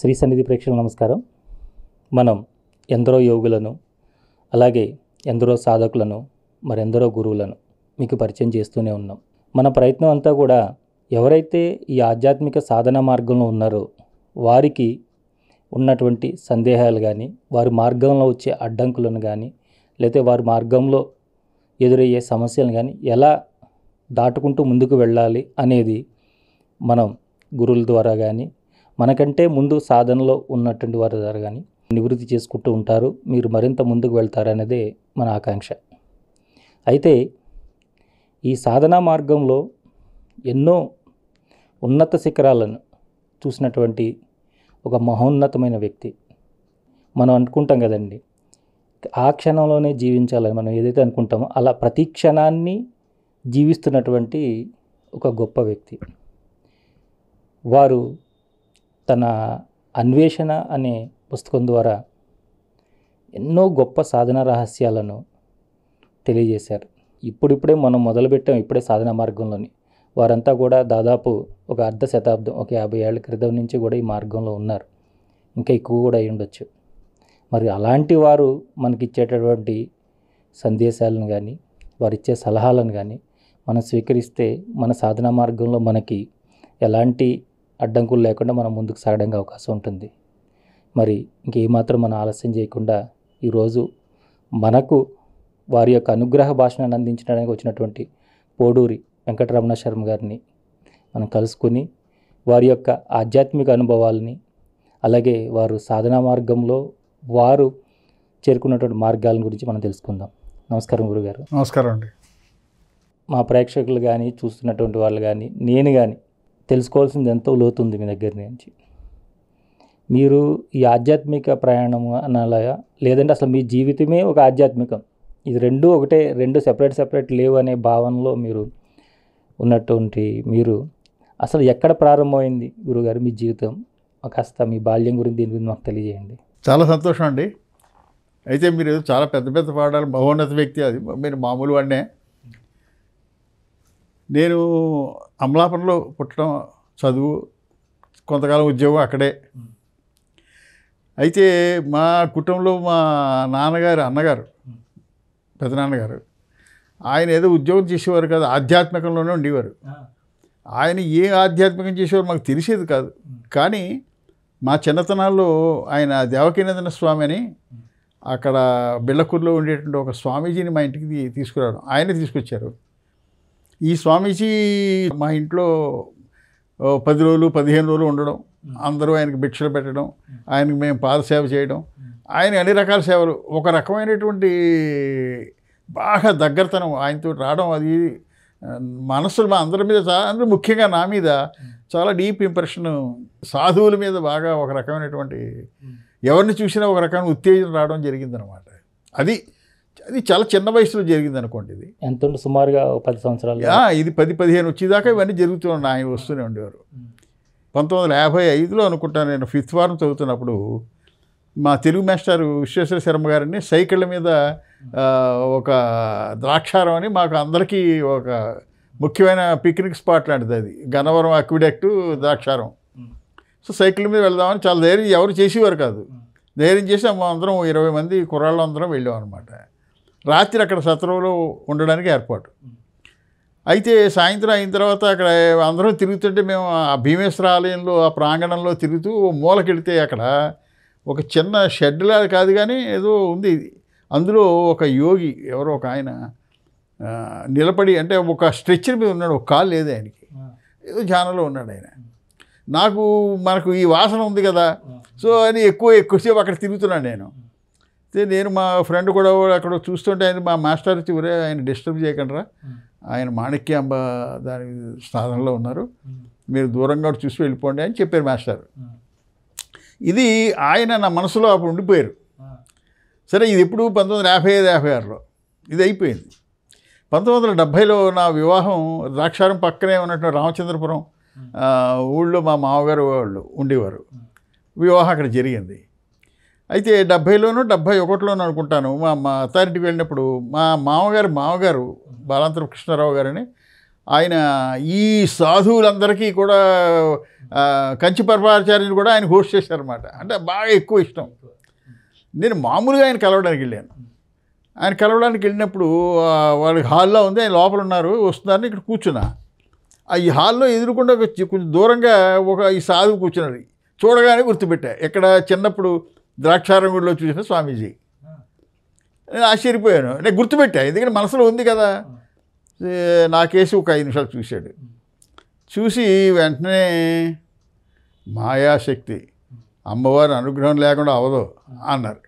శ్రీ సన్నిధి ప్రేక్షకులు నమస్కారం. మనం ఎందరో యోగులను అలాగే ఎందరో సాధకులను మరెందరో గురువులను మీకు పరిచయం చేస్తూనే ఉన్నాం. మన ప్రయత్నం అంతా కూడా ఎవరైతే ఈ ఆధ్యాత్మిక సాధన మార్గంలో ఉన్నారో వారికి ఉన్నటువంటి సందేహాలు కానీ వారి మార్గంలో వచ్చే అడ్డంకులను కానీ లేకపోతే వారి మార్గంలో ఎదురయ్యే సమస్యలను కానీ ఎలా దాటుకుంటూ ముందుకు వెళ్ళాలి అనేది మనం గురువుల ద్వారా కానీ మనకంటే ముందు సాధనలో ఉన్నటువంటి వారి ద్వారా కానీ నివృత్తి చేసుకుంటూ ఉంటారు. మీరు మరింత ముందుకు వెళ్తారనేదే మన ఆకాంక్ష. అయితే ఈ సాధనా మార్గంలో ఎన్నో ఉన్నత శిఖరాలను చూసినటువంటి ఒక మహోన్నతమైన వ్యక్తి. మనం అనుకుంటాం కదండి ఆ క్షణంలోనే జీవించాలని మనం ఏదైతే అనుకుంటామో అలా ప్రతి క్షణాన్ని జీవిస్తున్నటువంటి ఒక గొప్ప వ్యక్తి. వారు తన అన్వేషణ అనే పుస్తకం ద్వారా ఎన్నో గొప్ప సాధన రహస్యాలను తెలియజేశారు. ఇప్పుడిప్పుడే మనం మొదలుపెట్టాం ఇప్పుడే సాధన మార్గంలోని. వారంతా కూడా దాదాపు ఒక అర్ధ శతాబ్దం ఒక యాభై ఏళ్ళ క్రితం నుంచి కూడా ఈ మార్గంలో ఉన్నారు. ఇంకా ఎక్కువ కూడా అయి ఉండొచ్చు. మరి అలాంటి వారు మనకి ఇచ్చేటటువంటి సందేశాలను కానీ వారిచ్చే సలహాలను కానీ మనం స్వీకరిస్తే మన సాధన మార్గంలో మనకి ఎలాంటి అడ్డంకులు లేకుండా మనం ముందుకు సాగడానికి అవకాశం ఉంటుంది. మరి ఇంకేమాత్రం మనం ఆలస్యం చేయకుండా ఈరోజు మనకు వారి యొక్క అనుగ్రహ భాషను అందించడానికి వచ్చినటువంటి పోడూరి వెంకటరమణ శర్మ గారిని మనం కలుసుకుని వారి యొక్క ఆధ్యాత్మిక అనుభవాలని అలాగే వారు సాధనా మార్గంలో వారు చేరుకున్నటువంటి మార్గాల గురించి మనం తెలుసుకుందాం. నమస్కారం గురుగారు. నమస్కారం అండి. మా ప్రేక్షకులు కానీ చూస్తున్నటువంటి వాళ్ళు కానీ నేను కానీ తెలుసుకోవాల్సింది ఎంతో లోతుంది మీ దగ్గర నుంచి. మీరు ఈ ఆధ్యాత్మిక ప్రయాణం అనాలయా? లేదంటే అసలు మీ జీవితమే ఒక ఆధ్యాత్మికం. ఇది రెండు ఒకటే రెండు సెపరేట్ సెపరేట్ లేవు అనే భావనలో మీరు ఉన్నటువంటి మీరు. అసలు ఎక్కడ ప్రారంభమైంది గురుగారు మీ జీవితం? కాస్త మీ బాల్యం గురించి దీని గురించి మాకు తెలియజేయండి. చాలా సంతోషం అండి. అయితే మీరు చాలా పెద్ద పెద్ద పాడాలి మహోన్నత వ్యక్తి అది. మీరు మామూలు వాడినే. నేను అమలాపురంలో పుట్టడం చదువు కొంతకాలం ఉద్యోగం అక్కడే. అయితే మా కుటుంబంలో మా నాన్నగారు అన్నగారు పెదనాన్నగారు ఆయన ఏదో ఉద్యోగం చేసేవారు కాదు ఆధ్యాత్మికంలోనే ఉండేవారు. ఆయన ఏ ఆధ్యాత్మికం చేసేవారు మాకు తెలిసేది కాదు. కానీ మా చిన్నతనాల్లో ఆయన దేవకీనందన స్వామి అని అక్కడ బిళ్ళకూరులో ఉండేటువంటి ఒక స్వామీజీని మా ఇంటికి తీసుకురావడం ఆయనే తీసుకొచ్చారు. ఈ స్వామీజీ మా ఇంట్లో పది రోజులు పదిహేను రోజులు ఉండడం అందరూ ఆయనకి భిక్షలు పెట్టడం ఆయనకి మేము పాదసేవ చేయడం ఆయన అన్ని రకాల సేవలు. ఒక రకమైనటువంటి బాగా దగ్గరతనం ఆయనతో రావడం అది మనస్సులు మనసులు మా అందరి మీద చాలా అందరూ ముఖ్యంగా నా మీద చాలా డీప్ ఇంప్రెషన్ సాధువుల మీద బాగా ఒక రకమైనటువంటి ఎవరిని చూసినా ఒక రకమైన ఉత్తేజం రావడం జరిగిందనమాట అది అది చాలా చిన్న వయసులో జరిగింది అనుకోండి ఇది. ఎంత సుమారుగా పది సంవత్సరాలు. ఇది పది పదిహేను వచ్చేదాకా ఇవన్నీ జరుగుతూ ఉన్నాయి. ఆయన వస్తూనే ఉండేవారు. పంతొమ్మిది వందల యాభై ఐదులో అనుకుంటాను నేను ఫిఫ్త్ వారం చదువుతున్నప్పుడు మా తెలుగు మాస్టర్ విశ్వేశ్వర శర్మ గారిని సైకిళ్ళ మీద ఒక ద్రాక్షారం అని మాకు అందరికీ ఒక ముఖ్యమైన పిక్నిక్ స్పాట్ లాంటిది అది. Gannavaram aqueduct Draksharam. So cycle మీద వెళ్దామని చాలా ధైర్యం ఎవరు చేసేవారు కాదు. ధైర్యం చేసి మా అందరం ఇరవై మంది కుర్రాళ్ళు అందరం వెళ్ళాం అనమాట రాత్రి అక్కడ సత్రంలో ఉండడానికి ఏర్పాటు. అయితే సాయంత్రం అయిన తర్వాత అక్కడ అందరం తిరుగుతుంటే మేము ఆ భీమేశ్వర ఆలయంలో ఆ ప్రాంగణంలో తిరుగుతూ ఓ మూలకెళ్తే అక్కడ ఒక చిన్న షెడ్లా కాదు కానీ ఏదో ఉంది. అందులో ఒక యోగి ఎవరో ఒక ఆయన నిలబడి అంటే ఒక స్ట్రెచ్చర్ మీద ఉన్నాడు ఒక కాలు లేదు ఆయనకి. ఏదో ధ్యానంలో ఉన్నాడు ఆయన. నాకు మనకు ఈ వాసన ఉంది కదా. సో అని ఎక్కువ ఎక్కువసేపు అక్కడ తిరుగుతున్నాను నేను. నేను మా ఫ్రెండ్ కూడా అక్కడ చూస్తుంటే ఆయన మా మాస్టర్ చివరే ఆయన డిస్టర్బ్ చేయకండి ఆయన మాణిక్యాంబ దాని సాధనలో ఉన్నారు. మీరు దూరంగా చూసి వెళ్ళిపోండి అని చెప్పారు మాస్టర్. ఇది ఆయన నా మనసులో అప్పుడు ఉండిపోయారు. సరే ఇది ఎప్పుడు? పంతొమ్మిది వందల యాభై ఐదు యాభై ఆరులో. ఇది అయిపోయింది. పంతొమ్మిది వందల డెబ్భైలో నా వివాహం ద్రాక్షారం పక్కనే ఉన్నటువంటి రామచంద్రపురం ఊళ్ళో మా మామగారు వాళ్ళు ఉండేవారు. వివాహం అక్కడ జరిగింది. అయితే డెబ్భైలోనూ డెబ్భై ఒకటిలోనూ అనుకుంటాను. మా మా అథారిటీకి వెళ్ళినప్పుడు మా మామగారు మామగారు బాలాంతరం కృష్ణారావు గారని ఆయన ఈ సాధువులందరికీ కూడా కంచి పరమాచార్యుని కూడా ఆయన హోస్ట్ చేశారన్నమాట. అంటే బాగా ఎక్కువ ఇష్టం. నేను మామూలుగా ఆయన కలవడానికి వెళ్ళాను. ఆయన కలవడానికి వెళ్ళినప్పుడు వాళ్ళకి హాల్లో ఉంది ఆయన లోపల ఉన్నారు వస్తున్నారని ఇక్కడ కూర్చున్నా. ఆ ఈ హాల్లో ఎదురుకుండా కొంచెం దూరంగా ఒక ఈ సాధువు కూర్చున్నాడు. చూడగానే గుర్తుపెట్టా. ఇక్కడ చిన్నప్పుడు ద్రాక్షారంగుడిలో చూసిన స్వామీజీ. నేను ఆశ్చర్యపోయాను. నేను గుర్తుపెట్టా ఎందుకంటే మనసులో ఉంది కదా. నాకేసి ఒక ఐదు నిమిషాలు చూశాడు. చూసి వెంటనే మాయాశక్తి అమ్మవారి అనుగ్రహం లేకుండా అవదు అన్నారు.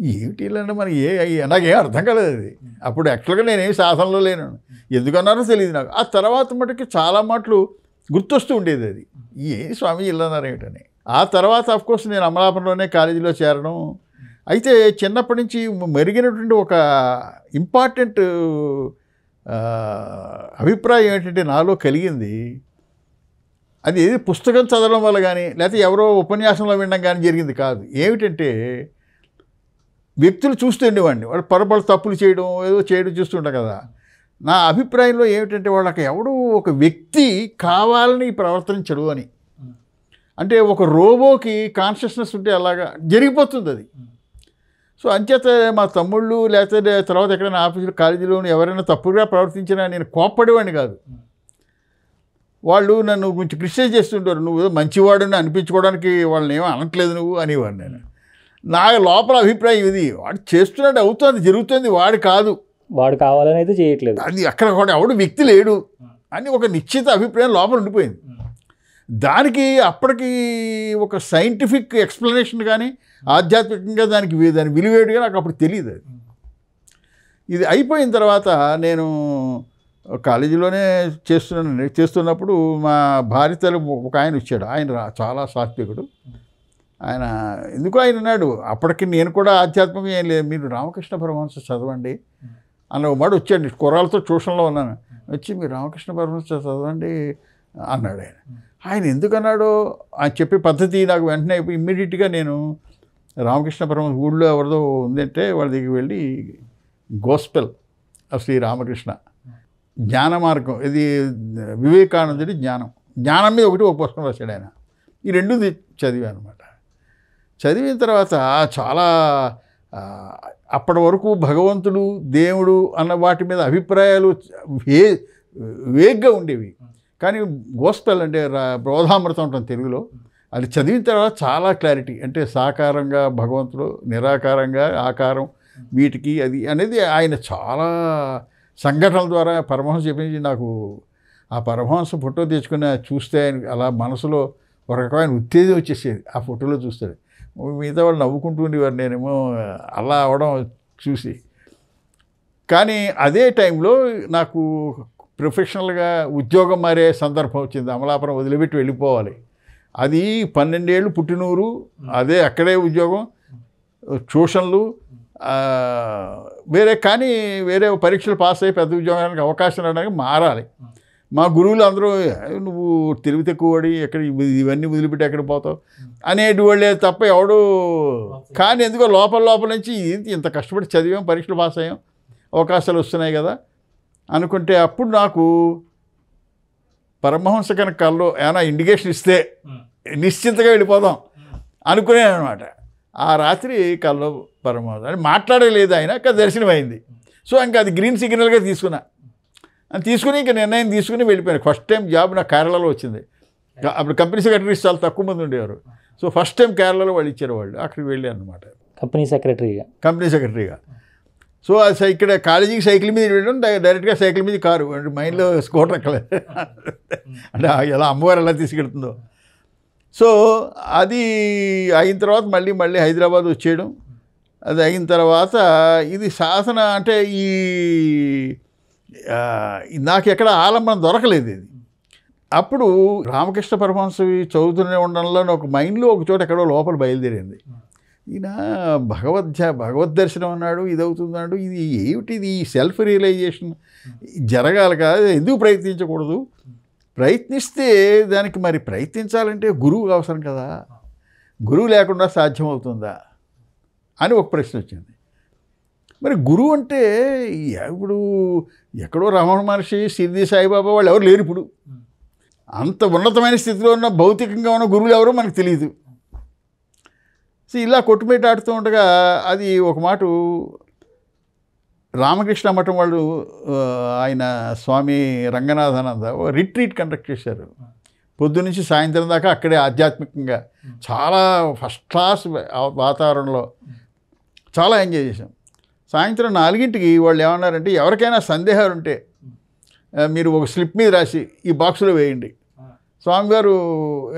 ఏమిటి ఇలాంటి మనకి ఏ నాకేం అర్థం కాలేదు అది. అప్పుడు యాక్చువల్గా నేనేం సాధనలో లేను. ఎందుకన్నారో తెలియదు నాకు. ఆ తర్వాత మటుకి చాలా మాటలు గుర్తొస్తూ ఉండేది అది. ఏ స్వామి ఇల్లు అన్నారు ఆ తర్వాత అఫ్కోర్స్ నేను అమలాపురంలోనే కాలేజీలో చేరడం. అయితే చిన్నప్పటి నుంచి మెరుగినటువంటి ఒక ఇంపార్టెంట్ అభిప్రాయం ఏంటంటే నాలో కలిగింది. అది ఏది పుస్తకం చదవడం వల్ల కానీ లేకపోతే ఎవరో ఉపన్యాసంలో వినడం కానీ జరిగింది కాదు. ఏమిటంటే వ్యక్తులు చూస్తుండేవాడిని వాడు పొరపాటు తప్పులు చేయడం ఏదో చేయడం చూస్తుంటా కదా. నా అభిప్రాయంలో ఏమిటంటే వాళ్ళకి ఎవడో ఒక వ్యక్తి కావాలని ప్రవర్తించడు అని. అంటే ఒక రోబోకి కాన్షియస్నెస్ ఉంటే అలాగా జరిగిపోతుంది అది. సో అంచేత మా తమ్ముళ్ళు లేకపోతే తర్వాత ఎక్కడైనా ఆఫీసులో కాలేజీలో ఎవరైనా తప్పుగా ప్రవర్తించినా నేను కోప్పడేవాడిని కాదు. వాళ్ళు నన్ను కొంచెం క్రిటిసైజ్ చేస్తుంటారు. నువ్వు ఏదో మంచివాడని అనిపించుకోవడానికి వాళ్ళని ఏమో అనట్లేదు నువ్వు అనేవాడు నేను. నా లోపల అభిప్రాయం ఇది. వాడు చేస్తున్నాడు అవుతుంది జరుగుతుంది వాడు కాదు. వాడు కావాలని అయితే చేయట్లేదు. అది అక్కడ కూడా ఎవడు వ్యక్తి లేడు. అని ఒక నిశ్చిత అభిప్రాయం లోపల ఉండిపోయింది. దానికి అప్పటికి ఒక సైంటిఫిక్ ఎక్స్ప్లెనేషన్ కానీ ఆధ్యాత్మికంగా దానికి దాని విలువేడు కానీ నాకు అప్పుడు తెలియదు అది. ఇది అయిపోయిన తర్వాత నేను కాలేజీలోనే చేస్తున్నాను. చేస్తున్నప్పుడు మా భార్య ఒక ఆయన వచ్చాడు. ఆయన చాలా సాత్వికుడు. ఆయన ఎందుకు ఆయన ఉన్నాడు? అప్పటికి నేను కూడా ఆధ్యాత్మికం ఏం లేదు. మీరు రామకృష్ణ పరమహంస చదవండి అన్న ఒక మాట వచ్చాడు. కుర్రాలతో ట్యూషన్లో ఉన్నాను. వచ్చి మీరు రామకృష్ణ పరమహంస చదవండి అన్నాడు ఆయన. ఆయన ఎందుకన్నాడో ఆయన చెప్పే పద్ధతి నాకు వెంటనే ఇమ్మీడియట్గా నేను రామకృష్ణ పరమ ఊళ్ళో ఎవరిదో ఉందంటే వాళ్ళ దగ్గరికి వెళ్ళి గోస్పెల్ ఆఫ్ శ్రీ రామకృష్ణ. జ్ఞాన మార్గం ఇది వివేకానందుడి జ్ఞానం. జ్ఞానం మీద ఒకటి ఒక పుస్తకం రాశాడు ఆయన. ఈ రెండు చదివాను అనమాట చదివిన తర్వాత చాలా అప్పటి వరకు భగవంతుడు దేవుడు అన్న వాటి మీద అభిప్రాయాలు వే వేగ్గా ఉండేవి. కానీ గోస్పెల్ అంటే రా- బోధామృతం ఉంటుంది తెలుగులో. అది చదివిన తర్వాత చాలా క్లారిటీ. అంటే సాకారంగా భగవంతుడు నిరాకారంగా ఆకారం వీటికి అది అనేది ఆయన చాలా సంఘటనల ద్వారా పరమహంస చెప్పించి నాకు ఆ పరమహంస ఫోటో తెచ్చుకుని చూస్తే ఆయన అలా మనసులో ఒక రకమైన ఉత్తేజం వచ్చేసేది ఆ ఫోటోలో చూస్తాడు మిగతా వాళ్ళు నవ్వుకుంటూ ఉండేవారు. నేనేమో అలా అవడం చూసి. కానీ అదే టైంలో నాకు ప్రొఫెషనల్గా ఉద్యోగం మారే సందర్భం వచ్చింది. అమలాపురం వదిలిపెట్టి వెళ్ళిపోవాలి. అది పన్నెండేళ్ళు పుట్టినూరు అదే అక్కడే ఉద్యోగం ట్యూషన్లు వేరే కానీ వేరే పరీక్షలు పాస్ అయ్యి పెద్ద ఉద్యోగానికి అవకాశం రావడానికి మారాలి. మా గురువులు అందరూ నువ్వు తెలివి తక్కువడి ఎక్కడ ఇవన్నీ వదిలిపెట్టి ఎక్కడ పోతావు? అనేటి వాళ్ళే తప్ప ఎవడు కానీ ఎందుకో లోపల లోపల నుంచి ఇంత కష్టపడి చదివాం పరీక్షలు పాస్ అయ్యాం అవకాశాలు వస్తున్నాయి కదా అనుకుంటే అప్పుడు నాకు పరమహంస కనుక కల్లో ఏమైనా ఇండికేషన్ ఇస్తే నిశ్చింతగా వెళ్ళిపోదాం అనుకునేది అనమాట ఆ రాత్రి కల్లో పరమహంస అని మాట్లాడలేదు ఆయన దర్శనం అయింది. సో ఇంకా అది గ్రీన్ సిగ్నల్గా తీసుకున్నా. అని తీసుకుని ఇంకా నిర్ణయం తీసుకుని వెళ్ళిపోయాను. ఫస్ట్ టైం జాబ్ నాకు కేరళలో వచ్చింది. అప్పుడు కంపెనీ సెక్రటరీస్ చాలా తక్కువ మంది ఉండేవారు. సో ఫస్ట్ టైం కేరళలో వాళ్ళు ఇచ్చారు వాళ్ళు. అక్కడికి వెళ్ళాను అనమాట కంపెనీ సెక్రటరీగా కంపెనీ సెక్రటరీగా సో అది ఇక్కడ కాలేజీకి సైకిల్ మీద వెళ్ళడం డైరెక్ట్గా సైకిల్ మీద కారు. అంటే మైండ్లో స్కూటర్ ఎక్కలేదు అంటే ఎలా అమ్మవారు ఎలా తీసుకెళ్తుందో. సో అది అయిన తర్వాత మళ్ళీ మళ్ళీ హైదరాబాద్ వచ్చేయడం. అది అయిన తర్వాత ఇది శాసన అంటే ఈ నాకు ఎక్కడ ఆలంబనం దొరకలేదు ఇది. అప్పుడు రామకృష్ణ పరమహంసవి చదువుతూనే ఉండడంలో ఒక మైండ్లో ఒక చోట ఎక్కడో లోపల బయలుదేరింది. ఈయన భగవద్ధ్యా భగవద్ దర్శనం అన్నాడు ఇది అవుతున్నాడు ఇది ఏమిటి ఇది ఈ సెల్ఫ్ రియలైజేషన్ జరగాలి కదా ఎందుకు ప్రయత్నించకూడదు? ప్రయత్నిస్తే దానికి మరి ప్రయత్నించాలంటే గురువు అవసరం కదా. గురువు లేకుండా సాధ్యమవుతుందా అని ఒక ప్రశ్న వచ్చింది. మరి గురువు అంటే ఇప్పుడు ఎక్కడో రమణ మహర్షి సిద్ధి సాయిబాబా వాళ్ళు ఎవరు లేరు ఇప్పుడు. అంత ఉన్నతమైన స్థితిలో ఉన్న భౌతికంగా ఉన్న గురువులు ఎవరో మనకు తెలియదు సో ఇలా కొట్టుమిట్టాడుతూ ఉండగా అది ఒక మాట రామకృష్ణ మఠం వాళ్ళు ఆయన స్వామి రంగనాథానంద రిట్రీట్ కండక్ట్ చేశారు. పొద్దు నుంచి సాయంత్రం దాకా అక్కడే ఆధ్యాత్మికంగా చాలా ఫస్ట్ క్లాస్ వాతావరణంలో చాలా ఎంజాయ్ చేశాం. సాయంత్రం నాలుగింటికి వాళ్ళు ఏమన్నారంటే ఎవరికైనా సందేహాలు ఉంటే మీరు ఒక స్లిప్ మీద రాసి ఈ బాక్సులో వేయండి. స్వామివారు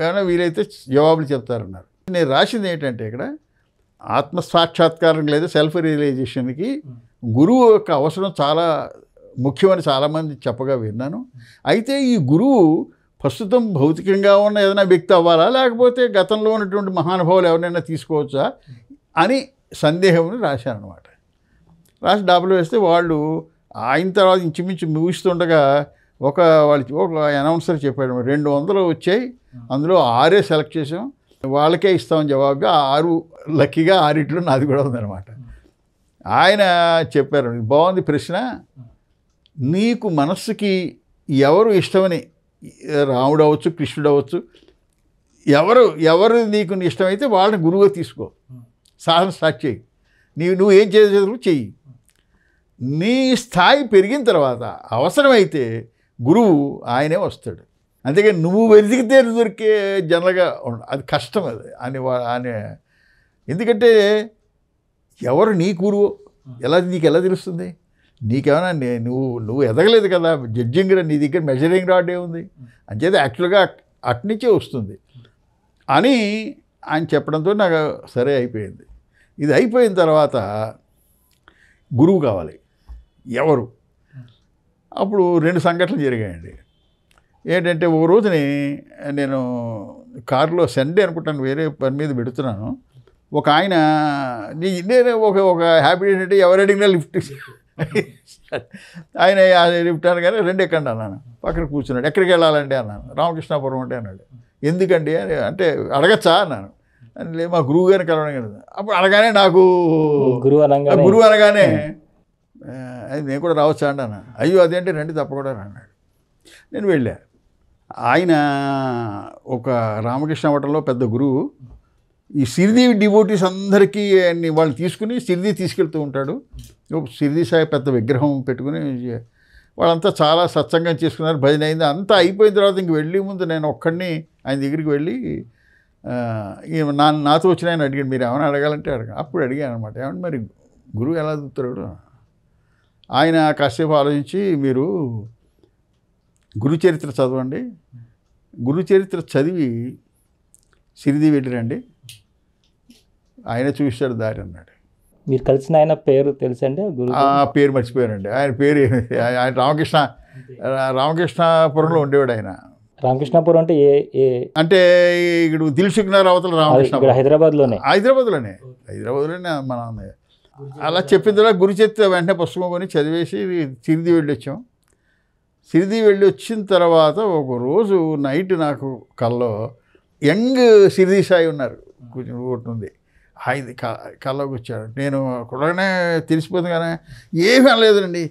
ఏమైనా వీలైతే జవాబులు చెప్తారన్నారు. నేను రాసింది ఏంటంటే ఇక్కడ ఆత్మసాక్షాత్కారం లేదా సెల్ఫ్ రియలైజేషన్కి గురువు యొక్క అవసరం చాలా ముఖ్యమని చాలామంది చెప్పగా విన్నాను. అయితే ఈ గురువు ప్రస్తుతం భౌతికంగా ఉన్న ఏదైనా వ్యక్తి అవ్వాలా లేకపోతే గతంలో ఉన్నటువంటి మహానుభావులు ఎవరినైనా తీసుకోవచ్చా అని సందేహం రాశారనమాట అనమాట రాసి డబ్బులు వేస్తే వాళ్ళు ఆయన తర్వాత ఇంచుమించు ముగిస్తుండగా ఒక వాళ్ళు ఒక అనౌన్సర్ చెప్పాడు రెండు వందలు వచ్చాయి అందులో ఆరే సెలెక్ట్ చేసాం వాళ్ళకే ఇస్తాం జవాబుగా ఆరు లక్కీగా ఆరిట్లో నాది కూడా ఉందన్నమాట. ఆయన చెప్పారు బాగుంది ప్రశ్న. నీకు మనస్సుకి ఎవరు ఇష్టమని? రాముడు అవ్వచ్చు కృష్ణుడు అవ్వచ్చు. ఎవరు ఎవరు నీకు ఇష్టమైతే వాళ్ళని గురువుగా తీసుకో. సాధన స్టార్ట్ చేయి. నీవు నువ్వు ఏం చేసేది చెయ్యి. నీ స్థాయి పెరిగిన తర్వాత అవసరమైతే గురువు ఆయనే వస్తాడు. అందుకే నువ్వు వెతికితే దొరికే జనరల్గా అది కష్టం అది. అని అని. ఎందుకంటే ఎవరు నీ కూరువు? ఎలా నీకు ఎలా తెలుస్తుంది? నీకేమైనా నువ్వు నువ్వు ఎదగలేదు కదా జడ్జింగ్ నీ దగ్గర మెజరింగ్ రాడ్ ఏముంది అంచేత యాక్చువల్గా అట్నుంచే వస్తుంది. అని ఆయన చెప్పడంతో నాకు సరే అయిపోయింది. ఇది అయిపోయిన తర్వాత గురువు కావాలి. ఎవరు? అప్పుడు రెండు సంఘటనలు జరిగాయండి. ఏంటంటే ఒక రోజుని నేను కారులో సండే అనుకుంటాను వేరే పని మీద పెడుతున్నాను. ఒక ఆయన నీ నేను ఒక ఒక హ్యాపీ ఏంటంటే ఎవరు అడిగినా లిఫ్ట్ ఆయన ఆ లిఫ్ట్ అనగానే రెండు ఎక్కండి అన్నాను. పక్కన కూర్చున్నాడు. ఎక్కడికి వెళ్ళాలండి? అన్నాను. రామకృష్ణాపురం అంటే అన్నాడు. ఎందుకండి? అని అంటే అడగచ్చా? అన్నాను. అని లేదు మా గురువు గారిని కలవడం కదా. అప్పుడు అనగానే నాకు గురువు ఆ అనగానే గురువు అనగానే "ఆ, అది నేను కూడా రావచ్చా? అండి అన్న అయ్యో అదేంటి? రండి తప్పకుండా రా" అన్నాడు. నేను వెళ్ళా. ఆయన ఒక రామకృష్ణ మఠంలో పెద్ద గురువు. ఈ సిరిది డివోటీస్ అందరికీ ఆయన్ని వాళ్ళు తీసుకుని సిరిది తీసుకెళ్తూ ఉంటాడు. సిరిది సాయి పెద్ద విగ్రహం పెట్టుకుని వాళ్ళంతా చాలా సత్సంగం చేసుకున్నారు. భజన అయింది. అంతా అయిపోయిన తర్వాత ఇంక వెళ్ళి ముందు నేను ఒక్కడిని ఆయన దగ్గరికి వెళ్ళి నా నాతో వచ్చిన ఆయన అడిగాడు మీరు ఏమైనా అడగాలంటే అడగ. అప్పుడు అడిగాను అనమాట ఏమంటే మరి గురువు ఎలా చూస్తాడు ఆయన కాసేపు ఆలోచించి మీరు గురు చరిత్ర చదవండి. గురు చరిత్ర చదివి సిరిది వెళ్ళిరండి. ఆయన చూశాడు దారి అన్నాడు. మీరు కలిసిన ఆయన పేరు తెలుసండి? ఆ పేరు మర్చిపోయారండి ఆయన పేరు ఆయన రామకృష్ణ రామకృష్ణపురంలో ఉండేవాడు ఆయన. రామకృష్ణపురం అంటే ఏ ఏ? అంటే ఇక్కడ దిల్సుఖ్ నగర్ అవతల రామకృష్ణ. హైదరాబాద్లోనే. హైదరాబాద్లోనే. హైదరాబాద్లోనే మన. అలా చెప్పిన తర్వాత గురు చరిత్ర వెంటనే పుస్తకం కొని చదివేసి సిరిది వెళ్ళి వచ్చాం సిరిది వెళ్ళి వచ్చిన తర్వాత ఒక రోజు నైట్ నాకు కల్లో యంగ్ సిరిది సాయి ఉన్నారు కొంచెం ఒకటి ఉంది. ఆయన కల్లోకి వచ్చాడు. నేను కూడానే తెలిసిపోతుంది కానీ ఏమీ అనలేదండి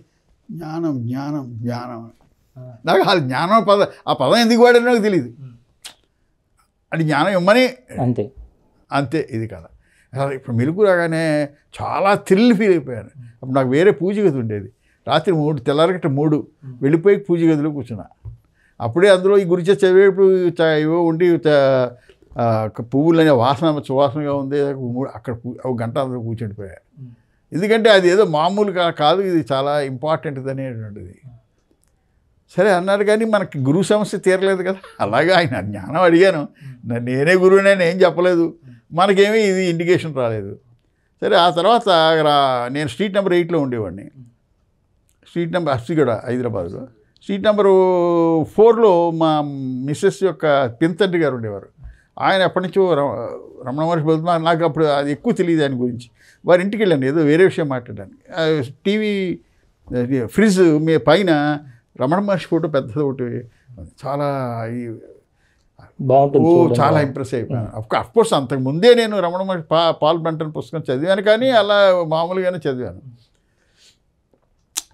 జ్ఞానం జ్ఞానం జ్ఞానం. నాకు ఆ జ్ఞానం పద ఆ పదం ఎందుకు వాడారో నాకు తెలియదు అది జ్ఞానం ఇమ్మని అంతే. అంతే ఇది కదా ఇప్పుడు మెలుగు రాగానే చాలా థ్రిల్ ఫీల్ అయిపోయాను. అప్పుడు నాకు వేరే పూజ గది ఉండేది. రాత్రి మూడు తెల్లారగట్ట మూడు వెళ్ళిపోయి పూజ గదిలో కూర్చున్నా. అప్పుడే అందులో ఈ గురించి చదివేప్పుడు చ- ఏవో ఉండి పువ్వులనే వాసన సువాసనగా ఉంది అక్కడ ఒక గంట అందులో కూర్చుండిపోయా ఎందుకంటే అది ఏదో మామూలుగా కాదు ఇది చాలా ఇంపార్టెంట్ అనేటువంటిది. సరే అన్నారు కానీ మనకి గురువు సమస్య తీరలేదు కదా. అలాగే ఆయన జ్ఞానం అడిగాను. నేనే గురువునే ఏం చెప్పలేదు. మనకేమీ ఇది ఇండికేషన్ రాలేదు. సరే ఆ తర్వాత నేను స్ట్రీట్ నెంబర్ ఎయిట్లో ఉండేవాడిని. స్ట్రీట్ నెంబర్ హస్తిగూడ హైదరాబాద్లో. స్ట్రీట్ నెంబరు ఫోర్లో మా మిస్సెస్ యొక్క పింతండ్రి గారు ఉండేవారు. ఆయన ఎప్పటి నుంచో రమణ మహర్షి బదులు నాకు అప్పుడు అది ఎక్కువ తెలియదు ఆయన గురించి. వారి ఇంటికి వెళ్ళాను ఏదో వేరే విషయం మాట్లాడడానికి. టీవీ ఫ్రిడ్జ్ మీ పైన రమణ మహర్షి ఫోటో పెద్దది ఒకటి. చాలా బాగుంటుంది. చాలా ఇంప్రెస్ అయిపోయాను. అఫ్ కోర్స్ అంతకు ముందే నేను రమణ మహర్షి పా పాల్ బంటన్ పుస్తకం చదివాను కానీ అలా మామూలుగానే చదివాను.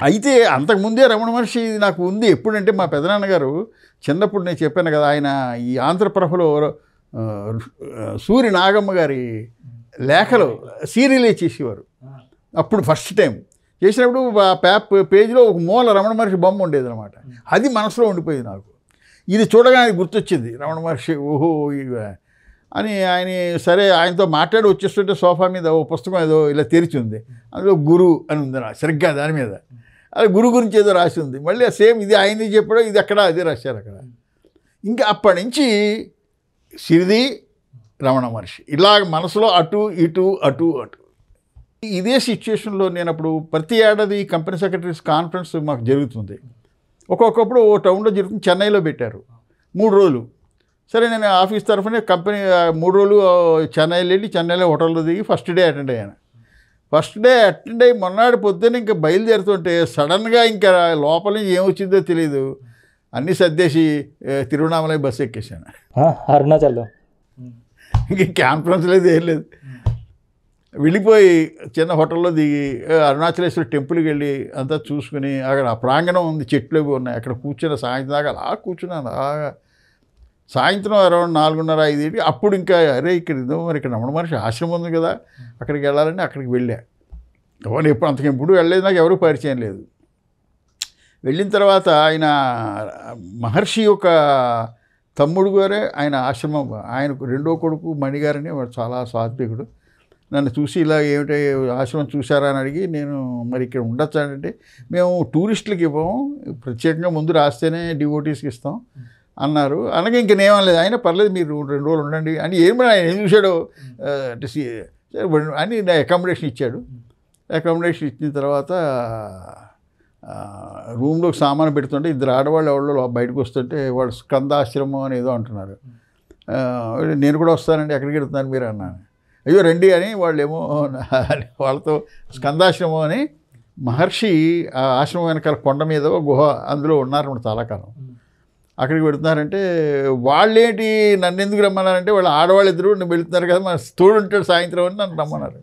అయితే అంతకుముందే రమణ మహర్షి ఇది నాకు ఉంది. ఎప్పుడంటే మా పెదనాన్నగారు చిన్నప్పుడు నేను చెప్పాను కదా ఆయన ఈ ఆంధ్రప్రభలో సూర్య నాగమ్మ గారి లేఖలు సీరియలే చేసేవారు. అప్పుడు ఫస్ట్ టైం. చేసినప్పుడు ఆ ప్యాప్ పేజీలో ఒక మూల రమణ మహర్షి బొమ్మ ఉండేది అనమాట అది మనసులో ఉండిపోయింది నాకు. ఇది చూడగానే గుర్తొచ్చింది రమణ మహర్షి ఓహో అని ఆయన సరే ఆయనతో మాట్లాడి వచ్చేస్తుంటే సోఫా మీద ఓ పుస్తకం ఏదో ఇలా తెరిచి ఉంది. అందులో గురు అని ఉంది నా సరిగ్గా దాని మీద. అది గురు గురించి ఏదో రాసి ఉంది. మళ్ళీ సేమ్ ఇది ఆయనది చెప్పాడో ఇది అక్కడ అదే రాశారు అక్కడ. ఇంకా అప్పటి నుంచి సిరిది రమణ మహర్షి. ఇలాగ మనసులో అటు ఇటు అటు అటు. ఇదే సిచ్యుయేషన్లో నేను అప్పుడు ప్రతి ఏడాది కంపెనీ సెక్రటరీస్ కాన్ఫరెన్స్ మాకు జరుగుతుంది. ఒక్కొక్కప్పుడు ఓ టౌన్లో జరుగుతుంది చెన్నైలో పెట్టారు. మూడు రోజులు. సరే నేను ఆఫీస్ తరఫునే కంపెనీ మూడు రోజులు చెన్నైలో వెళ్ళి చెన్నైలో హోటల్లో దిగి ఫస్ట్ డే అటెండ్ అయ్యాను. ఫస్ట్ డే అటెండ్ అయ్యి మొన్నటి పొద్దున్న ఇంకా బయలుదేరుతుంటే సడన్గా ఇంకా లోపల ఏమొచ్చిందో తెలియదు అన్నీ సర్దేసి తిరువణామలై బస్సు ఎక్కేసాను ఆ, అరుణాచల్లో ఇంక కాన్ఫరెన్స్ లేదు ఏం లేదు. వెళ్ళిపోయి చిన్న హోటల్లో దిగి అరుణాచలేశ్వర టెంపుల్కి వెళ్ళి అంతా చూసుకుని అక్కడ ఆ ప్రాంగణం ఉంది చెట్లు ఉన్నాయి. అక్కడ కూర్చున్న సాయంత్రం దాకా అలా కూర్చున్నాను. అలాగా సాయంత్రం అరౌండ్ నాలుగున్నర ఐదుకి అప్పుడు ఇంకా అరే ఇక్కడ ఇదో మరి ఇక్కడ రమణ మహర్షి ఆశ్రమం ఉంది కదా అక్కడికి వెళ్ళాలని అక్కడికి వెళ్ళా. ఎవరు ఎప్పుడు అంతకు ఎప్పుడు వెళ్ళలేదు నాకు ఎవరు పరిచయం లేదు. వెళ్ళిన తర్వాత ఆయన మహర్షి యొక్క తమ్ముడు గారే ఆయన ఆశ్రమం ఆయనకు రెండో కొడుకు మణిగారని వాడు చాలా సాత్వికుడు. నన్ను చూసి ఇలా ఏమిటో ఆశ్రమం చూసారా అని అడిగి నేను మరి ఇక్కడ ఉండొచ్చా? అంటే మేము టూరిస్టులకి ఇవ్వము ప్రత్యేకంగా ముందు రాస్తేనే డివోటీస్కి ఇస్తాం. అన్నారు. అనగా ఇంక నేమనలేదు ఆయన పర్లేదు మీరు రెండు రోజులు ఉండండి. అని ఏం ఆయన ఏం చూశాడో? అని అకామిడేషన్ ఇచ్చాడు. అకామిడేషన్ ఇచ్చిన తర్వాత రూమ్లో సామాను పెడుతుంటే ఇద్దరు ఆడవాళ్ళు ఎవరో బయటకు వస్తుంటే వాడు స్కందాశ్రమం అని ఏదో అంటున్నారు. నేను కూడా వస్తానండి ఎక్కడికి వెళ్తున్నారు మీరు? అన్నాను. అయ్యో రండి అని వాళ్ళేమో వాళ్ళతో స్కందాశ్రమం అని మహర్షి ఆ ఆశ్రమం వెనకాల కొండ మీద గుహ అందులో ఉన్నారు చాలా కాలం. అక్కడికి పెడుతున్నారంటే వాళ్ళేంటి నన్ను ఎందుకు రమ్మన్నారంటే వాళ్ళు ఆడవాళ్ళు ఇద్దరు నువ్వు వెళుతున్నారు కదా మన తోడు ఉంటాడు సాయంత్రం అని నన్ను రమ్మన్నారు.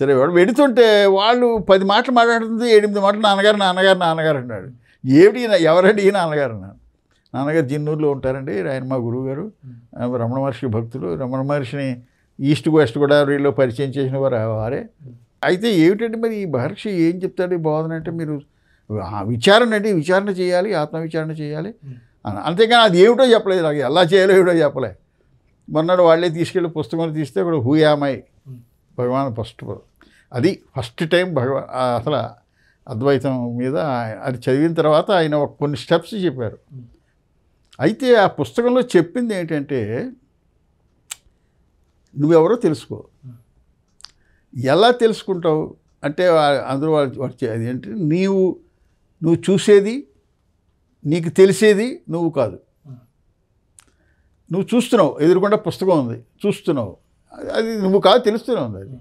సరే వాడు వెడుతుంటే వాళ్ళు పది మాటలు మాట్లాడుతుంది ఎనిమిది మాటలు నాన్నగారు నాన్నగారు నాన్నగారు అన్నాడు. ఏమిటి ఎవరండి ఈ నాన్నగారు అన్నాడు. నాన్నగారు జిన్నూరులో ఉంటారండి ఆయన మా గురువు గారు రమణ మహర్షి భక్తులు. రమణ మహర్షిని ఈస్ట్ వెస్ట్ గోదావరిలో పరిచయం చేసిన వారు వారే. అయితే ఏమిటంటే మరి ఈ మహర్షి ఏం చెప్తాడు ఈ బోధన అంటే మీరు ఆ విచారణ అంటే విచారణ చేయాలి ఆత్మవిచారణ చేయాలి. అని అంతేకాని అది ఏమిటో చెప్పలేదు నాకు. ఎలా చేయాలో ఏమిటో చెప్పలే. మొన్నడు వాళ్ళే తీసుకెళ్ళి పుస్తకం తీస్తే ఇక్కడ who am I Bhagavan first అది ఫస్ట్ టైం భగవాన్ అసలు అద్వైతం మీద అది చదివిన తర్వాత ఆయన ఒక కొన్ని స్టెప్స్ చెప్పారు. అయితే ఆ పుస్తకంలో చెప్పింది ఏంటంటే నువ్వెవరో తెలుసుకో. ఎలా తెలుసుకుంటావు? అంటే అందరూ వాళ్ళు వాళ్ళు అది ఏంటి నీవు నువ్వు చూసేది నీకు తెలిసేది నువ్వు కాదు. నువ్వు చూస్తున్నావు ఎదురుకుండా పుస్తకం ఉంది చూస్తున్నావు. అది- నువ్వు కాదు తెలుస్తూనే ఉంది అది.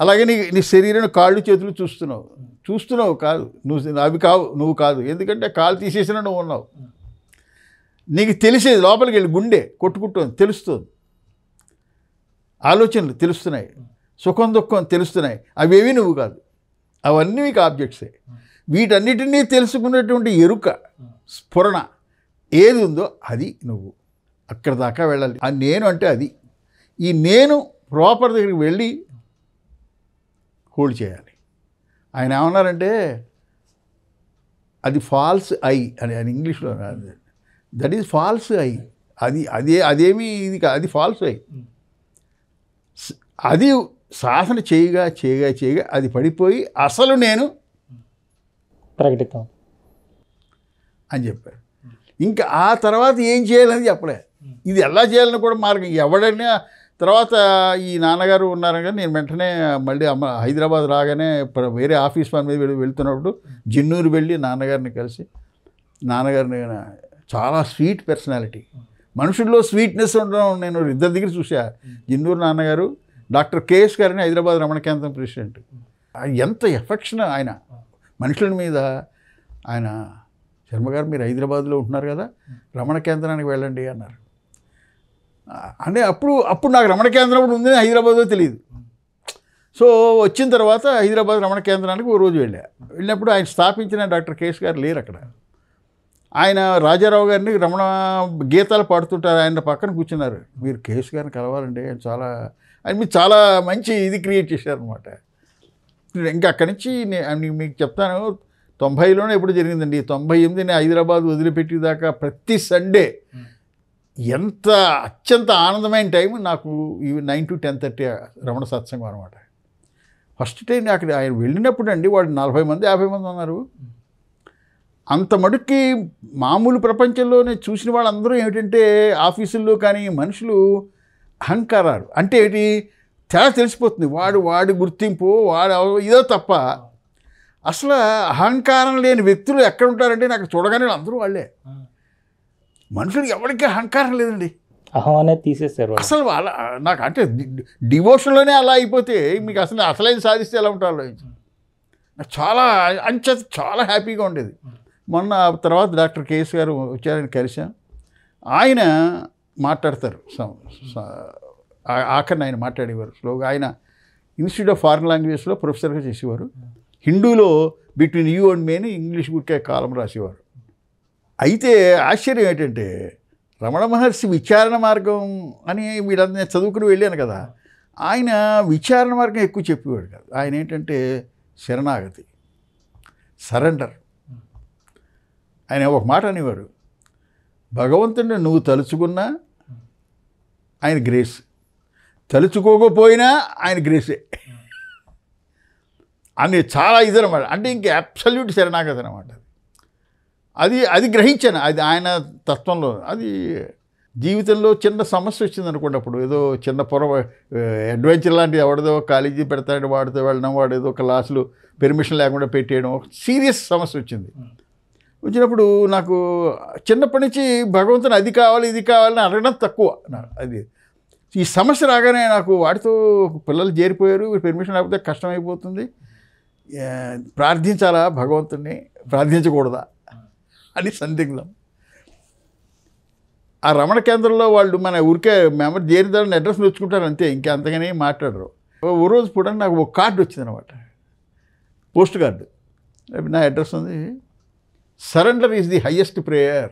అలాగే నీ నీ శరీరం కాళ్ళు చేతులు చూస్తున్నావు. చూస్తున్నావు కాదు నువ్వు అవి కావు నువ్వు కాదు. ఎందుకంటే కాలు తీసేసినా నువ్వు ఉన్నావు. నీకు తెలిసేది లోపలికి వెళ్ళి గుండె కొట్టుకుంటుంది తెలుస్తుంది. ఆలోచనలు తెలుస్తున్నాయి. సుఖం దుఃఖం తెలుస్తున్నాయి. అవేవి నువ్వు కాదు. అవన్నీ మీకు ఆబ్జెక్ట్సే. వీటన్నిటినీ తెలుసుకున్నటువంటి ఎరుక స్ఫురణ ఏది ఉందో అది నువ్వు. అక్కడ దాకా వెళ్ళాలి. ఆ నేను అంటే అది. ఈ నేను ప్రాపర్ దగ్గరికి వెళ్ళి హోల్డ్ చేయాలి. ఆయన ఏమన్నారంటే అది ఫాల్స్ ఐ అని ఆయన ఇంగ్లీష్లో దట్ ఈజ్ ఫాల్స్ ఐ అది అదే అదేమి ఇది అది ఫాల్స్ ఐ అది సాధన చేయగా చేయగా చేయగా అది పడిపోయి అసలు నేను ప్రకటిద్దాం అని చెప్పారు. ఇంకా ఆ తర్వాత ఏం చేయాలని చెప్పలే. ఇది ఎలా చేయాలని కూడా మార్గం ఎవడైనా తర్వాత ఈ నాన్నగారు ఉన్నారు కానీ నేను వెంటనే మళ్ళీ అమ్మ హైదరాబాద్ రాగానే వేరే ఆఫీస్ పని మీద వెళ్ళి వెళ్తున్నప్పుడు జిన్నూరు వెళ్ళి నాన్నగారిని కలిసి నాన్నగారిని చాలా స్వీట్ పర్సనాలిటీ. మనుషుల్లో స్వీట్నెస్ ఉండడం నేను ఇద్దరి దగ్గర చూసా జిన్నూరు నాన్నగారు డాక్టర్ కేఎస్ గారిని హైదరాబాద్ రమణ కేంద్రం ప్రెసిడెంట్. ఎంత ఎఫెక్షన్ ఆయన. మనుషుల మీద ఆయన శర్మగారు మీరు హైదరాబాద్లో ఉంటున్నారు కదా రమణ కేంద్రానికి వెళ్ళండి అన్నారు. అంటే అప్పుడు అప్పుడు నాకు రమణ కేంద్రం కూడా ఉందని హైదరాబాద్లో తెలియదు. సో వచ్చిన తర్వాత హైదరాబాద్ రమణ కేంద్రానికి ఓ రోజు వెళ్ళా. వెళ్ళినప్పుడు ఆయన స్థాపించిన డాక్టర్ కేఎస్ గారు లేరు అక్కడ. ఆయన రాజారావు గారిని రమణ గీతాలు పాడుతుంటారు ఆయన పక్కన కూర్చున్నారు. మీరు కేఎస్ గారిని కలవాలండి ఆయన చాలా ఆయన మీరు చాలా మంచి ఇది క్రియేట్ చేశారనమాట ఇంకా అక్కడి నుంచి నేను మీకు చెప్తాను తొంభైలోనే ఎప్పుడు జరిగిందండి. తొంభై ఎనిమిదిని హైదరాబాద్ వదిలిపెట్టేదాకా ప్రతి సండే ఎంత అత్యంత ఆనందమైన టైం నాకు ఈ nine to ten thirty Ramana సత్సంగం అనమాట ఫస్ట్ టైం అక్కడ ఆయన వెళ్ళినప్పుడు అండి వాళ్ళు నలభై మంది యాభై మంది ఉన్నారు. అంత మటుకి మామూలు ప్రపంచంలోనే చూసిన వాళ్ళందరూ ఏమిటంటే ఆఫీసుల్లో కానీ మనుషులు అహంకారాలు. అంటే ఏంటి? తేడా తెలిసిపోతుంది. వాడు వాడి గుర్తింపు వాడు ఇదో తప్ప అసలు అహంకారం లేని వ్యక్తులు ఎక్కడ ఉంటారంటే నాకు చూడగానే అందరూ వాళ్ళే. మనుషులు ఎవరికి అహంకారం లేదండి. అహం అనేది తీసేస్తారు అసలు వాళ్ళ నాకు అంటే డివోషన్లోనే అలా అయిపోతే మీకు అసలు అసలైన సాధిస్తే ఎలా ఉంటారు నాకు చాలా అంచె చాలా హ్యాపీగా ఉండేది. మొన్న తర్వాత డాక్టర్ కేఎస్ గారు వచ్చారని కలిసాం. ఆయన మాట్లాడతారు ఆఖరిని ఆయన మాట్లాడేవారు. స్లోగా ఆయన ఇన్స్టిట్యూట్ ఆఫ్ ఫారిన్ లాంగ్వేజెస్లో ప్రొఫెసర్గా చేసేవారు. హిందూలో between you and many English గురికే కాలం రాసేవారు. అయితే ఆశ్చర్యం ఏంటంటే రమణ మహర్షి విచారణ మార్గం అని వీళ్ళంతా నేను చదువుకుని వెళ్ళాను కదా ఆయన విచారణ మార్గం ఎక్కువ చెప్పేవాడు కాదు. ఆయన ఏంటంటే శరణాగతి సరెండర్. ఆయన ఒక మాట అనేవారు భగవంతుడిని నువ్వు తలుచుకున్నా ఆయన గ్రేస్ తలుచుకోకపోయినా ఆయన గ్రేసే. అని చాలా ఇదనమాట అంటే ఇంక అబ్సల్యూట్ శరణాగతి అనమాట అది అది గ్రహించాను. అది ఆయన తత్వంలో. అది జీవితంలో చిన్న సమస్య వచ్చింది అనుకోండి అప్పుడు ఏదో చిన్న పొర అడ్వెంచర్ లాంటిది ఎవడదో కాలేజీ పెడతాడు వాడితో వెళ్ళడం వాడు ఏదో క్లాసులు పెర్మిషన్ లేకుండా పెట్టేయడం సీరియస్ సమస్య వచ్చింది. వచ్చినప్పుడు నాకు చిన్నప్పటి నుంచి భగవంతుని అది కావాలి ఇది కావాలని అడగడం తక్కువ. అది ఈ సమస్య రాగానే నాకు వాడితో పిల్లలు చేరిపోయారు పెర్మిషన్ లేకపోతే కష్టమైపోతుంది. ప్రార్థించాలా భగవంతుణ్ణి? ప్రార్థించకూడదా? అని సందిగ్ధం. ఆ రమణ కేంద్రంలో వాళ్ళు మన ఊరికే మెంబర్ చేరిదాన్ని అడ్రస్ నొచ్చుకుంటారు అంతే ఇంకా అంతగానే మాట్లాడరు. ఓ రోజు కూడా నాకు ఒక కార్డు వచ్చింది అనమాట పోస్ట్ కార్డు. నా అడ్రస్ ఉంది. Surrender is the highest prayer.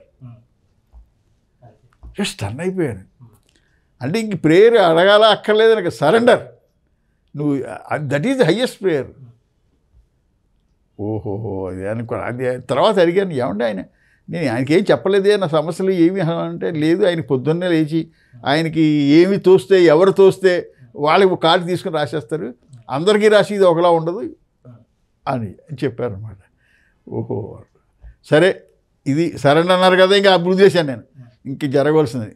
Just turn అయిపోయాను. అంటే ఇంక ప్రేయర్ అడగాల అక్కర్లేదు నాకు. సరెండర్. నువ్వు that is the highest prayer ఓహోహో అది అనుకో అది తర్వాత అడిగాను ఏమంటే ఆయన? నేను ఆయనకి ఏం చెప్పలేదే నా సమస్యలు ఏమి అంటే లేదు ఆయన పొద్దున్నే లేచి ఆయనకి ఏమి తోస్తే ఎవరు తోస్తే వాళ్ళకి ఒక కార్డు తీసుకుని రాసేస్తారు. అందరికీ రాసి ఇది ఒకలా ఉండదు అని చెప్పారనమాట ఓహో. సరే ఇది సరెండర్ అన్నారు కదా ఇంకా అభివృద్ధి చేశాను నేను. ఇంక జరగవలసింది.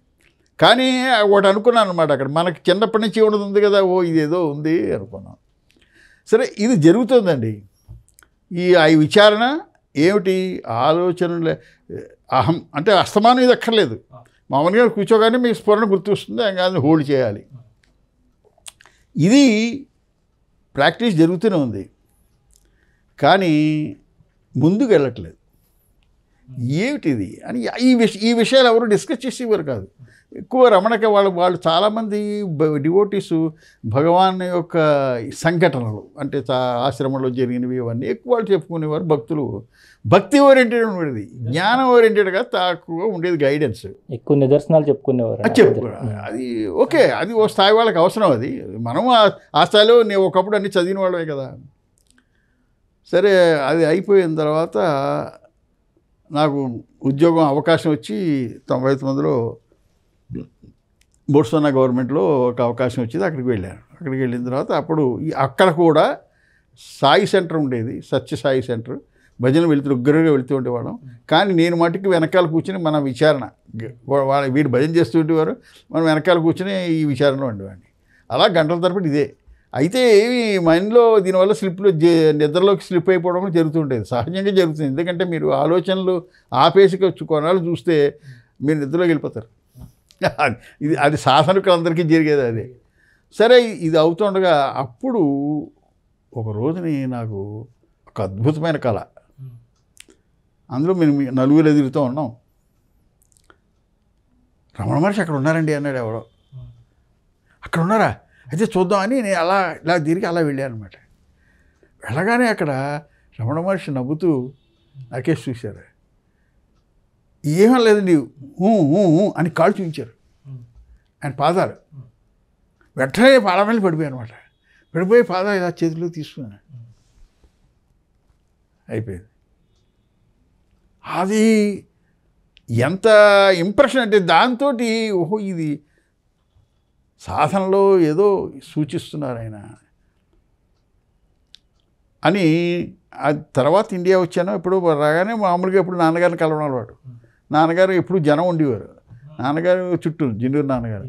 కానీ ఒకటి అనుకున్నాను అనమాట అక్కడ మనకి చిన్నప్పటి నుంచి ఉన్నది ఉంది కదా ఓ ఇదేదో ఉంది అనుకున్నాం సరే ఇది జరుగుతుందండి. ఈ ఆ విచారణ ఏమిటి? ఆలోచనలే అహం అంటే అస్తమానం ఇది అక్కర్లేదు. మామూలుగా కూర్చోగానే మీకు స్ఫురణ గుర్తొస్తుంది ఇంకా అది హోల్డ్ చేయాలి. ఇది ప్రాక్టీస్ జరుగుతూనే ఉంది. కానీ ముందుకు వెళ్ళట్లేదు. ఏమిటిది? అని ఈ విష ఈ విషయాలు ఎవరు డిస్కస్ చేసేవారు కాదు. ఎక్కువ రమణక వాళ్ళు వాళ్ళు చాలామంది డివోటీసు భగవాన్ యొక్క సంఘటనలు అంటే చా ఆశ్రమంలో జరిగినవి ఇవన్నీ ఎక్కువ వాళ్ళు చెప్పుకునేవారు భక్తులు. భక్తి ఓరియంటెడ్ ఉండేది. జ్ఞానం ఓరియంటెడ్గా తక్కువ ఉండేది గైడెన్స్. ఎక్కువ నిదర్శనాలు చెప్పుకునేవారు. చెప్పు అది ఓకే అది ఓ స్థాయి వాళ్ళకి అవసరం అది. మనం ఆ- ఆ స్థాయిలో నేను ఒకప్పుడు అన్ని చదివిన వాళ్ళమే కదా. సరే అది అయిపోయిన తర్వాత నాకు ఉద్యోగం అవకాశం వచ్చి తొంభై తొమ్మిదిలో బోట్సోనా గవర్నమెంట్లో ఒక అవకాశం వచ్చింది అక్కడికి వెళ్ళాను. అక్కడికి వెళ్ళిన తర్వాత అప్పుడు అక్కడ కూడా సాయి సెంటర్ ఉండేది సత్య సాయి సెంటర్. భజన వెళుతూ ఉగ్రగా వెళుతూ ఉండేవాళ్ళం. కానీ నేను మటుకు వెనకాల కూర్చుని మన విచారణ వాళ్ళ వీడు భజన చేస్తూ ఉండేవారు మనం వెనకాల కూర్చుని ఈ విచారణలో ఉండేవాడిని. అలా గంటల తరబడి ఇదే. అయితే ఏమి మైండ్లో దీనివల్ల స్లిప్లో నిద్రలోకి స్లిప్ అయిపోవడం జరుగుతుండేది సహజంగా జరుగుతుంది. ఎందుకంటే మీరు ఆలోచనలు ఆపేసి వచ్చి చూస్తే మీరు నిద్రలోకి వెళ్ళిపోతారు. ఇది అది శాసనకులందరికీ అందరికీ జరిగేది అది. సరే ఇది అవుతుండగా అప్పుడు ఒక రోజుని నాకు ఒక అద్భుతమైన కళ. అందులో మేము నలుగురు ఎదురుతూ ఉన్నాం. రమణ మహర్షి అక్కడ ఉన్నారండి అన్నాడు ఎవడో అక్కడ ఉన్నారా అయితే చూద్దామని నేను అలా ఇలా తిరిగి అలా వెళ్ళాను అనమాట వెళ్ళగానే అక్కడ రమణ మహర్షి నవ్వుతూ నాకేసి చూశారు? ఏమీ లేదండి ఊ, ఊ అని కాళ్ళు చూపించారు. ఆయన పాదాలు. వెంటనే పాదాల పడిపోయాయి అనమాట పడిపోయి పాదాలు ఇలా చేతిలో తీసుకున్నాను. అయిపోయింది. అది ఎంత ఇంప్రెషన్ అంటే దాంతో ఓహో ఇది సాధనలో ఏదో సూచిస్తున్నారు ఆయన. అని తర్వాత ఇండియా వచ్చాను ఇప్పుడు రాగానే మామూలుగా ఇప్పుడు నాన్నగారిని కలవడం అలవాటు. నాన్నగారు ఎప్పుడు జనం ఉండేవారు. నాన్నగారు చుట్టూ జిండూరు నాన్నగారు.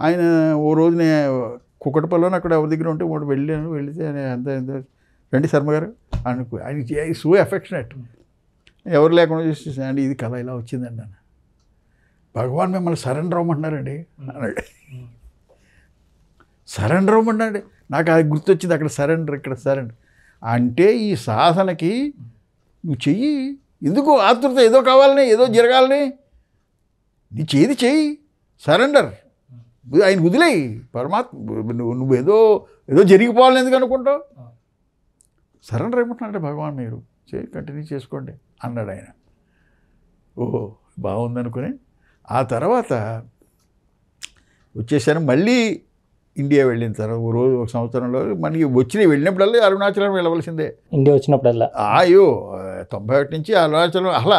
ఆయన ఓ రోజు నేను కుక్కటపల్లిలో అక్కడ ఎవరి దగ్గర ఉంటే మూడు వెళ్ళాను వెళితే ఆయన ఎంత ఎంత రండి శర్మ గారు అనుకో ఆయన సో ఎఫెక్షనెట్. ఎవరు లేకుండా చూసి అండి ఇది కళ ఇలా వచ్చిందండి అని భగవాన్ మిమ్మల్ని సరెండర్ అవ్వమంటున్నారండి అన్నాడు. సరెండర్ అవ్వమంటున్నాడు నాకు అది గుర్తొచ్చింది అక్కడ సరెండర్ ఇక్కడ సరెండర్. అంటే ఈ సాధనకి నువ్వు చెయ్యి. ఎందుకు ఆతృత ఏదో కావాలని ఏదో జరగాలని? నీ చేది చేయి. సరెండర్. ఆయన వదిలేయి. పరమాత్మ నువ్వు నువ్వు ఏదో ఏదో జరిగిపోవాలని ఎందుకు అనుకుంటావు? సరెండర్ అయిపోతున్నాడు భగవాన్ మీరు చేయి కంటిన్యూ చేసుకోండి అన్నాడు ఆయన. ఓహో బాగుందనుకుని. ఆ తర్వాత వచ్చేసాను మళ్ళీ ఇండియా వెళ్ళిన తర్వాత ఓ రోజు ఒక సంవత్సరంలో మనకి వచ్చిన వెళ్ళినప్పుడల్లా అరుణాచలం వెళ్ళవలసిందే. ఇండియా వచ్చినప్పుడల్లా? అయ్యో తొంభై ఒకటి నుంచి అరుణాచలం అసలు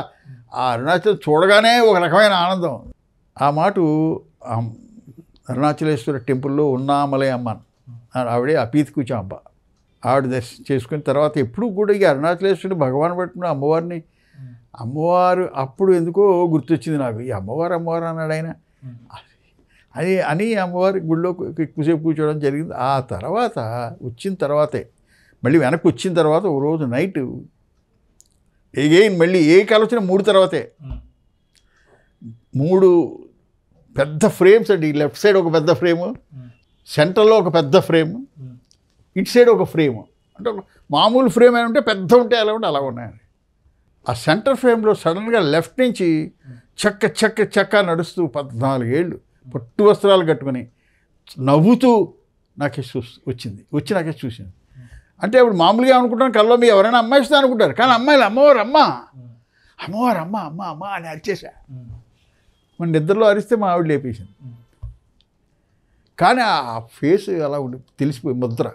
ఆ అరుణాచలం చూడగానే ఒక రకమైన ఆనందం. ఆ మాట అరుణాచలేశ్వర టెంపుల్లో ఉన్నామలే అమ్మాను ఆవిడే అపీత్ కూచాంబ. ఆవిడ దర్శనం చేసుకున్న తర్వాత ఎప్పుడు కూడా ఇక అరుణాచలేశ్వరుడు భగవాన్ పట్టుకున్న అమ్మవారిని అమ్మవారు అప్పుడు ఎందుకో గుర్తొచ్చింది నాకు. ఈ అమ్మవారు అమ్మవారు అన్నాడు ఆయన. అని అని అమ్మవారి గుడిలో ఎక్కువసేపు కూర్చోవడం జరిగింది. ఆ తర్వాత వచ్చిన తర్వాతే మళ్ళీ వెనక్కి వచ్చిన తర్వాత ఓ రోజు నైట్ ఎగైన్ మళ్ళీ ఏ కాలం వచ్చినా మూడు తర్వాతే. మూడు పెద్ద ఫ్రేమ్స్ అండి. లెఫ్ట్ సైడ్ ఒక పెద్ద ఫ్రేము సెంటర్లో ఒక పెద్ద ఫ్రేమ్ ఇటు సైడ్ ఒక ఫ్రేమ్. అంటే ఒక మామూలు ఫ్రేమ్ అని ఉంటే పెద్ద ఉంటే ఎలా ఉంటే అలా ఉన్నాయండి. ఆ సెంటర్ ఫ్రేమ్లో సడన్గా లెఫ్ట్ నుంచి చెక్క చెక్క చెక్క నడుస్తూ పద్నాలుగేళ్ళు. పట్టు వస్త్రాలు కట్టుకొని నవ్వుతూ నాకే చూ వచ్చింది. వచ్చి నాకే చూసింది అంటే ఇప్పుడు మామూలుగా అనుకుంటాను కల్లో మీ ఎవరైనా అమ్మాయి ఇస్తా అనుకుంటారు. కానీ అమ్మాయిలు అమ్మవారు అమ్మ! అమ్మవారు అమ్మ అమ్మ అమ్మ! అని అరిచేసా మన నిద్రలో అరిస్తే మా ఆవిడ లేపేసింది. కానీ ఆ ఫేస్ అలా ఉండి తెలిసిపోయి ముద్ర.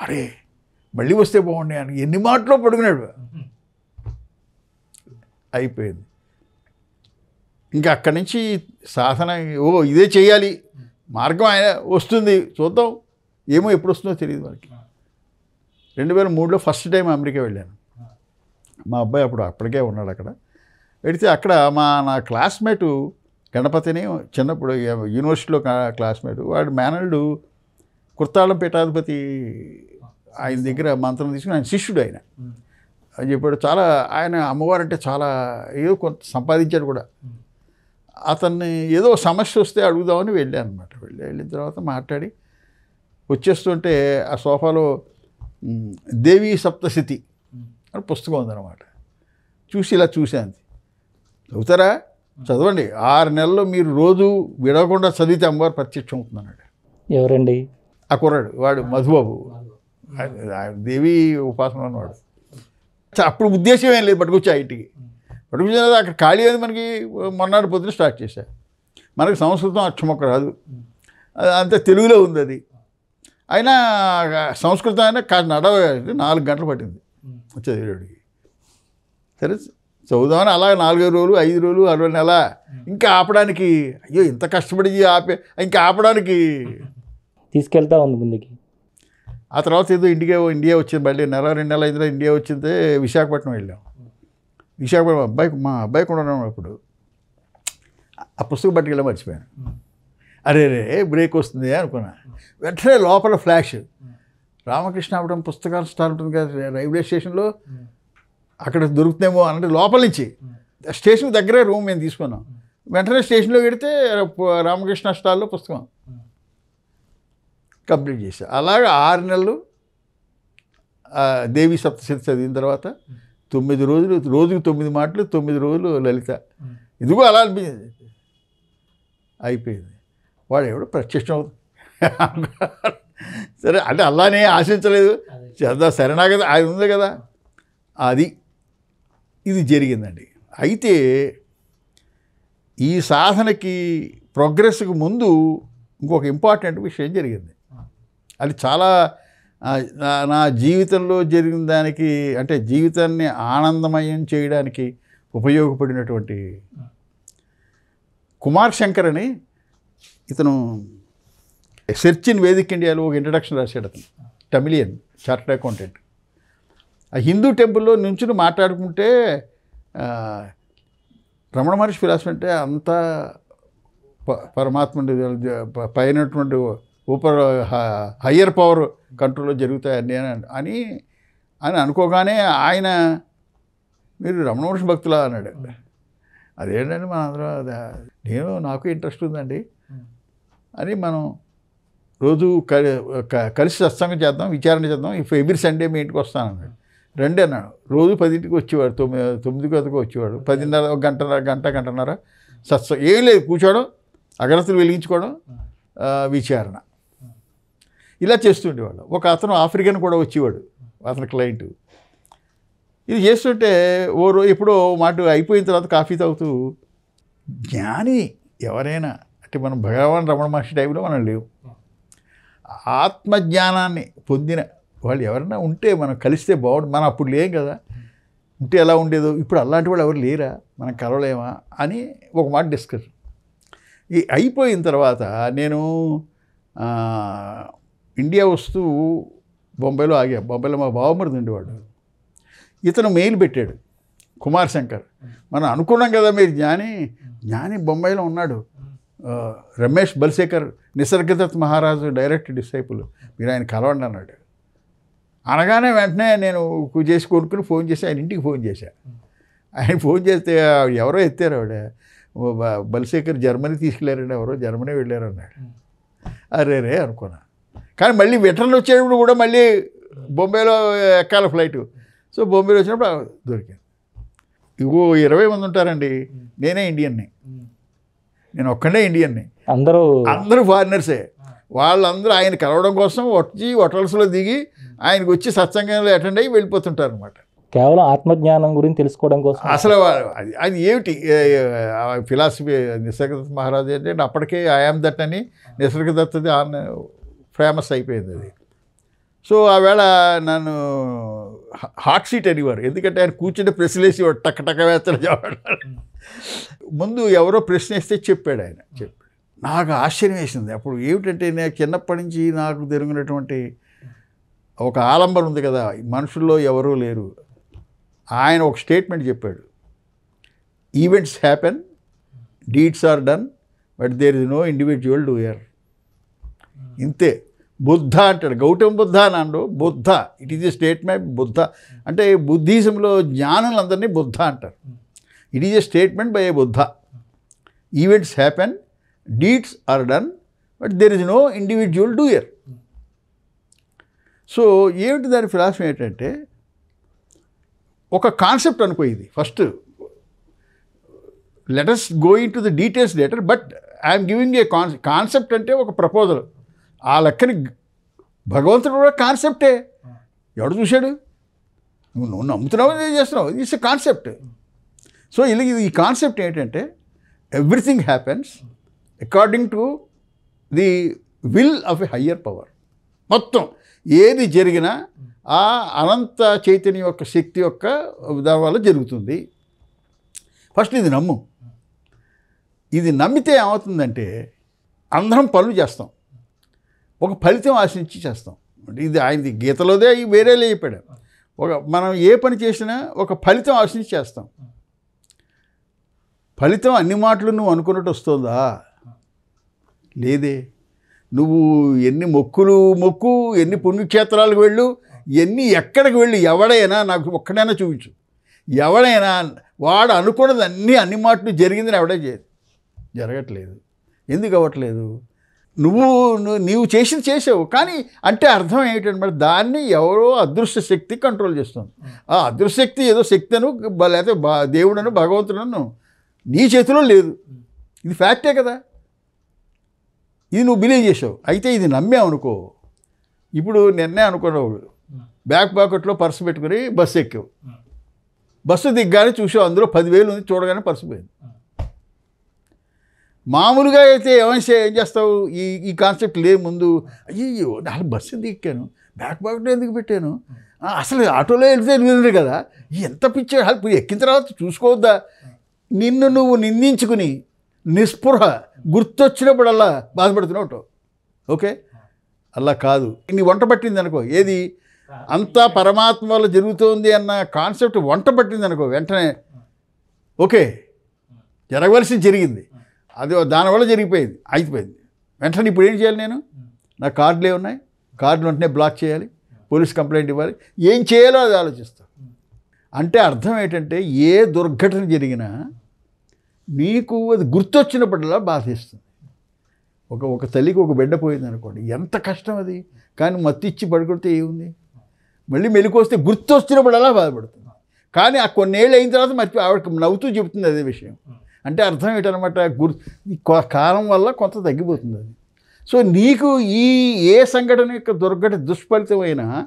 అరే మళ్ళీ వస్తే బాగుండే అని ఎన్ని మాటలో పడుకున్నాడు. అయిపోయింది. ఇంకా అక్కడి నుంచి సాధన ఓ ఇదే చేయాలి. మార్గం ఆయన వస్తుంది. చూద్దాం. ఏమో ఎప్పుడు వస్తుందో తెలియదు మనకి రెండు వేల మూడులో ఫస్ట్ టైం అమెరికా వెళ్ళాను. మా అబ్బాయి అప్పుడు అప్పటికే ఉన్నాడు అక్కడ. వెళితే అక్కడ మా నా క్లాస్మేటు గణపతిని చిన్నప్పుడు యూనివర్సిటీలో క్లాస్మేట్. వాడు మేనల్డు కుర్తాళం పీఠాధిపతి ఆయన దగ్గర మంత్రం తీసుకుని ఆయన శిష్యుడు ఆయన. అని చెప్పాడు. చాలా ఆయన అమ్మవారు అంటే చాలా ఏదో కొంత సంపాదించాడు కూడా. అతన్ని ఏదో సమస్య వస్తే అడుగుదామని వెళ్ళాను అనమాట వెళ్ళి వెళ్ళిన తర్వాత మాట్లాడి వచ్చేస్తుంటే ఆ సోఫాలో దేవీ సప్తశతి అని పుస్తకం ఉందన్నమాట. చూసి ఇలా చూశాను. చదువుతారా? చదవండి. ఆరు నెలల్లో మీరు రోజు విడవకుండా చదివితే అమ్మవారు ప్రత్యక్షం అవుతుందన్నాడు ఎవరండి? ఆ కుర్రాడు వాడు మధుబాబు. దేవి ఉపాసన చ- అప్పుడు ఉద్దేశం ఏం లేదు పట్టుకొచ్చా ఇంటికి. తర్వాత అక్కడ ఖాళీ అనేది మనకి మొన్నటి పొద్దున స్టార్ట్ చేశా. మనకి సంస్కృతం అక్షమొక్క రాదు. అంతే తెలుగులో ఉంది అది. అయినా సంస్కృతం అయినా కాస్త నడవ నాలుగు గంటలు పట్టింది. చదివేవాడికి సరే చదువుదామని అలా నాలుగైదు రోజులు ఐదు రోజులు అరవై నెల ఇంకా ఆపడానికి అయ్యో ఇంత కష్టపడి ఆపే ఇంకా ఆపడానికి. తీసుకెళ్తా ఉంది ముందుకి. ఆ తర్వాత ఏదో ఇండియా ఇండియా వచ్చింది. మళ్ళీ నెల రెండు నెలల ఐదు ఇండియా వచ్చిందే విశాఖపట్నం వెళ్ళాం. విశాఖపట్నం అబ్బాయి మా అబ్బాయి కూడా ఉన్నప్పుడు అప్పుడు ఆ పుస్తకం పట్టుకెళ్ళి మర్చిపోయాను. అరే రే బ్రేక్ వస్తుంది అనుకున్నా. వెంటనే లోపల ఫ్లాష్. రామకృష్ణ అవడం పుస్తకాలు స్టాల్ ఉంటుంది కదా రైల్వే స్టేషన్లో. అక్కడ దొరుకుతుందేమో అంటే లోపల నుంచి. స్టేషన్ దగ్గరే రూమ్ మేము తీసుకున్నాం. వెంటనే స్టేషన్లో పెడితే రామకృష్ణ స్టాల్లో పుస్తకం. కంప్లీట్ చేశా. అలాగ ఆరు నెలలు దేవి సప్తశతి చదివిన తర్వాత తొమ్మిది రోజులు రోజుకు తొమ్మిది మాటలు తొమ్మిది రోజులు లలిత. ఇదిగో అలా అనిపించింది అయిపోయింది. వాడు ఎవడు ప్రత్యక్షం అవుతుంది సరే అంటే అల్లానే ఆశించలేదు. చేద్దాం శరణాగతి అది ఉంది కదా. అది ఇది జరిగిందండి. అయితే ఈ సాధనకి ప్రోగ్రెస్కి ముందు ఇంకొక ఇంపార్టెంట్ విషయం జరిగింది. అది చాలా నా- జీవితంలో జరిగిన దానికి అంటే జీవితాన్ని ఆనందమయం చేయడానికి ఉపయోగపడినటువంటి కుమార్ శంకర్ అని ఇతను సెర్చ్ ఇన్ వేదిక్ ఇండియాలో ఒక ఇంట్రడక్షన్ రాశాడు అతను. Tamilian chartered accountant. ఆ హిందూ టెంపుల్లో నుంచుని మాట్లాడుకుంటే రమణ మహర్షి ఫిలాసఫీ అంటే అంతా ప- పరమాత్మ పైనటువంటి ఊపర్ హయ్యర్ పవర్ కంట్రోల్లో జరుగుతాయని అని అని అనుకోగానే ఆయన మీరు రమణ భక్తులా అన్నాడు. అదేంటండి మన అందరం నేను నాకు ఇంట్రెస్ట్ ఉందండి. అని మనం రోజు కలి కలిసి సత్సంగం చేద్దాం విచారణ చేద్దాం ఇఫ్ ఎవ్రీ సండే మీ ఇంటికి వస్తాను అన్నాడు. రండి అన్నాడు. రోజు పదింటికి వచ్చేవాడు తొమ్మిది తొమ్మిది గదికి వచ్చేవాడు. పదిన్నర ఒక గంటన్నర గంట గంటన్నర సత్సంగం ఏం లేదు కూర్చోవడం అగరత్తులు వెలిగించుకోవడం విచారణ. ఇలా చేస్తుండేవాడు ఒక అతను ఆఫ్రికన్ కూడా వచ్చేవాడు అతని క్లయింట్ ఇది చేస్తుంటే ఓ రోజు ఎప్పుడో మాట అయిపోయిన తర్వాత కాఫీ తాగుతూ జ్ఞాని ఎవరైనా అంటే మనం భగవాన్ రమణ మహర్షి టైంలో మనం లేవు. ఆత్మజ్ఞానాన్ని పొందిన వాళ్ళు ఎవరైనా ఉంటే మనం కలిస్తే బాగుండు మనం అప్పుడు లేం కదా. ఉంటే ఎలా ఉండేదో ఇప్పుడు అలాంటి వాళ్ళు ఎవరు లేరా? మనం కలవలేమా? అని ఒక మాట డిస్కస్ ఈ అయిపోయిన తర్వాత నేను ఇండియా వస్తూ బొంబాయిలో ఆగా. బొంబాయిలో మా బావమరిది ఉండేవాడు. ఇతను మెయిల్ పెట్టాడు కుమార్ శంకర్. మనం అనుకున్నాం కదా మీరు జ్ఞాని జ్ఞాని బొంబాయిలో ఉన్నాడు. రమేష్ బల్శేఖర్ నిసర్గదత్ మహారాజు డైరెక్ట్ డిసైపుల్ మీరు ఆయన కలవండి అన్నాడు. అనగానే వెంటనే నేను చేసి కొనుక్కుని ఫోన్ చేసి ఆయన ఇంటికి ఫోన్ చేశా. ఆయన ఫోన్ చేస్తే ఎవరో ఎత్తారు ఆవిడ. బల్శేఖర్ జర్మనీ తీసుకెళ్ళారండి ఎవరో జర్మనీ వెళ్ళారు అన్నాడు అరే రే అనుకున్నా. కానీ మళ్ళీ రిటర్న్ వచ్చేటప్పుడు కూడా మళ్ళీ బొంబాయిలో ఎక్కాల ఫ్లైట్ సో బొంబాయిలో వచ్చినప్పుడు దొరికాను. ఇగో ఇరవై మంది ఉంటారండి. నేనే ఇండియన్ని నేను ఒక్కడే ఇండియన్ని అందరూ అందరూ ఫారినర్సే వాళ్ళందరూ ఆయన కలవడం కోసం వచ్చి హోటల్స్లో దిగి ఆయనకు వచ్చి సత్సంగంలో అటెండ్ అయ్యి వెళ్ళిపోతుంటారు అనమాట కేవలం ఆత్మజ్ఞానం గురించి తెలుసుకోవడం కోసం. అసలు అది అది ఏమిటి? ఫిలాసఫీ నిసర్గదత్ మహారాజు అంటే అప్పటికే ఐఆమ్ దట్ అని నిసర్గదత్తది ఆన్ ఫేమస్ అయిపోయింది అది. సో ఆవేళ నన్ను హాట్ సీట్ అనేవారు. ఎందుకంటే ఆయన కూర్చుంటే ప్రశ్నలేసి టక్క టక్క వేస్తాడు ముందు ఎవరో ప్రశ్న వేస్తే చెప్పాడు ఆయన. చెప్పాడు. నాకు ఆశ్చర్యం వేసింది. అప్పుడు ఏమిటంటే నేను చిన్నప్పటి నుంచి నాకు జరిగినటువంటి ఒక ఆలంబన ఉంది కదా మనుషుల్లో ఎవరూ లేరు. ఆయన ఒక స్టేట్మెంట్ చెప్పాడు. Events happen deeds are done but there is no individual doer ఇంతే. బుద్ధ అంటాడు. గౌతమ బుద్ధ అన్నాడు Buddha. It is a statement Buddha. అంటే బుద్ధిజంలో జ్ఞానులందరినీ బుద్ధ అంటారు. It is a statement by a Buddha. Events happen deeds are done but there is no individual doer so ఏమిటి దాని philosophy ఏంటంటే ఒక కాన్సెప్ట్ అనుకో ఇది first letters going to the details letter but I'm giving a can concept అంటే ఒక proposal ఆ లెక్కని భగవంతుడు కూడా కాన్సెప్టే. ఎవడు చూశాడు? నువ్వు నువ్వు నమ్ముతున్నావు ఏం చేస్తున్నావు? ఇట్స్ ఎ కాన్సెప్ట్ సో ఇది ఈ కాన్సెప్ట్ ఏంటంటే everything happens according to the will of a higher power మొత్తం ఏది జరిగినా ఆ అనంత చైతన్యం యొక్క శక్తి యొక్క దాని వల్ల జరుగుతుంది. ఫస్ట్ ఇది నమ్ము. ఇది నమ్మితే ఏమవుతుందంటే అందరం పనులు చేస్తాం. ఒక ఫలితం ఆశించి చేస్తాం అంటే ఇది ఆయనది గీతలోదే వేరే వేరేలే చెప్పాడు. ఒక మనం ఏ పని చేసినా ఒక ఫలితం ఆశించి చేస్తాం ఫలితం అన్ని మాటలు నువ్వు అనుకున్నట్టు వస్తుందా? లేదే. నువ్వు ఎన్ని మొక్కులు మొక్కు ఎన్ని పుణ్యక్షేత్రాలకు వెళ్ళు ఎన్ని ఎక్కడికి వెళ్ళు ఎవడైనా నాకు ఒక్కడైనా చూపించు. ఎవడైనా వాడు అనుకున్నది అన్నీ అన్ని మాటలు జరిగిందని ఎవడే చేయదు. జరగట్లేదు. ఎందుకు అవ్వట్లేదు? నువ్వు నువ్వు- నీవు చేసింది చేసావు. కానీ అంటే అర్థం ఏమిటనమాట దాన్ని ఎవరో అదృశ్య శక్తి కంట్రోల్ చేస్తుంది. ఆ అదృశ్య శక్తి ఏదో శక్తి అను లేకపోతే బా- దేవుడను భగవంతుడను నీ చేతిలో లేదు. ఇది ఫ్యాక్టే కదా. ఇది నువ్వు బిలీవ్ చేసావు. అయితే ఇది నమ్మావు అనుకో ఇప్పుడు నిన్నే అనుకున్నావు. బ్యాక్ పాకెట్లో పర్సు పెట్టుకుని బస్సు ఎక్కావు. బస్సు దిగ్గానే చూసావు. అందులో పదివేలు ఉంది. చూడగానే పర్సు పోయింది. మామూలుగా అయితే ఏమైనా ఏం చేస్తావు? ఈ ఈ కాన్సెప్ట్ లే ముందు. అయ్యో నాకు బస్సు ఎందుకు ఎక్కాను? బ్యాక్ పాకెట్ ఎందుకు పెట్టాను? అసలు ఆటోలో వెళ్తే వెళ్ళరు కదా? ఎంత పిచ్చే ఇప్పుడు ఎక్కిన తర్వాత చూసుకోవద్దా? నిన్ను నువ్వు నిందించుకుని నిస్పృహ గుర్తొచ్చినప్పుడల్లా బాధపడుతున్నావు ఓకే? అలా కాదు. నీ వంట పట్టింది అనుకో. ఏది? అంతా పరమాత్మ వల్ల జరుగుతోంది అన్న కాన్సెప్ట్ వంట పట్టింది అనుకో వెంటనే. ఓకే? జరగవలసింది జరిగింది. అది దానివల్ల జరిగిపోయింది అయిపోయింది వెంటనే ఇప్పుడు ఏం చేయాలి నేను? నా కార్డులే ఉన్నాయి. కార్డులు వెంటనే బ్లాక్ చేయాలి. పోలీస్ కంప్లైంట్ ఇవ్వాలి. ఏం చేయాలో అది ఆలోచిస్తాను అంటే అర్థం ఏంటంటే ఏ దుర్ఘటన జరిగినా నీకు అది గుర్తొచ్చినప్పుడల్లా బాధిస్తుంది. ఒక ఒక తల్లికి ఒక బిడ్డ పోయింది అనుకోండి ఎంత కష్టం అది. కానీ మత్తిచ్చి పడుకుంటే ఏముంది? మళ్ళీ మెలికొస్తే గుర్తొచ్చినప్పుడల్లా బాధపడుతుంది. కానీ ఆ కొన్నేళ్ళు అయిన తర్వాత మర్చి ఆవిడకి నవ్వుతూ చెబుతుంది అదే విషయం. అంటే అర్థం ఏంటనమాట? గుర్ కొ- కాలం వల్ల కొంత తగ్గిపోతుంది అది. సో నీకు ఈ ఏ సంఘటన యొక్క దుర్ఘట దుష్ఫలితమైనా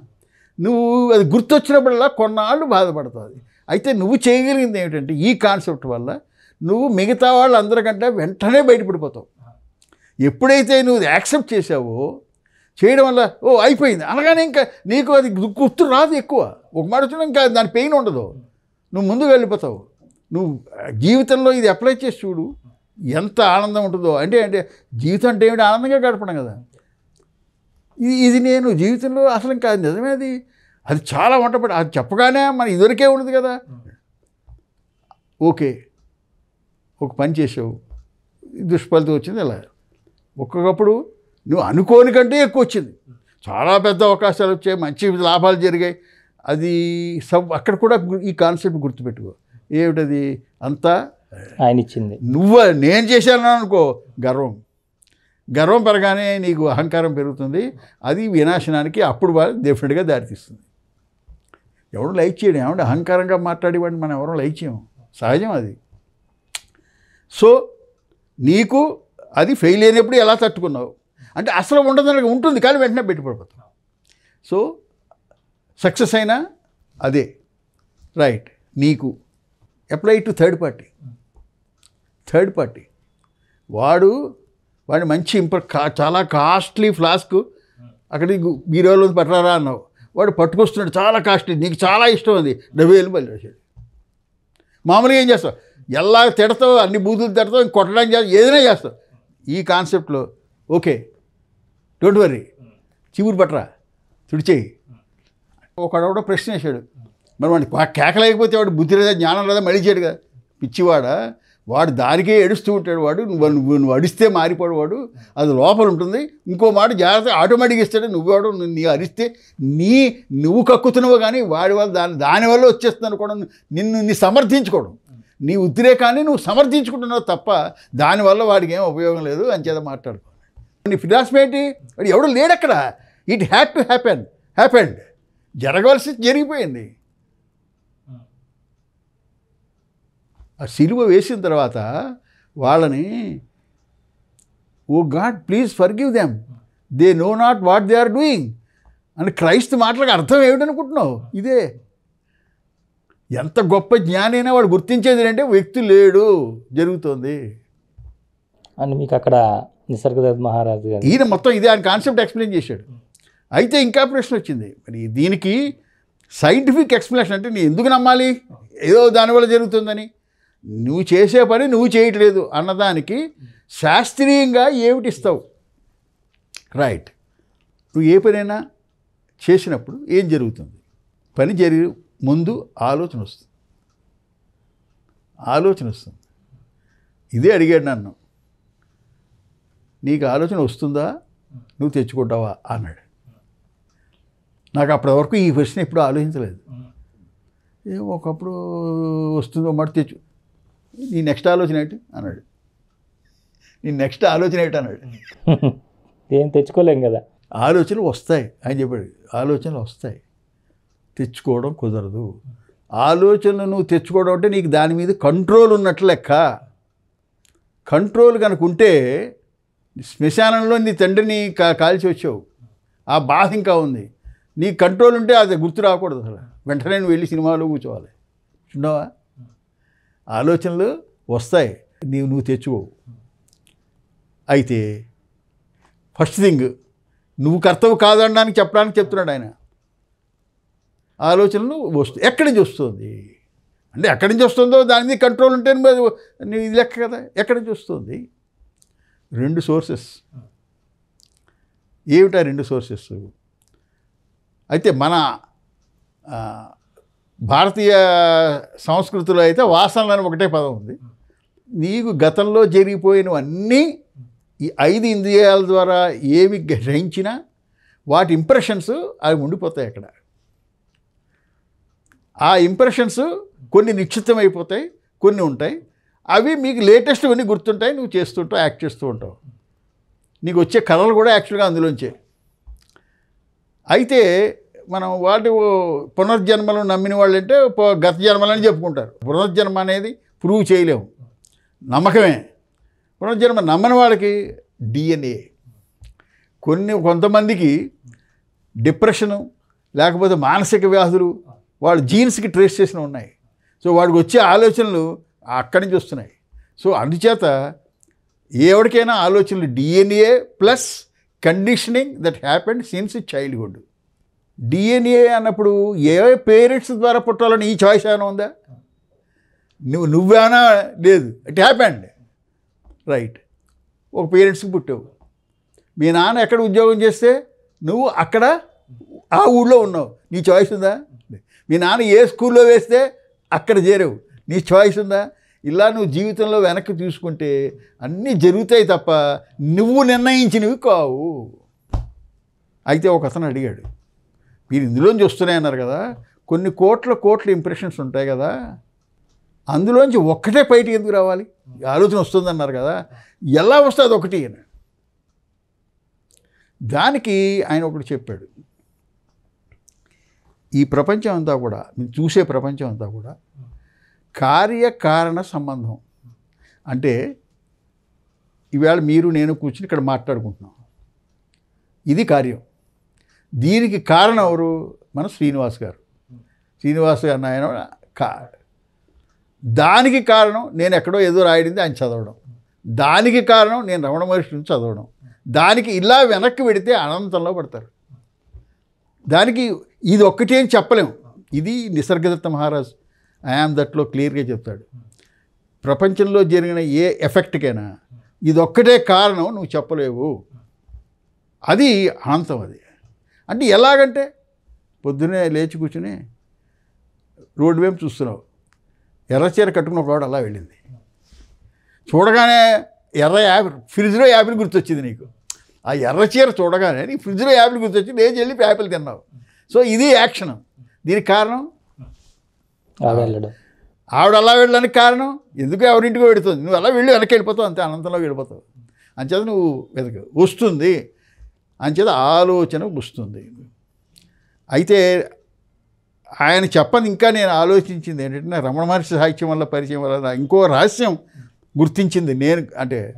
నువ్వు అది గుర్తొచ్చినప్పుడల్లా కొన్నాళ్ళు బాధపడుతుంది. అయితే నువ్వు చేయగలిగింది ఏమిటంటే ఈ కాన్సెప్ట్ వల్ల నువ్వు మిగతా వాళ్ళందరికంటే వెంటనే బయటపడిపోతావు. ఎప్పుడైతే నువ్వు యాక్సెప్ట్ చేసావో చేయడం వల్ల ఓ అయిపోయింది. అనగానే ఇంకా నీకు అది గుర్తు రాదు ఎక్కువ. ఒక మాట వచ్చినా ఇంకా దాని పెయిన్ ఉండదు. నువ్వు ముందుకు వెళ్ళిపోతావు. నువ్వు జీవితంలో ఇది అప్లై చేసి చూడు. ఎంత ఆనందం ఉంటుందో. అంటే అంటే జీవితం అంటే ఏమిటి? ఆనందంగా గడపడం కదా. ఇది ఇది నేను జీవితంలో అసలు ఇంకా నిజమే అది? అది చాలా వంటపడి అది చెప్పగానే మన ఇదివరకే ఉండదు కదా. ఓకే. ఒక పని చేసావు. దుష్ఫలితం వచ్చింది ఇలా ఒక్కొక్కప్పుడు నువ్వు అనుకోని కంటే ఎక్కువ వచ్చింది. చాలా పెద్ద అవకాశాలు వచ్చాయి మంచి లాభాలు జరిగాయి. అది సబ్ అక్కడ కూడా ఈ కాన్సెప్ట్ గుర్తుపెట్టుకో. ఏమిటది? అంతా ఆయన ఇచ్చింది నువ్వు నేను చేశాను అనుకో గర్వం. గర్వం పెరగానే నీకు అహంకారం పెరుగుతుంది. అది వినాశనానికి అప్పుడు డెఫినెట్గా దారితీస్తుంది. ఎవడు లైక్ చేయడం. ఏమంటే అహంకారంగా మాట్లాడేవాడిని మనం ఎవరో లైక్ చేయము. సహజం అది. సో నీకు అది ఫెయిల్ అయినప్పుడు ఎలా తట్టుకున్నావు? అంటే అసలు ఉండదని ఉంటుంది కానీ వెంటనే పెట్టుబడిపోతావు. సో సక్సెస్ అయినా అదే. రైట్ నీకు. Apply to third party third party వాడు వాడి మంచి ఇంప చాలా కాస్ట్లీ ఫ్లాస్క్ అక్కడికి బీరోలో పట్టరారా అన్నావు. వాడు పట్టుకొస్తున్నాడు చాలా కాస్ట్లీ నీకు చాలా ఇష్టం అది. డెబ్బై వేలు బయలు వేసాడు మామూలుగా ఏం చేస్తావు? ఎలా తిడతావు అన్ని బూతులు తిడతావు కొట్టడానికి చేస్తావు ఏదైనా చేస్తావు. ఈ కాన్సెప్ట్లో ఓకే డోంట్ వరీ చివురు పట్టరా తుడిచేయి. ఒకడొకడో ప్రశ్న వేశాడు. మరి వాడిని కేకలేకపోతే వాడు బుద్ధి లేదా జ్ఞానం లేదా మళ్ళీ కదా. పిచ్చివాడా వాడు దానికే ఏడుస్తూ ఉంటాడు వాడు నువ్వు నువ్వు నువ్వు అడిస్తే మారిపోడు వాడు అది లోపల ఉంటుంది. ఇంకో మాట జాగ్రత్త ఆటోమేటిక్గా ఇస్తాడు నువ్వు నీ అరిస్తే నీ నువ్వు కక్కుతున్నావు కానీ వాడి వల్ల దాని దానివల్ల వచ్చేస్తుంది అనుకోవడం నిన్ను నీ సమర్థించుకోవడం. నీ ఉద్రేకాన్ని నువ్వు సమర్థించుకుంటున్నావు తప్ప దానివల్ల వాడికి ఏం ఉపయోగం లేదు అని చేత మాట్లాడుకో నీ ఫిలాసఫీ ఏంటి? వాడు ఎవడు లేడక్కడ it had to happen happened. జరగవలసి జరిగిపోయింది. ఆ సిలువ వేసిన తర్వాత వాళ్ళని ఓ god please forgive them. They know not what they are doing. అని క్రైస్తు మాటలకు అర్థం ఏమిటనుకుంటున్నావు? ఇదే. ఎంత గొప్ప జ్ఞానైనా వాడు గుర్తించేది ఏంటంటే వ్యక్తి లేడు జరుగుతోంది. అని మీకు అక్కడ నిసర్గదత్ మహారాజు గారు ఈయన మొత్తం ఇదే ఆయన కాన్సెప్ట్ ఎక్స్ప్లెయిన్ చేశాడు. అయితే ఇంకా ప్రశ్న వచ్చింది. మరి దీనికి సైంటిఫిక్ ఎక్స్ప్లెనేషన్ అంటే నీ ఎందుకు నమ్మాలి? ఏదో దానివల్ల జరుగుతుందని. నువ్వు చేసే పని నువ్వు చేయట్లేదు అన్నదానికి శాస్త్రీయంగా ఏమిటి ఇస్తావు? రైట్ నువ్వు ఏ పనైనా చేసినప్పుడు ఏం జరుగుతుంది? పని జరిగి ముందు ఆలోచన వస్తుంది. ఆలోచన వస్తుంది. ఇదే అడిగాడు నన్ను. నీకు ఆలోచన వస్తుందా? నువ్వు తెచ్చుకుంటావా? అన్నాడు. నాకు అప్పటివరకు ఈ ప్రశ్న ఎప్పుడు ఆలోచించలేదు. ఒకప్పుడు వస్తుందో మాట తెచ్చు నీ నెక్స్ట్ ఆలోచన ఏంటి? అన్నాడు. నీ నెక్స్ట్ ఆలోచన ఏంటి? అన్నాడు. ఏం తెచ్చుకోలేం కదా. ఆలోచనలు వస్తాయి. అని చెప్పాడు ఆలోచనలు వస్తాయి. తెచ్చుకోవడం కుదరదు. ఆలోచనలు నువ్వు తెచ్చుకోవడం అంటే నీకు దాని మీద కంట్రోల్ ఉన్నట్లు లెక్క. కంట్రోల్ కనుక ఉంటే శ్మశానంలో నీ తండ్రిని కా కాల్చి వచ్చావు. ఆ బాధ ఇంకా ఉంది. నీ కంట్రోల్ ఉంటే అది గుర్తు రాకూడదు అసలు. వెంటనే నువ్వు వెళ్ళి సినిమాలో కూర్చోవాలి. చూడవా? ఆలోచనలు వస్తాయి. నీవు నువ్వు తెచ్చుకోవు. అయితే ఫస్ట్ థింగ్ నువ్వు కర్తవు కాదనడానికి చెప్పడానికి చెప్తున్నాడు ఆయన. ఆలోచనలు వస్తుంది ఎక్కడి నుంచి వస్తుంది? అంటే ఎక్కడి నుంచి వస్తుందో దాని మీద కంట్రోల్ ఉంటే మరి ఇది లెక్క కదా. ఎక్కడి నుంచి వస్తుంది? రెండు సోర్సెస్. ఏమిటా రెండు సోర్సెస్? అయితే మన భారతీయ సంస్కృతిలో అయితే వాసనలు అని ఒకటే పదం ఉంది. నీకు గతంలో జరిగిపోయినవన్నీ ఈ ఐదు ఇంద్రియాల ద్వారా ఏమి గ్రహించినా వాటి ఇంప్రెషన్స్ అవి ఉండిపోతాయి అక్కడ. ఆ ఇంప్రెషన్స్ కొన్ని నిశ్చితమైపోతాయి కొన్ని ఉంటాయి. అవి మీకు లేటెస్ట్ అన్నీ గుర్తుంటాయి నువ్వు చేస్తుంటావు యాక్ట్ చేస్తూ ఉంటావు. నీకు వచ్చే కళలు కూడా యాక్చువల్గా అందులోంచే. అయితే మనం వాటి పునర్జన్మలను నమ్మిన వాళ్ళు అంటే గత జన్మలని చెప్పుకుంటారు. పునర్జన్మ అనేది ప్రూవ్ చేయలేము. నమ్మకమే. పునర్జన్మ నమ్మని వాళ్ళకి డిఎన్ఏ కొన్ని కొంతమందికి డిప్రెషను లేకపోతే మానసిక వ్యాధులు వాళ్ళ జీన్స్కి ట్రేస్ చేసిన ఉన్నాయి. సో వాడికి వచ్చే ఆలోచనలు అక్కడి నుంచి వస్తున్నాయి. సో అందుచేత ఎవరికైనా ఆలోచనలు DNA plus conditioning that happened since childhood DNA అన్నప్పుడు ఏ పేరెంట్స్ ద్వారా పుట్టాలని ఈ చాయిస్ ఏమైనా ఉందా? నువ్వు నువ్వేనా? లేదు. ఇట్ హ్యాపెండ్ రైట్ ఒక పేరెంట్స్కి పుట్టావు. మీ నాన్న ఎక్కడ ఉద్యోగం చేస్తే నువ్వు అక్కడ ఆ ఊళ్ళో ఉన్నావు. నీ చాయిస్ ఉందా? మీ నాన్న ఏ స్కూల్లో వేస్తే అక్కడ చేరావు. నీ చాయిస్ ఉందా? ఇలా నువ్వు జీవితంలో వెనక్కి చూసుకుంటే అన్నీ జరుగుతాయి తప్ప నువ్వు నిర్ణయించినవి కావు. అయితే ఒక అతను అడిగాడు మీరు ఇందులోంచి వస్తున్నాయన్నారు కదా కొన్ని కోట్ల కోట్ల ఇంప్రెషన్స్ ఉంటాయి కదా అందులోంచి ఒక్కటే బయటికి ఎందుకు రావాలి? ఆలోచన వస్తుందన్నారు కదా ఎలా వస్తే అది ఒకటి అని. దానికి ఆయన ఒకటి చెప్పాడు. ఈ ప్రపంచం అంతా కూడా మీరు చూసే ప్రపంచం అంతా కూడా కార్యకారణ సంబంధం. అంటే ఈవేళ మీరు నేను కూర్చుని ఇక్కడ మాట్లాడుకుంటున్నాం. ఇది కార్యం. దీనికి కారణం ఎవరు? మన శ్రీనివాస్ గారు. శ్రీనివాస్ గారు ఆయన కా దానికి కారణం నేను ఎక్కడో ఏదో రాయడింది ఆయన చదవడం. దానికి కారణం నేను రమణ మహర్షిని చదవడం. దానికి ఇలా వెనక్కి పెడితే అనంతంలో పడతారు. దానికి ఇది ఒక్కటే అని చెప్పలేము ఇది నిసర్గదత్త మహారాజ్. ఐఆమ్ దట్లో క్లియర్గా చెప్తాడు. ప్రపంచంలో జరిగిన ఏ ఎఫెక్ట్కైనా ఇది ఒక్కటే కారణం నువ్వు చెప్పలేవు. అది అనంతం అది. అంటే ఎలాగంటే పొద్దునే లేచి కూర్చుని రోడ్డు వైపు చూస్తున్నావు. ఎర్ర చీర కట్టుకున్న వాడు అలా వెళ్ళింది. చూడగానే ఎర్ర యాపిల్ ఫ్రిడ్జ్లో యాపిల్ గుర్తొచ్చింది నీకు. ఆ ఎర్ర చీర చూడగానే నీ ఫ్రిడ్జ్లో యాపిల్ గుర్తొచ్చి నేను వెళ్ళి యాపిల్ తిన్నావు. సో ఇది యాక్షన్. దీనికి కారణం? ఆవిడ అలా వెళ్ళడానికి కారణం? ఎందుకు ఎవరింటికో వెడుతుంది నువ్వు అలా వెళ్ళి వెనక్కి వెళ్ళిపోతావు అంతే అనంతంలో వెళ్ళిపోతావు. అంచేత నువ్వు వెతక. వస్తుంది. అంచేత ఆలోచన వస్తుంది. అయితే ఆయన చెప్పని ఇంకా నేను ఆలోచించింది ఏంటంటే రమణ మహర్షి సాహిత్యం వల్ల పరిచయం వల్ల ఇంకో రహస్యం గుర్తించింది నేను అంటే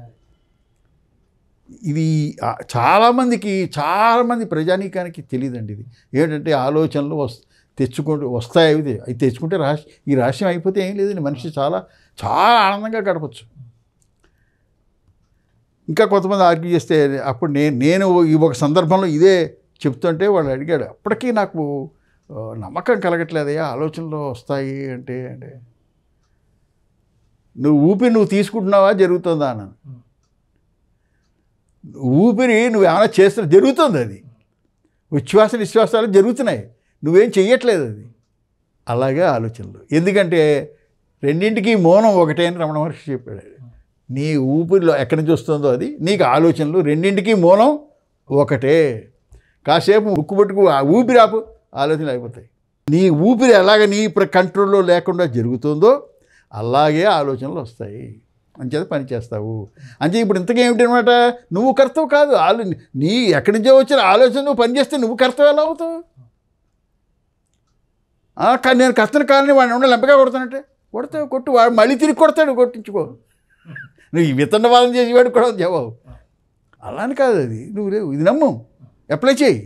ఇది చాలామందికి చాలామంది ప్రజానీకానికి తెలియదండి ఇది. ఏంటంటే ఆలోచనలు వస్ తెచ్చుకుంటూ వస్తాయి అవి అవి తెచ్చుకుంటే రహస్యం ఈ రహస్యం అయిపోతే ఏం లేదండి. మనిషి చాలా చాలా ఆనందంగా గడపచ్చు. ఇంకా కొంతమంది ఆర్గ్యూ చేస్తే అప్పుడు నేను నేను ఈ ఒక సందర్భంలో ఇదే చెప్తుంటే వాళ్ళు అడిగాడు అప్పటికీ నాకు నమ్మకం కలగట్లేదయ్యా ఆలోచనలు వస్తాయి అంటే అంటే నువ్వు ఊపిరి నువ్వు తీసుకుంటున్నావా జరుగుతుందా? అన్నాను. ఊపిరి నువ్వేమైనా చేస్తున్నా జరుగుతుంది అది. ఉచ్ఛ్వాస నిశ్వాసాలు జరుగుతున్నాయి. నువ్వేం చెయ్యట్లేదు అది. అలాగే ఆలోచనలు. ఎందుకంటే రెండింటికి మౌనం ఒకటే అని రమణ మహర్షి చెప్పాడు. నీ ఊపిరిలో ఎక్కడి నుంచి వస్తుందో అది? నీకు ఆలోచనలు రెండింటికి మూలం ఒకటే. కాసేపు ముక్కు పట్టుకు ఆ ఊపిరి ఆపు ఆలోచనలు అయిపోతాయి. నీ ఊపిరి ఎలాగ నీ కంట్రోల్లో లేకుండా జరుగుతుందో అలాగే ఆలోచనలు వస్తాయి. అంచేత పని చేస్తావు. అంతే ఇప్పుడు ఇంతకేమిటి అనమాట నువ్వు కర్తవు కాదు. ఆలో నీ ఎక్కడి నుంచో వచ్చిన ఆలోచన నువ్వు పని చేస్తే నువ్వు కర్తవు ఎలా అవుతావు? కానీ నేను కర్తను కాలని వాడిని ఉండాలి ఎంపగా కొడతానంటే కొడతావు కొట్టు. వాడు మళ్ళీ తిరిగి కొడతాడు కొట్టించుకో. నువ్వు ఈ విత్తనవాదం చేసేవాడు కూడా జవాబు అలా అని కాదు అది. నువ్వు లేవు ఇది నమ్ము. అప్లై చేయి.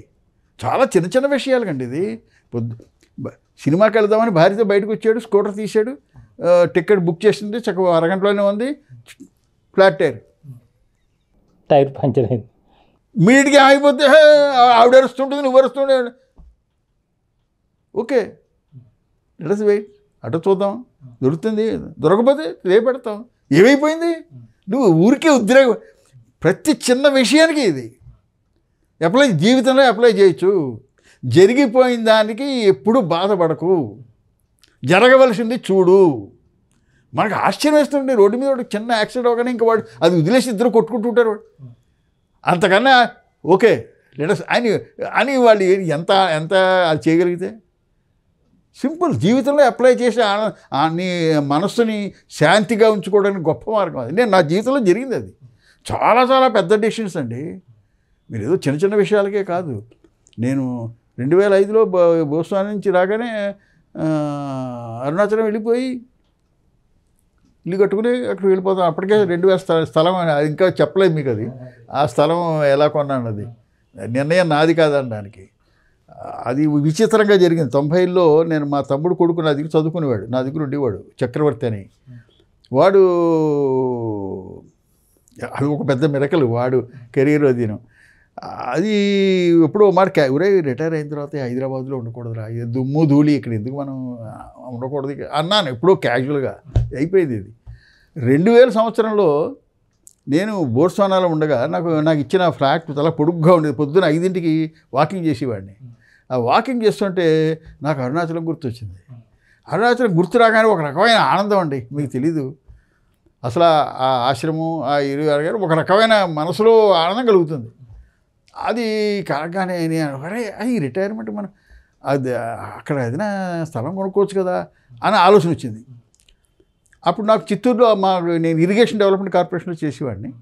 చాలా చిన్న చిన్న విషయాలు కండి ఇది పొద్దు సినిమాకి వెళ్దామని భార్యతో బయటకు వచ్చాడు స్కూటర్ తీశాడు టికెట్ బుక్ చేసింది చక్కగా అరగంటలోనే ఉంది ఫ్లాట్ టైర్. టైర్ పంచర్ అయింది. ఇమీడియట్గా ఆగిపోతే "హే, ఆవిడ అరుస్తుంటుంది నువ్వు అరుస్తుండే ఓకే. Let's wait. అటు చూద్దాం. దొరుకుతుంది. దొరకకపోతే రేపెడతాం ఏమైపోయింది? నువ్వు ఊరికే ఉద్రేకం ప్రతి చిన్న విషయానికి ఇది. అప్లై జీవితంలో అప్లై చేయొచ్చు. జరిగిపోయిన దానికి ఎప్పుడు బాధపడకు. జరగవలసింది చూడు. మనకు ఆశ్చర్యం వేస్తుంది రోడ్డు మీద వాడు చిన్న యాక్సిడెంట్ అవగానే ఇంకా వాడు అది వదిలేసి ఇద్దరు కొట్టుకుంటుంటారు వాడు అంతకన్నా ఓకే లెటస్ అని అని వాళ్ళు ఎంత ఎంత అది చేయగలిగితే? సింపుల్ జీవితంలో అప్లై చేసి ఆ నీ మనస్సుని శాంతిగా ఉంచుకోవడానికి గొప్ప మార్గం అది. నేను నా జీవితంలో జరిగింది అది. చాలా చాలా పెద్ద డెసిషన్స్ అండి. మీరు ఏదో చిన్న చిన్న విషయాలకే కాదు. నేను రెండు వేల ఐదులో భూస్వామి నుంచి రాగానే అరుణాచలం వెళ్ళిపోయి ఇల్లు కట్టుకుని అక్కడికి వెళ్ళిపోతాం అప్పటికే రెండు వేల స్థల స్థలం అది ఇంకా చెప్పలేదు మీకు అది. ఆ స్థలం ఎలా కొన్నాను అది. నిర్ణయం నాది కాదనడానికి. అది విచిత్రంగా జరిగింది. తొంభైలో నేను మా తమ్ముడు కొడుకు నా దగ్గర చదువుకునేవాడు నా దగ్గర ఉండేవాడు చక్రవర్తి అని. వాడు అది ఒక పెద్ద మిరకలు వాడు కెరీర్ అధీనం అది ఎప్పుడో మాట క్యా ఒరే రిటైర్ అయిన తర్వాత హైదరాబాద్లో ఉండకూడదురా ఇది దుమ్ము ధూళి ఇక్కడ ఎందుకు మనం ఉండకూడదు? అన్నాను ఎప్పుడో క్యాజువల్గా అయిపోయింది ఇది. రెండు వేల సంవత్సరంలో నేను బోర్స్వానాలో ఉండగా నాకు నాకు ఇచ్చిన ఫ్లాట్ చాలా పొడుగ్గా ఉండేది. పొద్దున ఐదింటికి వాకింగ్ చేసేవాడిని. ఆ వాకింగ్ చేస్తుంటే నాకు అరుణాచలం గుర్తొచ్చింది. అరుణాచలం గుర్తు రాగానే ఒక రకమైన ఆనందం అండి మీకు తెలీదు. అసలు ఆ- ఆశ్రమం ఆ ఇరు గారు ఒక రకమైన మనసులో ఆనందం కలుగుతుంది. అది కలగానే నేను అరే అది రిటైర్మెంట్ మనం అది అక్కడ ఏదైనా స్థలం కొనుక్కోవచ్చు కదా అని ఆలోచన వచ్చింది. అప్పుడు నాకు చిత్తూరులో మా నేను ఇరిగేషన్ డెవలప్మెంట్ కార్పొరేషన్లో చేసేవాడిని.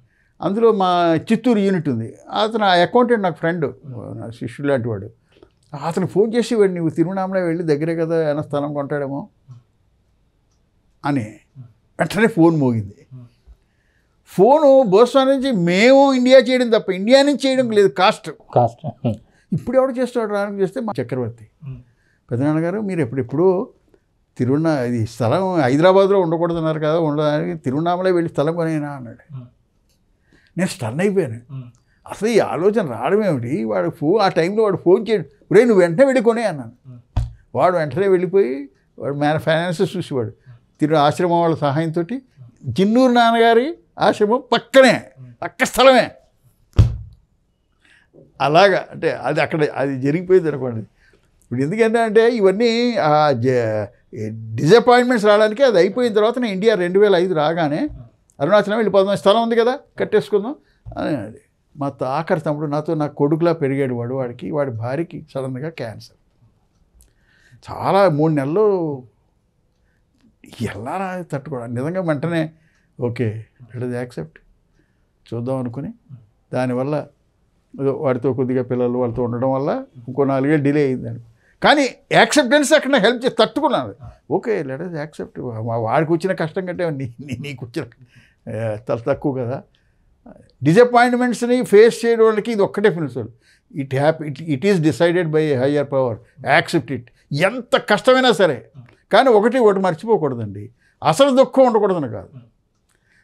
అందులో మా చిత్తూరు యూనిట్ ఉంది. అతను ఆ అకౌంటెంట్ నాకు ఫ్రెండ్ నా శిష్యుడు లాంటి వాడు. అతను ఫోన్ చేసేవాడు నువ్వు తిరువణామల వెళ్ళి దగ్గరే కదా ఏమైనా స్థలం కొంటాడేమో అని వెంటనే ఫోన్ మోగింది. ఫోను బోస్వాన్ నుంచి మేము ఇండియా చేయడం తప్ప ఇండియా నుంచి చేయడం లేదు కాస్ట్. కాస్ట్. ఇప్పుడు ఎవడు చేస్తాడు రానికి చేస్తే మా చక్రవర్తి. పెద్దనాన్నగారు మీరు ఎప్పుడెప్పుడు తిరువణ ఇది స్థలం హైదరాబాద్లో ఉండకూడదన్నారు కదా ఉండడానికి తిరువణామలే వెళ్ళి స్థలం కొనేనా అన్నాడు. నేను స్టన్ అయిపోయాను. అసలు ఈ ఆలోచన రావడం ఏమిటి? వాడు ఫోన్ ఆ టైంలో వాడు ఫోన్ చేయడు రే నువ్వు వెంటనే వెళ్ళికొనే అన్నాను. వాడు వెంటనే వెళ్ళిపోయి వాడు మ్యాన్ ఫైనాన్సెస్ చూసేవాడు. తిరుగు ఆశ్రమం వాళ్ళ సహాయంతో జిన్నూరు నాన్నగారి ఆశ్రమం పక్కనే పక్క స్థలమే. అలాగా అంటే అది అక్కడ అది జరిగిపోయింది అనుకోండి. ఇప్పుడు ఎందుకంటే అంటే ఇవన్నీ ఆ డిసప్పాయింట్మెంట్స్ రావడానికి అది అయిపోయిన తర్వాత నేను ఇండియా రెండు వేల ఐదు రాగానే అరుణాచలం వెళ్ళిపోదాం స్థలం ఉంది కదా కట్టేసుకుందాం అని అది మా ఆఖరి తమ్ముడు నాతో నా కొడుకులా పెరిగాడు వాడు వాడికి వాడి భార్యకి సడన్గా క్యాన్సర్. చాలా మూడు నెలలు ఎలా తట్టుకోవడం? నిజంగా వెంటనే ఓకే ఇట్ ఇస్ యాక్సెప్ట్ చూద్దాం అనుకుని దానివల్ల వాడితో కొద్దిగా పిల్లలు వాళ్ళతో ఉండడం వల్ల ఇంకో నాలుగేళ్ళు డిలే అయిందని కానీ యాక్సెప్టెన్స్ అక్కడ హెల్ప్ చేసి తట్టుకున్నాను. ఓకే లెట్ ఇస్ యాక్సెప్ట్ వాడికి వచ్చిన కష్టం కంటే నీకు వచ్చిన తల తక్కువ కదా. డిసప్పాయింట్మెంట్స్ని ఫేస్ చేయడం వాళ్ళకి ఇది ఒక్కటే principle it happen it it is decided by higher power accept it ఎంత కష్టమైనా సరే. కానీ ఒకటి ఒకటి మర్చిపోకూడదండి. అసలు దుఃఖం ఉండకూడదని కాదు.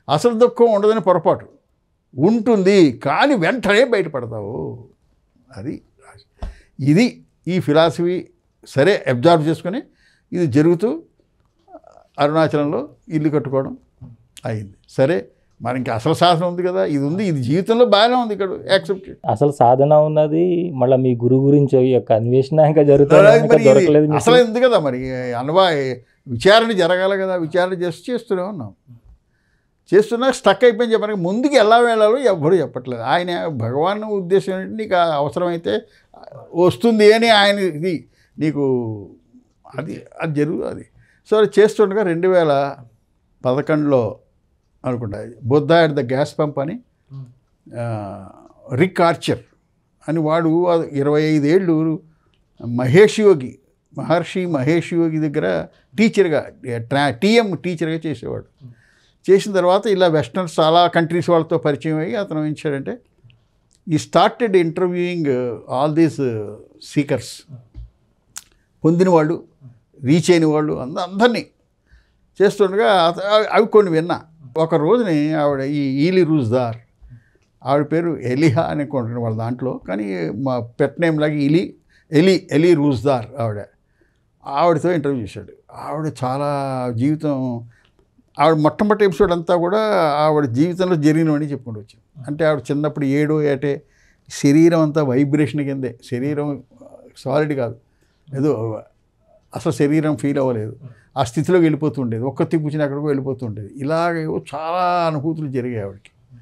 అసలు దుఃఖం ఉండదని పొరపాటు. ఉంటుంది కానీ వెంటనే బయటపడతావు. అది ఇది ఈ ఫిలాసఫీ సరే అబ్జర్వ్ చేసుకొని ఇది జరుగుతూ అరుణాచలంలో ఇల్లు కట్టుకోవడం అయింది. సరే మరి ఇంకా అసలు శాసనం ఉంది కదా. ఇది ఉంది ఇది జీవితంలో బాగానే ఉంది ఇక్కడ యాక్సెప్ట్ అసలు సాధన ఉన్నది మళ్ళీ మీ గురువు గురించి యొక్క అన్వేషణ ఇంకా జరుగుతుంది. అసలు ఉంది కదా మరి. అనుభవ విచారణ జరగాలి కదా విచారణ చేసి చేస్తూనే ఉన్నాం. చేస్తున్నా స్టక్ అయిపోయింది చెప్పడానికి. ముందుకు ఎలా వెళ్ళాలో ఎవ్వరూ చెప్పట్లేదు. ఆయన భగవాన్ ఉద్దేశం ఏంటి? నీకు అవసరమైతే వస్తుంది అని ఆయన ఇది. నీకు అది అది జరుగు అది. సో అది చేస్తుండగా రెండు వేల పదకొండులో అనుకుంటా. Buddha at the gas pump అని రిక్ ఆర్చర్ అని వాడు ఇరవై ఐదేళ్ళు మహేష్ యోగి మహర్షి మహేష్ యోగి దగ్గర టీచర్గా ట్రా టీఎం టీచర్గా చేసేవాడు. చేసిన తర్వాత ఇలా వెస్టర్న్ చాలా కంట్రీస్ వాళ్ళతో పరిచయం అయ్యి అతను ఏం చేశాడంటే he started interviewing all these seekers పొందిన వాళ్ళు రీచ్ అయిన వాళ్ళు అంద అందరినీ చేస్తుండగా అవి కొన్ని విన్నా. ఒక రోజుని ఆవిడ ఈ ఈలి రూజ్దార్ ఆవిడ పేరు ఎలిహా అని అనుకుంటున్నాను వాళ్ళ దాంట్లో కానీ మా పెట్ నేమ్ లాగా ఇలి ఎలి ఎలి రూజ్దార్ ఆవిడ. ఆవిడతో ఇంటర్వ్యూ చేశాడు. ఆవిడ చాలా జీవితం ఆవిడ మొట్టమొదటి ఎపిసోడ్ అంతా కూడా ఆవిడ జీవితంలో జరిగినవని చెప్పుకుంటూ వచ్చాం. అంటే ఆవిడ చిన్నప్పుడు ఏడో ఏటే శరీరం అంతా వైబ్రేషన్ కిందే శరీరం సాలిడ్ కాదు. ఏదో అసలు శరీరం ఫీల్ అవ్వలేదు. ఆ. స్థితిలోకి వెళ్ళిపోతుండేది. ఒక్క తిప్పుచిన అక్కడికి వెళ్ళిపోతుండేది. ఇలాగేవో చాలా అనుభూతులు జరిగాయి ఆవిడకి.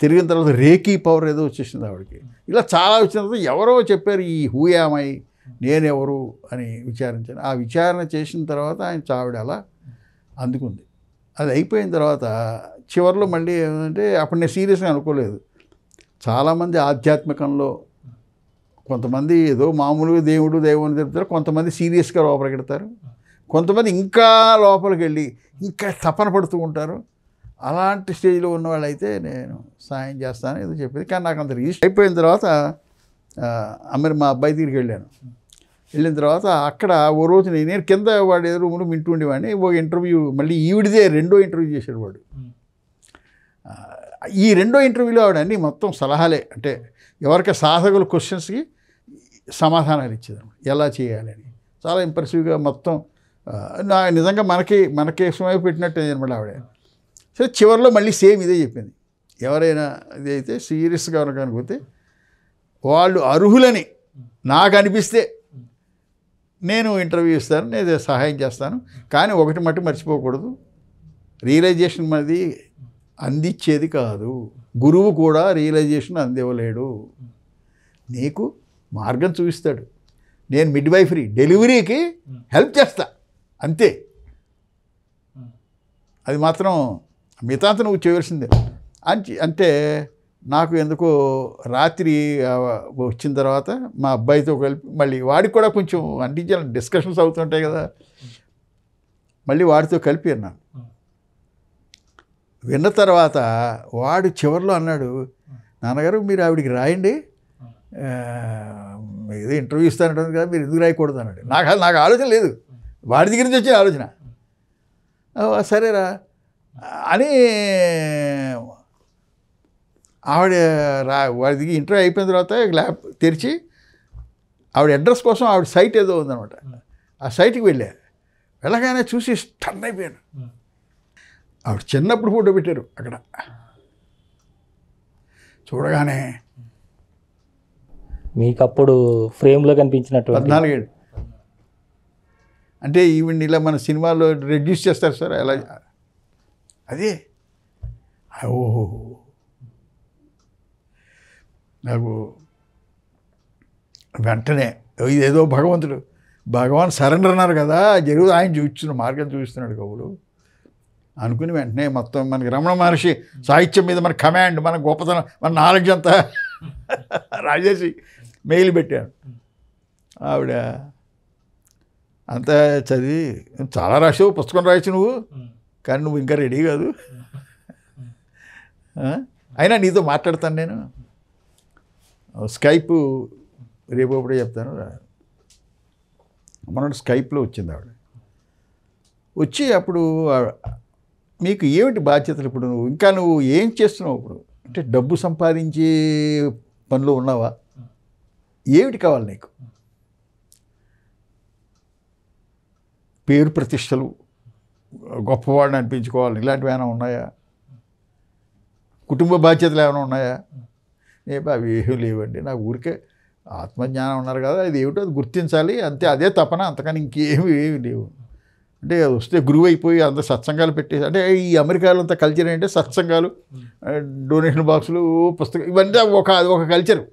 తిరిగిన తర్వాత రేకీ పవర్ ఏదో వచ్చేసింది ఆవిడకి. ఇలా చాలా వచ్చిన తర్వాత ఎవరో చెప్పారు ఈ హూయామై నేనెవరు? అని విచారించాను ఆ విచారణ చేసిన తర్వాత ఆయన ఆవిడ అలా అందుకుంది. అది అయిపోయిన తర్వాత చివరిలో మళ్ళీ ఏమంటే అప్పుడు నేను సీరియస్గా అనుకోలేదు. చాలామంది ఆధ్యాత్మికంలో కొంతమంది ఏదో మామూలుగా దేవుడు దేవుని చెప్తారు కొంతమంది సీరియస్గా లోపలికెడతారు కొంతమంది ఇంకా లోపలికి వెళ్ళి ఇంకా తపన పడుతూ ఉంటారు. అలాంటి స్టేజ్లో ఉన్న వాళ్ళైతే నేను సాయం చేస్తాను ఏదో చెప్పేది. కానీ నాకు అంత రీచ్ అయిపోయిన తర్వాత ఆ, మా అబ్బాయి దగ్గరికి వెళ్ళాను. వెళ్ళిన తర్వాత అక్కడ ఓ రోజు నేను నేను కింద వాడు ఏదో రూమ్లో వింటూ ఉండేవాడిని. ఓ ఇంటర్వ్యూ మళ్ళీ ఈవిడిదే రెండో ఇంటర్వ్యూ చేశాడు వాడు. ఈ రెండో ఇంటర్వ్యూలో ఆవిడ అన్ని మొత్తం సలహాలే. అంటే ఎవరికి సాధకుల క్వశ్చన్స్కి సమాధానాలు ఇచ్చేది ఎలా చేయాలి అని చాలా ఇంప్రెసివ్గా మొత్తం నా నిజంగా మనకి మనకి సమయం పెట్టినట్టు అనమాట ఆవిడ. సరే చివరిలో మళ్ళీ సేమ్ ఇదే చెప్పింది. ఎవరైనా ఇదైతే సీరియస్గా అనుకోతే వాళ్ళు అర్హులని నాకు అనిపిస్తే నేను ఇంటర్వ్యూ ఇస్తాను నేను సహాయం చేస్తాను. కానీ ఒకటి మట్టి మర్చిపోకూడదు. రియలైజేషన్ మనది అందించేది కాదు. గురువు కూడా రియలైజేషన్ అందివ్వలేడు. నీకు మార్గం చూపిస్తాడు. నేను మిడ్ వైఫ్రీ డెలివరీకి హెల్ప్ చేస్తా. అంతే. అది మాత్రం మిగతాంత నువ్వు చేయవలసిందే అంచి అంటే నాకు ఎందుకో రాత్రి వచ్చిన తర్వాత మా అబ్బాయితో కలిపి మళ్ళీ వాడికి కూడా కొంచెం అంటించాలి. డిస్కషన్స్ అవుతుంటాయి కదా. మళ్ళీ వాడితో కలిపి అన్నాను. విన్న తర్వాత వాడు చివరిలో అన్నాడు నాన్నగారు మీరు ఆవిడికి రాయండి. ఏదో ఇంటర్వ్యూ ఇస్తానంటుంది కదా మీరు ఎందుకు రాయకూడదు అన్నాడు. నాకు నాకు ఆలోచన లేదు. వాడి దగ్గర నుంచి వచ్చే ఆలోచన. సరేరా. అని ఆవిడ రా వాడి దగ్గర ఇంటర్వ్యూ అయిపోయిన తర్వాత ల్యాబ్ తెరిచి ఆవిడ అడ్రస్ కోసం ఆవిడ సైట్ ఏదో ఉందనమాట ఆ సైట్కి వెళ్ళా. వెళ్ళగానే చూసి స్టన్ అయిపోయాను ఆవిడ చిన్నప్పుడు ఫోటో పెట్టారు అక్కడ. చూడగానే మీకు అప్పుడు ఫ్రేమ్లో కనిపించినట్టు పద్నాలుగేళ్ళు అంటే ఈవిడ్ని ఇలా మన సినిమాలో రెడ్యూస్ చేస్తారు సార్ ఎలా అదే. ఓహో. నాకు వెంటనే ఇదేదో భగవంతుడు. భగవాన్ సరెండర్ అన్నారు కదా జరుగు ఆయన చూపిస్తున్న మార్గం చూపిస్తున్నాడు కవులు. అనుకుని వెంటనే మొత్తం మనకి రమణ మహర్షి సాహిత్యం మీద మన కమాండ్ మన గొప్పతనం మన నాలెడ్జ్ అంతా రాజేసి మెయిల్ పెట్టాను. ఆవిడ అంతా చదివి చాలా రాసావు పుస్తకం రాయచ్చు నువ్వు. కానీ నువ్వు ఇంకా రెడీ కాదు. అయినా నీతో మాట్లాడతాను నేను. స్కైప్ రేపు అప్పుడే చెప్తాను. మన స్కైప్లో వచ్చింది ఆవిడ. వచ్చి అప్పుడు మీకు ఏమిటి బాధ్యతలు ఇప్పుడు నువ్వు? ఇంకా నువ్వు ఏం చేస్తున్నావు ఇప్పుడు? అంటే డబ్బు సంపాదించే పనిలో ఉన్నావా? ఏమిటి కావాలి నీకు? పేరు ప్రతిష్టలు గొప్పవాడిని అనిపించుకోవాలి. ఇలాంటివి ఏమైనా ఉన్నాయా? కుటుంబ బాధ్యతలు ఏమైనా ఉన్నాయా? ఏ అవి ఏమీ లేవండి. నాకు ఊరికే ఆత్మజ్ఞానం ఉన్నారు కదా అది ఏమిటో అది గుర్తించాలి. అంతే అదే తపన అంతకని ఇంకేమి ఏమి లేవు. అంటే అది వస్తే గురువు అయిపోయి అంత సత్సంగాలు పెట్టేసి అంటే ఈ అమెరికాలో అంత కల్చర్ ఏంటంటే సత్సంగాలు డొనేషన్ బాక్సులు పుస్తకం ఇవన్నీ ఒక అది ఒక కల్చరు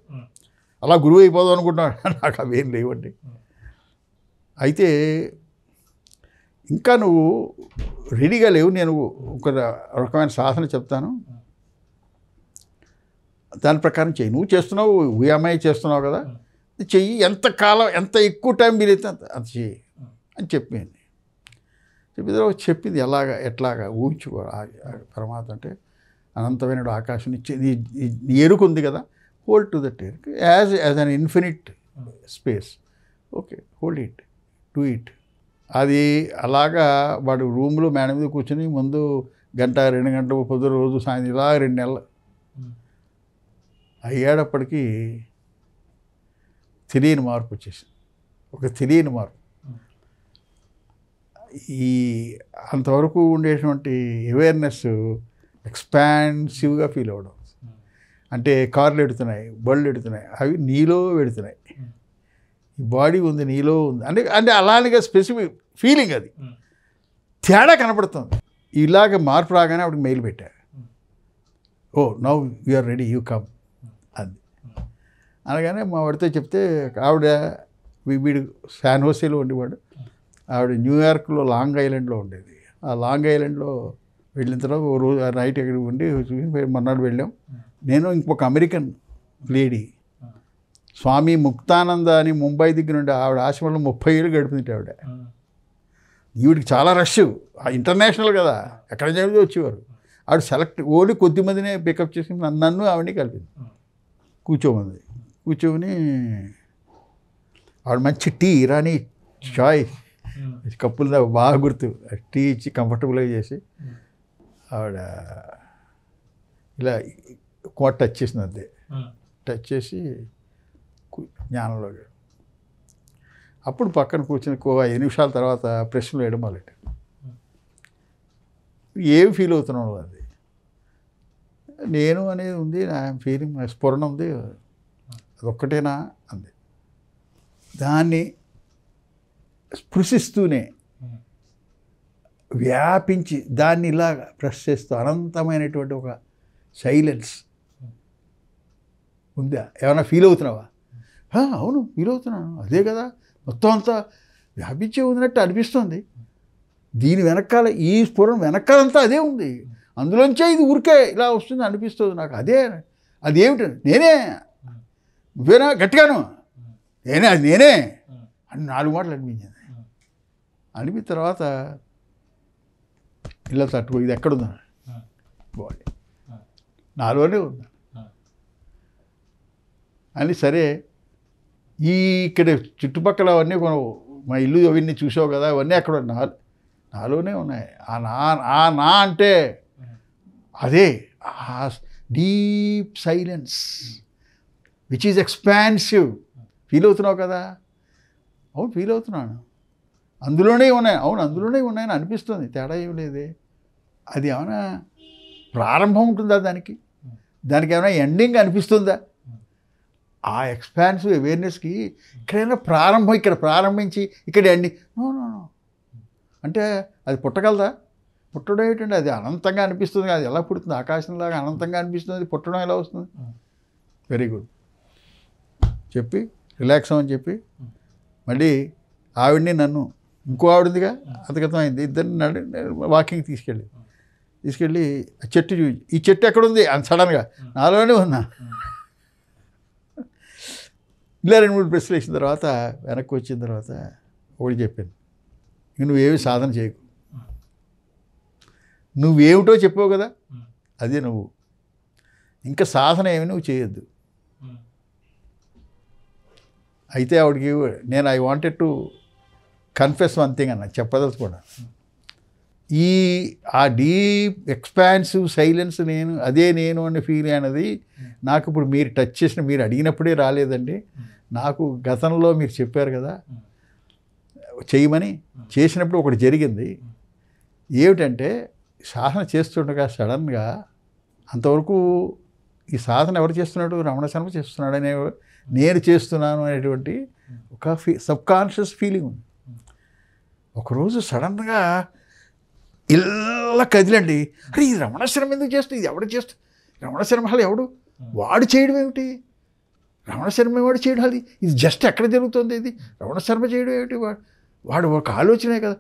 అలా గురువు అయిపోదాం అనుకుంటున్నాను నాకు అవేం లేవండి. అయితే ఇంకా నువ్వు రెడీగా లేవు. నేను ఒక రకమైన సాధన చెప్తాను. దాని ప్రకారం చెయ్యి. నువ్వు చేస్తున్నావు ఉయామై చేస్తున్నావు కదా. చెయ్యి ఎంత కాలం ఎంత ఎక్కువ టైం వీలైతే అంత చెయ్యి అని చెప్పింది చెప్పిన తర్వాత చెప్పింది ఎలాగా ఎట్లాగా ఊహించుకో. పరమాత్మ అంటే అనంతమైన ఆకాశం నీ నీ- నీ ఎరుక ఉంది కదా hold to that as as an infinite space okay hold it do it అది అలాగా వాడు రూమ్లో మేడ మీద కూర్చొని ముందు గంట రెండు గంటలు పొద్దు రోజు సాయంత్రం ఇలా రెండు నెలలు అయ్యేటప్పటికీ తెలియని మార్పు వచ్చేసింది. ఒక తెలియని మార్పు. ఈ అంతవరకు ఉండేటువంటి అవేర్నెస్ ఎక్స్పాన్సివ్గా ఫీల్ అవ్వడం. అంటే కార్లు ఎడుతున్నాయి బళ్ళు ఎడుతున్నాయి అవి నీలో పెడుతున్నాయి. ఈ బాడీ ఉంది నీలో ఉంది. అంటే అంటే అలానే స్పెసిఫిక్ ఫీలింగ్ అది. తేడా కనపడుతుంది. ఇలాగ మార్పు రాగానే ఆవిడకి మెయిల్ పెట్టా. ఓ now are ready you come అది. అనగానే మా వాడితో చెప్తే ఆవిడ వీ- వీడు శాన్ హోసేలో ఉండేవాడు. ఆవిడ న్యూయార్క్లో లాంగ్ ఐలాండ్లో ఉండేది. ఆ లాంగ్ ఐలాండ్లో వెళ్ళిన తర్వాత ఓ రోజు ఆ నైట్ ఎక్కడ ఉండి చూసి మొన్నటి వెళ్ళాం. నేను ఇంకొక అమెరికన్ లేడీ. స్వామి ముక్తానంద అని ముంబై దగ్గర ఉండే ఆవిడ ఆశ్రమంలో ముప్పై ఏళ్ళు గడిపింది ఆవిడ. ఈవిడికి చాలా రష్. ఇంటర్నేషనల్ కదా. ఎక్కడ జరిగి వచ్చేవారు. ఆవిడ సెలెక్ట్ ఓన్లీ కొద్ది మందినే పికప్ చేసి నన్ను ఆవిడని కలిపింది. కూర్చోమంది. కూర్చోమని ఆవిడ మంచి టీ ఇరానీ చాయ్ కప్పులు దాకా బాగా గుర్తు. టీ ఇచ్చి కంఫర్టబుల్గా చేసి ఆవిడ ఇలా కోట టచ్ చేసింది అంతే టచ్ చేసి జ్ఞానంలో అప్పుడు పక్కన కూర్చొని ఐదు నిమిషాల తర్వాత ప్రశ్నలు వేయడం మొదలెట్టాడు ఏం ఫీల్ అవుతున్నావు అది? నేను అనేది ఉంది నా ఫీలింగ్ స్ఫురణ ఉంది అదొక్కటేనా అంది. దాన్ని స్పృశిస్తూనే వ్యాపించి దాన్ని ఇలా ప్రెస్ చేస్తూ అనంతమైనటువంటి ఒక సైలెన్స్ ఉందా? ఏమైనా ఫీల్ అవుతున్నావా? "ఆ, అవును ఫీల్ అవుతున్నాను. అదే కదా మొత్తం అంతా వ్యాపించే ఉన్నట్టు అనిపిస్తుంది. దీని వెనకాల ఈ స్ఫురణ వెనకాలంతా అదే ఉంది. అందులోంచే ఇది ఊరికే ఇలా వస్తుంది అనిపిస్తుంది నాకు. అదే అది ఏమిటి? నేనే. నువ్వేనా? గట్టిగాను. నేనే అది నేనే. అని నాలుగు మాటలు అనిపించింది. అనిపించిన తర్వాత ఇలా తట్టుకో ఇది ఎక్కడుందా బాడీ. నాలోనే ఉందా. అని సరే ఈ ఇక్కడ చుట్టుపక్కల అవన్నీ మా ఇల్లు అవన్నీ చూసావు కదా అవన్నీ అక్కడ నా నాలోనే ఉన్నాయి. ఆ నా ఆ నా అంటే అదే ఆ deep silence which is expansive. Feel అవుతున్నావు కదా? అవును ఫీల్ అవుతున్నాను. అందులోనే ఉన్నాయి అవును అందులోనే ఉన్నాయని అనిపిస్తుంది తేడా ఏం లేదే. అది ఏమైనా ప్రారంభం ఉంటుందా దానికి? దానికి ఏమైనా ఎండింగ్ అనిపిస్తుందా? ఆ ఎక్స్పాన్సివ్ అవేర్నెస్కి ఇక్కడైనా ప్రారంభం ఇక్కడ ప్రారంభించి ఇక్కడ ఎండింగ్ నో నో నో అంటే అది పుట్టగలదా? పుట్టడం ఏంటంటే అది అనంతంగా అనిపిస్తుంది అది ఎలా పుడుతుంది? ఆకాశంలాగా అనంతంగా అనిపిస్తుంది. అది పుట్టడం ఎలా వస్తుంది? వెరీ గుడ్ చెప్పి రిలాక్స్ అవ్వని చెప్పి మళ్ళీ ఆవిడ్ని నన్ను ఇంకో ఆవిడదిగా? అంతగతం అయింది ఇద్దరిని నడు వాకింగ్ తీసుకెళ్ళి తీసుకెళ్ళి ఆ చెట్టు చూసి ఈ చెట్టు ఎక్కడుంది? అని సడన్గా నాలోనే ఉన్నా. ఇలా రెండు మూడు ప్రశ్నలు వేసిన తర్వాత వెనక్కి వచ్చిన తర్వాత ఒకటి చెప్పాను. ఇంక నువ్వేమి సాధన చేయకు. నువ్వేమిటో చెప్పావు కదా అదే నువ్వు. ఇంకా సాధన ఏమి నువ్వు చేయొద్దు. అయితే ఆవిడకి నేను I wanted to confess one thing అన్న చెప్పదలుచుకోవడం ఈ ఆ డీప్ ఎక్స్పాన్సివ్ సైలెన్స్ నేను అదే నేను అనే ఫీల్ అనేది నాకు ఇప్పుడు మీరు టచ్ చేసిన మీరు అడిగినప్పుడే రాలేదండి. నాకు గతంలో మీరు చెప్పారు కదా చేయమని చేసినప్పుడు ఒకటి జరిగింది. ఏమిటంటే సాధన చేస్తుండగా సడన్గా అంతవరకు ఈ సాధన ఎవరు చేస్తున్నాడు? రమణ శర్మ చేస్తున్నాడు అనే నేను చేస్తున్నాను అనేటువంటి ఒక ఫీ సబ్కాన్షియస్ ఫీలింగ్ ఉంది. ఒకరోజు సడన్గా ఇలా కదిలండి. అరే ఇది రమణ శర్మ ఎందుకు చేస్తుంది ఇది ఎవడు చేస్తుంది రమణ శర్మ ఎవడు? వాడు చేయడం ఏమిటి? రమణ శర్మ వాడు చేయడం అది ఇది జస్ట్ ఎక్కడ జరుగుతుంది ఇది? రమణ శర్మ చేయడం ఏమిటి? వాడు వాడు ఒక ఆలోచనే కదా.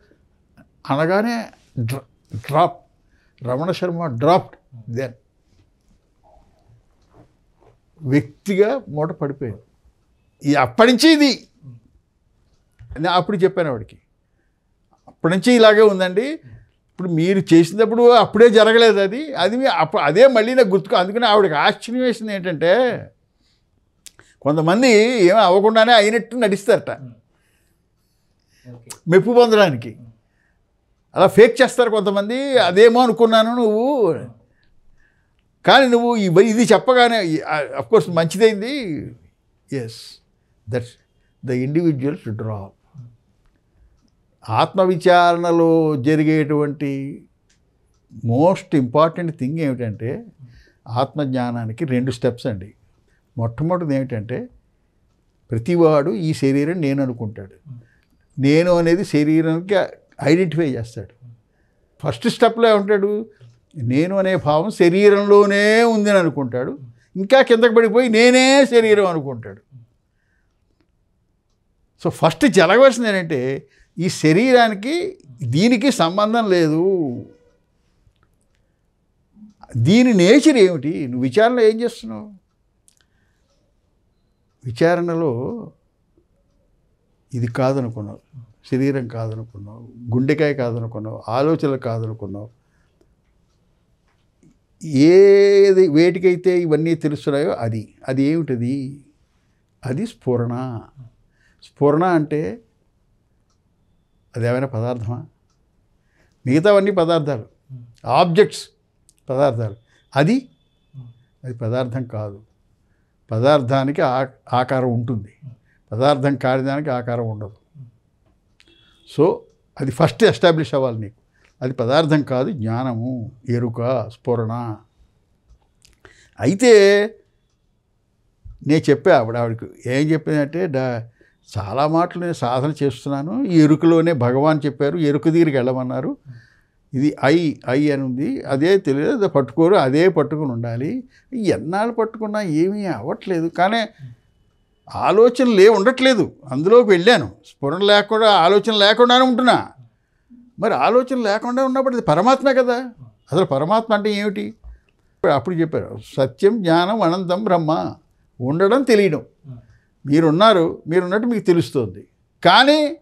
అనగానే draw drop Ramana Sharma dropped then వ్యక్తిగా మూట పడిపోయింది ఇది అప్పటి నుంచి ఇది. అప్పుడు చెప్పాను వాడికి. అప్పటి నుంచి ఇలాగే ఉందండి. ఇప్పుడు మీరు చేసినప్పుడు అప్పుడే జరగలేదు అది. అది మీ- అప్పుడు అదే మళ్ళీ నాకు గుర్తుకు అందుకని ఆవిడకి ఆశ్చర్యం వేసింది ఏంటంటే కొంతమంది ఏమీ అవ్వకుండానే అయినట్టు నడిస్తారట మెప్పు పొందడానికి. అలా ఫేక్ చేస్తారు కొంతమంది అదేమో అనుకున్నాను నువ్వు. కానీ నువ్వు ఇది చెప్పగానే course మంచిదైంది. Yes that's the individual drop ఆత్మవిచారణలో జరిగేటువంటి మోస్ట్ ఇంపార్టెంట్ థింగ్ ఏమిటంటే ఆత్మజ్ఞానానికి రెండు స్టెప్స్ అండి. మొట్టమొదటిది ఏమిటంటే ప్రతివాడు ఈ శరీరం నేను అనుకుంటాడు. నేను అనేది శరీరానికి ఐడెంటిఫై చేస్తాడు. ఫస్ట్ స్టెప్లో ఉంటాడు నేను అనే భావం శరీరంలోనే ఉందని అనుకుంటాడు. ఇంకా కిందకి పడిపోయి నేనే శరీరం అనుకుంటాడు. సో ఫస్ట్ జరగవలసింది ఏంటంటే ఈ శరీరానికి దీనికి సంబంధం లేదు. దీని నేచర్ ఏమిటి? నువ్వు విచారణ ఏం చేస్తున్నావు? విచారణలో ఇది కాదనుకున్నావు. శరీరం కాదనుకున్నావు. గుండెకాయ కాదనుకున్నావు. ఆలోచనలు కాదనుకున్నావు. ఏది వేటికైతే ఇవన్నీ తెలుస్తున్నాయో అది. అది ఏమిటది? అది స్ఫురణ. స్ఫురణ అంటే అది ఏమైనా పదార్థమా? మిగతావన్నీ పదార్థాలు. ఆబ్జెక్ట్స్ పదార్థాలు. అది? అది పదార్థం కాదు. పదార్థానికి ఆ- ఆకారం ఉంటుంది. పదార్థం కానిదానికి ఆకారం ఉండదు. సో అది ఫస్ట్ ఎస్టాబ్లిష్ అవ్వాలి నీకు. అది పదార్థం కాదు జ్ఞానము ఎరుక స్ఫురణ. అయితే నేను చెప్పా ఆవిడ ఆవిడకి ఏం చెప్పిందంటే డా చాలా మాటలు నేను సాధన చేస్తున్నాను. ఈ ఎరుకలోనే భగవాన్ చెప్పారు ఎరుకు దగ్గరికి వెళ్ళమన్నారు. ఇది ఐ ఐ అని ఉంది అదే తెలియదు పట్టుకోరు అదే పట్టుకుని ఉండాలి. ఎన్నాళ్ళు పట్టుకున్నా ఏమీ అవ్వట్లేదు. కానీ ఆలోచనలు ఏ ఉండట్లేదు. అందులోకి వెళ్ళాను. స్ఫురణ లేకుండా ఆలోచన లేకుండానే ఉంటున్నా. మరి ఆలోచన లేకుండా ఉన్నప్పుడు అది పరమాత్మ కదా. అసలు పరమాత్మ అంటే ఏమిటి? అప్పుడు చెప్పారు సత్యం జ్ఞానం అనంతం బ్రహ్మ. ఉండడం తెలియడం. మీరున్నారు మీరున్నట్టు మీకు తెలుస్తుంది. కానీ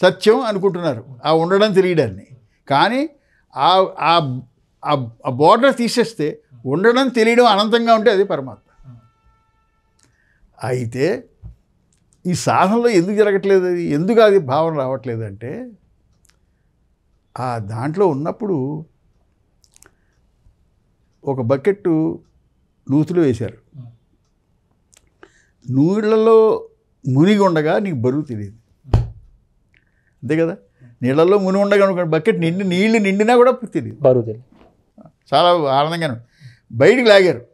సత్యం అనుకుంటున్నారు. ఆ ఉండడం తెలియడాన్ని కానీ ఆ ఆ- ఆ బోర్డర్ తీసేస్తే ఉండడం తెలియడం అనంతంగా ఉంటే అది పరమాత్మ. అయితే ఈ సాధనలో ఎందుకు జరగట్లేదు అది? ఎందుకు అది భావన రావట్లేదు అంటే ఆ దాంట్లో ఉన్నప్పుడు ఒక బకెట్టు నూతులు వేశారు. నీళ్ళలో మునిగి ఉండగా నీకు బరువు తెలియదు. అంతే కదా? నీళ్ళలో మునిగి ఉండగా అనుకో బకెట్ నిండి నీళ్ళు నిండినా కూడా తెలియదు. బరువు తెలియదు. చాలా ఆనందంగా. బయటికి లాగారు.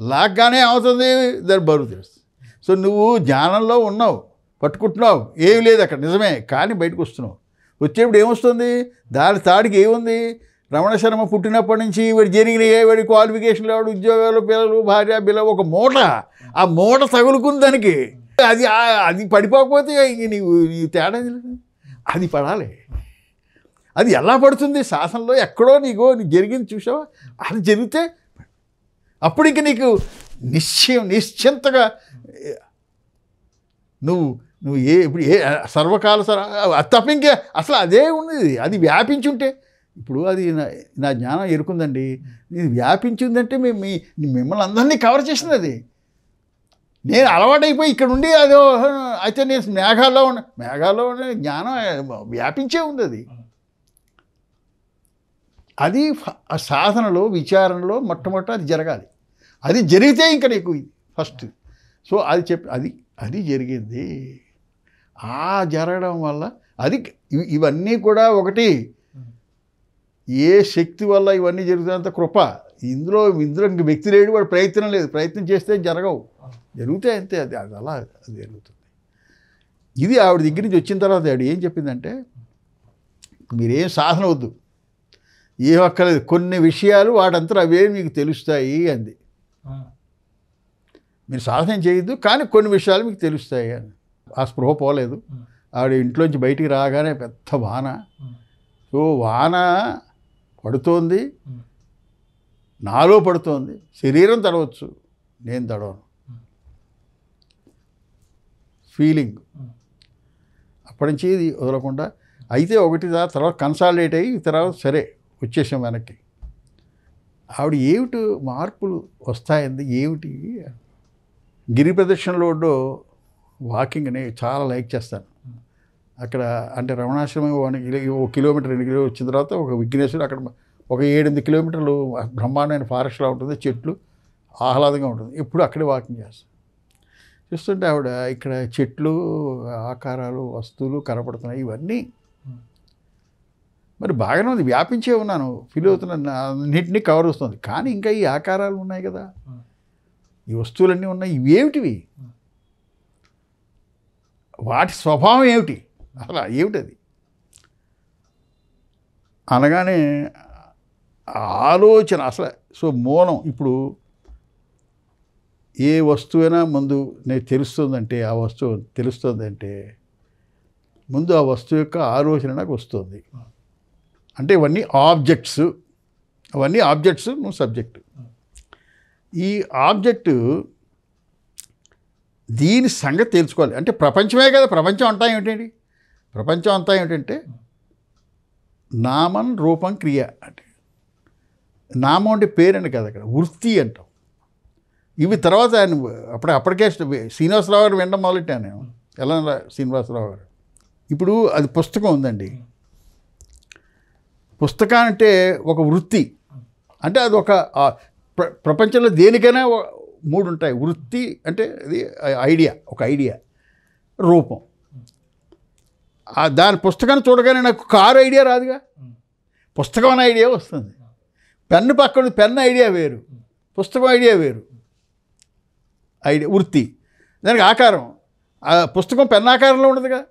లాగ్గానే అవుతుంది దాని బరువు తెలుస్తుంది. సో నువ్వు జ్ఞానంలో ఉన్నావు పట్టుకుంటున్నావు ఏమి లేదు అక్కడ నిజమే కానీ బయటకు వస్తున్నావు. వచ్చేప్పుడు ఏమొస్తుంది? దాని తాడికి ఏముంది? రమణ శర్మ పుట్టినప్పటి నుంచి వాడి జరిగిన వాడి క్వాలిఫికేషన్లు వాడు ఉద్యోగాలు పిల్లలు భార్య బిల్ల ఒక మూట. ఆ మూట తగులుకుంది దానికి. అది అది పడిపోకపోతే నీవు నీ తేడా అది పడాలి. అది ఎలా పడుతుంది? శాసనంలో ఎక్కడో నీకో నీకు జరిగింది చూసావా? అది జరిగితే అప్పుడు ఇంక నీకు నిశ్చయం నిశ్చింతగా నువ్వు నువ్వు ఏ ఇప్పుడు ఏ సర్వకాల సర అది తప్ప ఇంకే అసలు అదే ఉన్నది. అది వ్యాపించి ఉంటే ఇప్పుడు అది నా జ్ఞానం ఎరుకుందండి ఇది వ్యాపించిందంటే మేము మీ మిమ్మల్ని అందరినీ కవర్ చేసింది అది. నేను అలవాటైపోయి ఇక్కడ ఉండి అదో అయితే నేను మేఘాల్లో ఉన్న మేఘాల్లో ఉన్న జ్ఞానం వ్యాపించే ఉంది అది. అది సాధనలో విచారణలో మొట్టమొదట అది జరగాలి. అది జరిగితే ఇంకా నీకు ఫస్ట్ సో అది చెప్పి అది అది జరిగింది. ఆ జరగడం వల్ల అది ఇవన్నీ కూడా ఒకటి ఏ శక్తి వల్ల ఇవన్నీ జరుగుతాయంత కృప? ఇందులో ఇందులో ఇంక వ్యక్తి లేడు వాడు ప్రయత్నం లేదు. ప్రయత్నం చేస్తే జరగవు. జరుగుతాయి అంతే అది అది అలా అది జరుగుతుంది. ఇది ఆవిడ దగ్గర నుంచి వచ్చిన తర్వాత ఆవిడ ఏం చెప్పిందంటే మీరేం సాధన వద్దు. ఏం అక్కర్లేదు. కొన్ని విషయాలు వాటంతా అవే మీకు తెలుస్తాయి అంది. మీరు సాధన చేయొద్దు కానీ కొన్ని విషయాలు మీకు తెలుస్తాయి అని ఆ స్పృహ పోలేదు. ఆవిడ ఇంట్లోంచి బయటికి రాగానే పెద్ద వాన. సో వాన పడుతోంది. నాలో పడుతోంది. శరీరం తడవచ్చు. నేను తడవను. ఫీలింగ్. అప్పటి నుంచి ఇది వదలకుండా అయితే ఒకటి దా- తర్వాత కన్సాలిడేట్ అయ్యి తర్వాత సరే వచ్చేసాం వెనక్కి. ఆవిడ ఏమిటి మార్పులు వస్తాయంది ఏమిటి? గిరి ప్రదక్షిణ రోడ్డు వాకింగ్ని చాలా లైక్ చేస్తాను. అక్కడ అంటే రమణాశ్రమం వన్ కిలో ఒక కిలోమీటర్ రెండు కిలో వచ్చిన తర్వాత ఒక విఘ్నేశ్వరుడు అక్కడ ఒక ఏడెనిమిది కిలోమీటర్లు బ్రహ్మాండమైన ఫారెస్ట్లా ఉంటుంది చెట్లు ఆహ్లాదంగా ఉంటుంది. ఎప్పుడు అక్కడే వాకింగ్ చేస్తాను చూస్తుంటే ఆవిడ ఇక్కడ చెట్లు ఆకారాలు వస్తువులు కనపడుతున్నాయి ఇవన్నీ. మరి బాగానే ఉంది వ్యాపించే ఉన్నాను ఫీల్ అవుతున్నాను అన్నింటినీ కవర్ వస్తుంది కానీ ఇంకా ఈ ఆకారాలు ఉన్నాయి కదా. ఈ వస్తువులన్నీ ఉన్నాయి ఇవేమిటివి? వాటి స్వభావం ఏమిటి? అసలు ఏమిటది? అనగానే ఆలోచన అసలు సో మూలం ఇప్పుడు ఏ వస్తువైనా ముందు నేను తెలుస్తుందంటే ఆ వస్తువు తెలుస్తుందంటే ముందు ఆ వస్తువు యొక్క ఆలోచన నాకు వస్తుంది. అంటే ఇవన్నీ ఆబ్జెక్ట్స్ అవన్నీ ఆబ్జెక్ట్స్ నువ్వు సబ్జెక్టు. ఈ ఆబ్జెక్టు దీని సంగతి తెలుసుకోవాలి. అంటే ప్రపంచమే కదా ప్రపంచం అంతా ఏమిటండి? ప్రపంచం అంతా ఏమిటంటే నామం రూపం క్రియ అంటే. నామం అంటే పేరండి కదా అక్కడ వృత్తి అంటాం. ఇవి తర్వాత ఆయన అప్పుడే అప్పటికే శ్రీనివాసరావు గారు వినడం మొదలెట్టాను నేను. ఎలా శ్రీనివాసరావు గారు. ఇప్పుడు అది పుస్తకం ఉందండి. పుస్తకం అంటే ఒక వృత్తి. అంటే అది ఒక ప్ర ప్రపంచంలో దేనికైనా మూడు ఉంటాయి. వృత్తి అంటే అది ఐడియా ఒక ఐడియా. రూపం. దాని పుస్తకాన్ని చూడగానే నాకు కారు ఐడియా రాదుగా. పుస్తకం అనే ఐడియా వస్తుంది. పెన్ను పక్కన పెన్ ఐడియా వేరు. పుస్తకం ఐడియా వేరు. ఐడియా వృత్తి. దానికి ఆకారం. ఆ పుస్తకం పెన్ ఆకారంలో ఉండదుగా.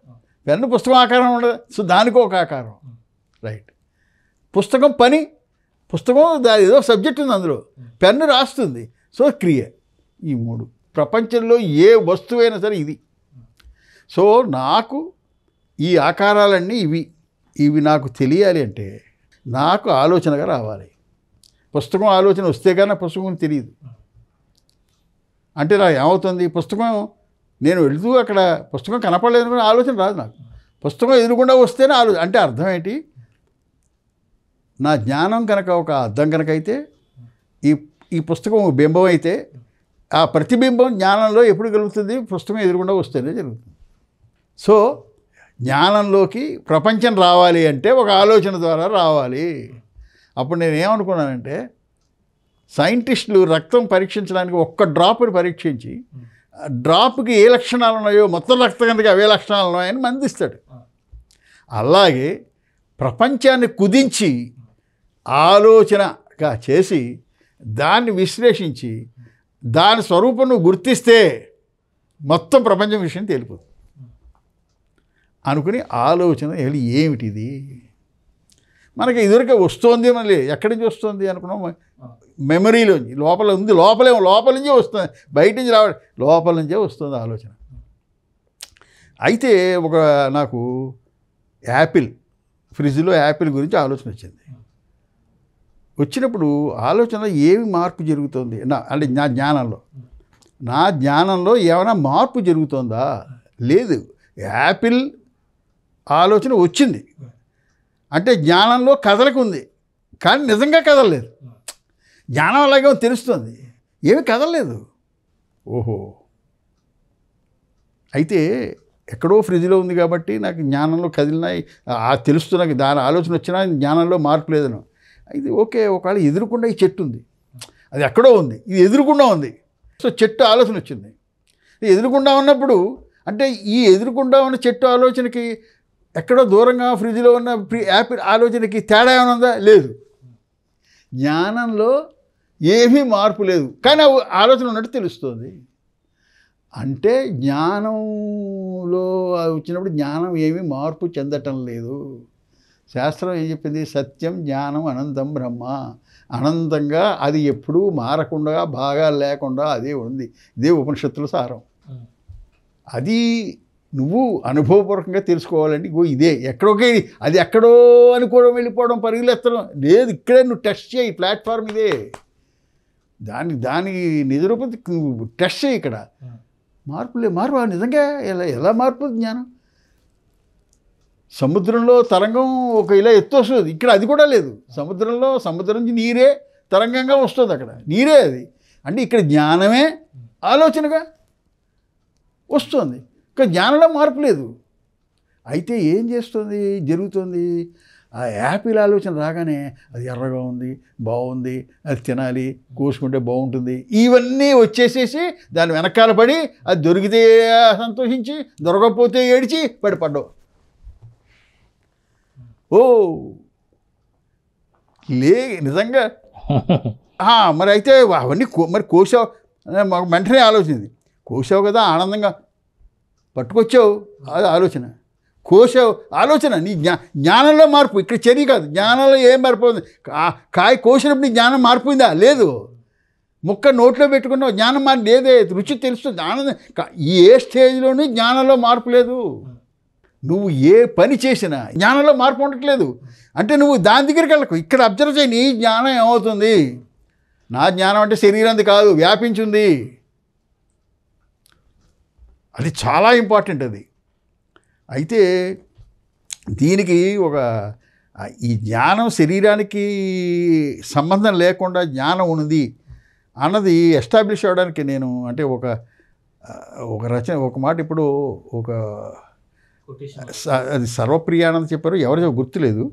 పెన్ను పుస్తకం ఆకారం ఉండదు. సో దానికి ఒక ఆకారం. రైట్. పుస్తకం పని. పుస్తకం దాని ఏదో సబ్జెక్ట్ ఉంది అందులో. పెన్ను రాస్తుంది. సో క్రియ. ఈ మూడు. ప్రపంచంలో ఏ వస్తువైనా సరే ఇది. సో నాకు ఈ ఆకారాలన్నీ ఇవి ఇవి నాకు తెలియాలి అంటే నాకు ఆలోచనగా రావాలి. పుస్తకం ఆలోచన వస్తే కానీ పుస్తకం తెలియదు. అంటే నాకు ఏమవుతుంది? పుస్తకం నేను వెళుతూ అక్కడ పుస్తకం కనపడలేదు కూడా ఆలోచన రాదు నాకు. పుస్తకం ఎదురుకుండా వస్తేనే ఆలోచన అంటే అర్థం ఏంటి? నా జ్ఞానం కనుక ఒక అర్థం కనుక అయితే ఈ ఈ పుస్తకం ఒక బింబం అయితే ఆ ప్రతిబింబం జ్ఞానంలో ఎప్పుడు కలుగుతుంది? పుస్తకం ఎదురుకుండా వస్తేనే జరుగుతుంది. సో జ్ఞానంలోకి ప్రపంచం రావాలి అంటే ఒక ఆలోచన ద్వారా రావాలి. అప్పుడు నేను ఏమనుకున్నానంటే సైంటిస్టులు రక్తం పరీక్షించడానికి ఒక్క డ్రాప్ని పరీక్షించి డ్రాప్కి ఏ లక్షణాలు ఉన్నాయో మొత్తం రక్తం కనుక అవే లక్షణాలు ఉన్నాయని మందిస్తాడు. అలాగే ప్రపంచాన్ని కుదించి ఆలోచనగా చేసి దాన్ని విశ్లేషించి దాని స్వరూపం గుర్తిస్తే మొత్తం ప్రపంచం విషయం తేలిపోతుంది. అనుకుని ఆలోచన వెళ్ళి ఏమిటిది? మనకి ఎదురుగా వస్తోంది మళ్ళీ. ఎక్కడి నుంచి వస్తుంది అనుకున్నాం? మెమరీలోంచి. లోపల ఉంది. లోపలే లోపల నుంచే వస్తుంది. బయట నుంచి రావడం లోపల నుంచే వస్తుంది ఆలోచన. అయితే ఒక నాకు యాపిల్ ఫ్రిడ్జ్లో యాపిల్ గురించి ఆలోచన వచ్చింది. వచ్చినప్పుడు ఆలోచనలో ఏమి మార్పు జరుగుతుంది? నా అంటే నా జ్ఞానంలో. నా జ్ఞానంలో ఏమైనా మార్పు జరుగుతుందా? లేదు. యాపిల్ ఆలోచన వచ్చింది. అంటే జ్ఞానంలో కదలకు ఉంది కానీ నిజంగా కదలలేదు. జ్ఞానం అలాగే తెలుస్తుంది. ఏమి కదలలేదు. ఓహో. అయితే ఎక్కడో ఫ్రిడ్జ్లో ఉంది కాబట్టి నాకు జ్ఞానంలో కదిలినాయి. ఆ తెలుస్తున్న దాని ఆలోచన వచ్చినా జ్ఞానంలో మార్పు లేదను. ఇది ఓకే ఒకవేళ ఎదురుకుండా ఈ చెట్టు ఉంది. అది ఎక్కడో ఉంది. ఇది ఎదురుకుండా ఉంది. సో చెట్టు ఆలోచన వచ్చింది. ఎదురుకుండా ఉన్నప్పుడు అంటే ఈ ఎదురుకుండా ఉన్న చెట్టు ఆలోచనకి ఎక్కడో దూరంగా ఫ్రిడ్జ్లో ఉన్న ఫ్రి- యాపిల్ ఆలోచనకి తేడా ఏమైనా ఉందా? లేదు. జ్ఞానంలో ఏమీ మార్పు లేదు. కానీ ఆలోచన ఉన్నట్టు తెలుస్తుంది. అంటే జ్ఞానంలో వచ్చినప్పుడు జ్ఞానం ఏమీ మార్పు చెందటం లేదు. శాస్త్రం ఏం చెప్పింది? సత్యం జ్ఞానం అనంతం బ్రహ్మ. అనంతంగా అది ఎప్పుడూ మారకుండా బాగా లేకుండా అదే ఉంది. ఇదే ఉపనిషత్తుల సారం. అది నువ్వు అనుభవపూర్వకంగా తెలుసుకోవాలంటే ఇగో ఇదే ఎక్కడోకే అది ఎక్కడో అనుకోవడం వెళ్ళిపోవడం పరుగులెత్తడం లేదు ఇక్కడే నువ్వు టెస్ట్ చేయి ప్లాట్ఫామ్ ఇదే. దాని దాని నిజరూపం నువ్వు టెస్ట్ చేయి ఇక్కడ. మార్పులే మార్పు నిజంగా ఎలా ఎలా మార్పు జ్ఞానం? సముద్రంలో తరంగం ఒక ఇలా ఎత్తు వస్తుంది ఇక్కడ అది కూడా లేదు. సముద్రంలో సముద్రం నుంచి నీరే తరంగంగా వస్తుంది అక్కడ నీరే అది. అంటే ఇక్కడ జ్ఞానమే ఆలోచనగా వస్తుంది. ఇంకా జ్ఞానంలో మార్పు లేదు. అయితే ఏం చేస్తుంది? జరుగుతుంది? ఆ యాపిల్ ఆలోచన రాగానే అది ఎర్రగా ఉంది బాగుంది అది తినాలి కోసుకుంటే బాగుంటుంది. ఇవన్నీ వచ్చేసేసి దాని వెనకాల పడి అది దొరికితే సంతోషించి దొరకకపోతే ఏడిచి పడిపడ్డావు. ఓ! లే నిజంగా? మరి అయితే అవన్నీ మరి కోసావు వెంటనే ఆలోచించింది కోసావు కదా ఆనందంగా పట్టుకొచ్చావు? అది ఆలోచన. కోసావు? ఆలోచన. నీ జ్ఞా జ్ఞానంలో మార్పు. ఇక్కడ చర్య కాదు. జ్ఞానంలో ఏం మార్పు ఉంది? కాయ కోసినప్పుడు నీ జ్ఞానం మారిపోయిందా లేదు. ముక్క నోట్లో పెట్టుకున్నావు. జ్ఞానం మారి లేదే. రుచి తెలుస్తుంది. ఆనందం. ఏ స్టేజ్లోనూ జ్ఞానంలో మార్పు లేదు. నువ్వు ఏ పని చేసినా జ్ఞానంలో మార్పు ఉండట్లేదు. అంటే నువ్వు దాని దగ్గరికి వెళ్ళకు. ఇక్కడ అబ్జర్వ్ చేయి. నీ జ్ఞానం ఏమవుతుంది? నా జ్ఞానం అంటే శరీరంది కాదు. వ్యాపించింది. అది చాలా ఇంపార్టెంట్ అది. అయితే దీనికి ఒక ఈ జ్ఞానం శరీరానికి సంబంధం లేకుండా జ్ఞానం ఉన్నది అన్నది ఎస్టాబ్లిష్ అవ్వడానికి నేను అంటే ఒక ఒక రచన ఒక మాట ఇప్పుడు ఒక అది సర్వప్రియానంద చెప్పారు ఎవరిదో గుర్తులేదు.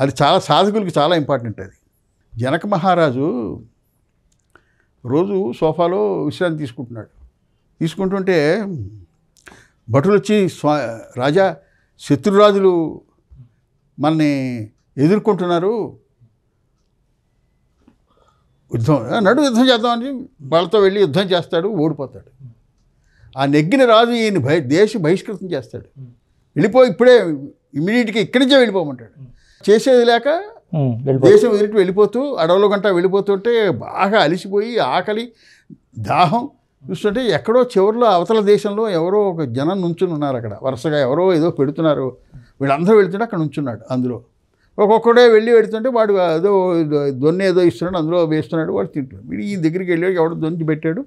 అది చాలా సాధకులకి చాలా ఇంపార్టెంట్ అది. జనక మహారాజు రోజు సోఫాలో విశ్రాంతి తీసుకుంటున్నాడు. తీసుకుంటుంటే భటులు వచ్చి స్వా రాజా శత్రురాజులు మనని ఎదుర్కొంటున్నారు. యుద్ధం "ఆ, నడు యుద్ధం చేద్దామని వాళ్ళతో వెళ్ళి యుద్ధం చేస్తాడు ఓడిపోతాడు. ఆ నెగ్గిన రాజు ఈయన బహి దేశ బహిష్కృతం చేస్తాడు. వెళ్ళిపో ఇప్పుడే ఇమీడియట్గా ఇక్కడి నుంచే వెళ్ళిపోమంటాడు. చేసేది లేక దేశం వదిలిటి వెళ్ళిపోతూ అడవుల గంట వెళ్ళిపోతుంటే బాగా అలిసిపోయి ఆకలి దాహం చూస్తుంటే ఎక్కడో చివరిలో అవతల దేశంలో ఎవరో ఒక జనం నుంచుని ఉన్నారు అక్కడ. వరుసగా ఎవరో ఏదో పెడుతున్నారు. వీళ్ళందరూ వెళ్తుంటే అక్కడ నుంచున్నాడు అందులో. ఒక్కొక్కడే వెళ్ళి పెడుతుంటే వాడు ఏదో దొన్ని ఏదో ఇస్తున్నాడు అందులో వేస్తున్నాడు వాడు తింటున్నాడు. వీడు ఈ దగ్గరికి వెళ్ళాడు ఎవడో దొంచి పెట్టాడు.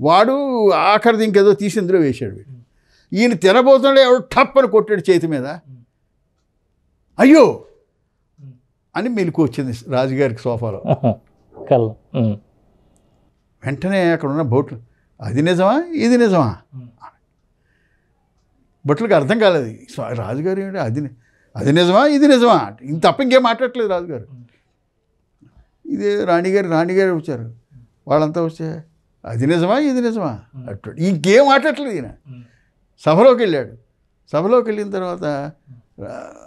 వాడు ఆఖరిది ఇంకేదో తీసి ఇందులో వేశాడు వీడు. ఈయన తినబోతుండే ఎవడు టప్ అని కొట్టాడు చేతి మీద. అయ్యో! అని మెలకు వచ్చింది రాజుగారికి సోఫాలో. వెంటనే అక్కడ ఉన్న బోట్లు అది నిజమా? ఇది నిజమా? బొట్లకి అర్థం కాలేదు. రాజుగారు ఏమిటి? అది అది నిజమా? ఇది నిజమా? ఇంత తప్ప ఇంకేం మాట్లాడట్లేదు రాజుగారు. ఇదే రాణిగారు రాణిగారు వచ్చారు. వాళ్ళంతా వచ్చే అది నిజమా? ఇది నిజమా? అట్టు ఇంకేం మాట్లాడట్లేదు ఈయన. సభలోకి వెళ్ళాడు. సభలోకి వెళ్ళిన తర్వాత